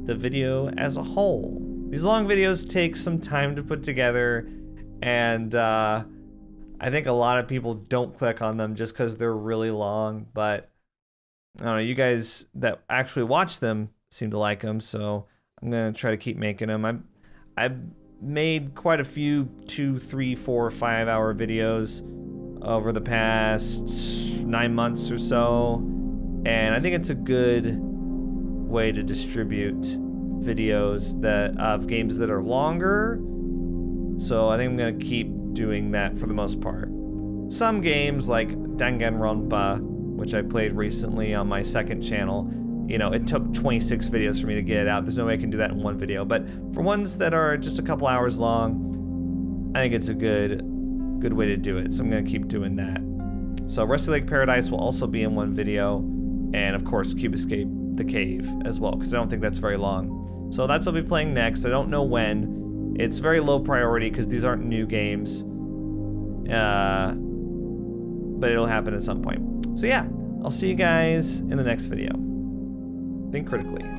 the video as a whole. These long videos take some time to put together and uh, I think a lot of people don't click on them just because they're really long, but I don't know, you guys that actually watch them seem to like them, so I'm gonna try to keep making them. I've, I've made quite a few two, three, four, five hour videos over the past nine months or so, and I think it's a good way to distribute videos that of games that are longer. So I think I'm gonna keep doing that for the most part. some games like Danganronpa, which I played recently on my second channel, you know, it took 26 videos for me to get it out. There's no way I can do that in one video. But for ones that are just a couple hours long, I think it's a good, good way to do it. So I'm gonna keep doing that. So Rusty Lake Paradise will also be in one video, and of course Cube Escape the Cave as well, because I don't think that's very long. So that's what I'll be playing next. I don't know when. It's very low priority because these aren't new games. Uh, but it'll happen at some point. So yeah, I'll see you guys in the next video. Think critically.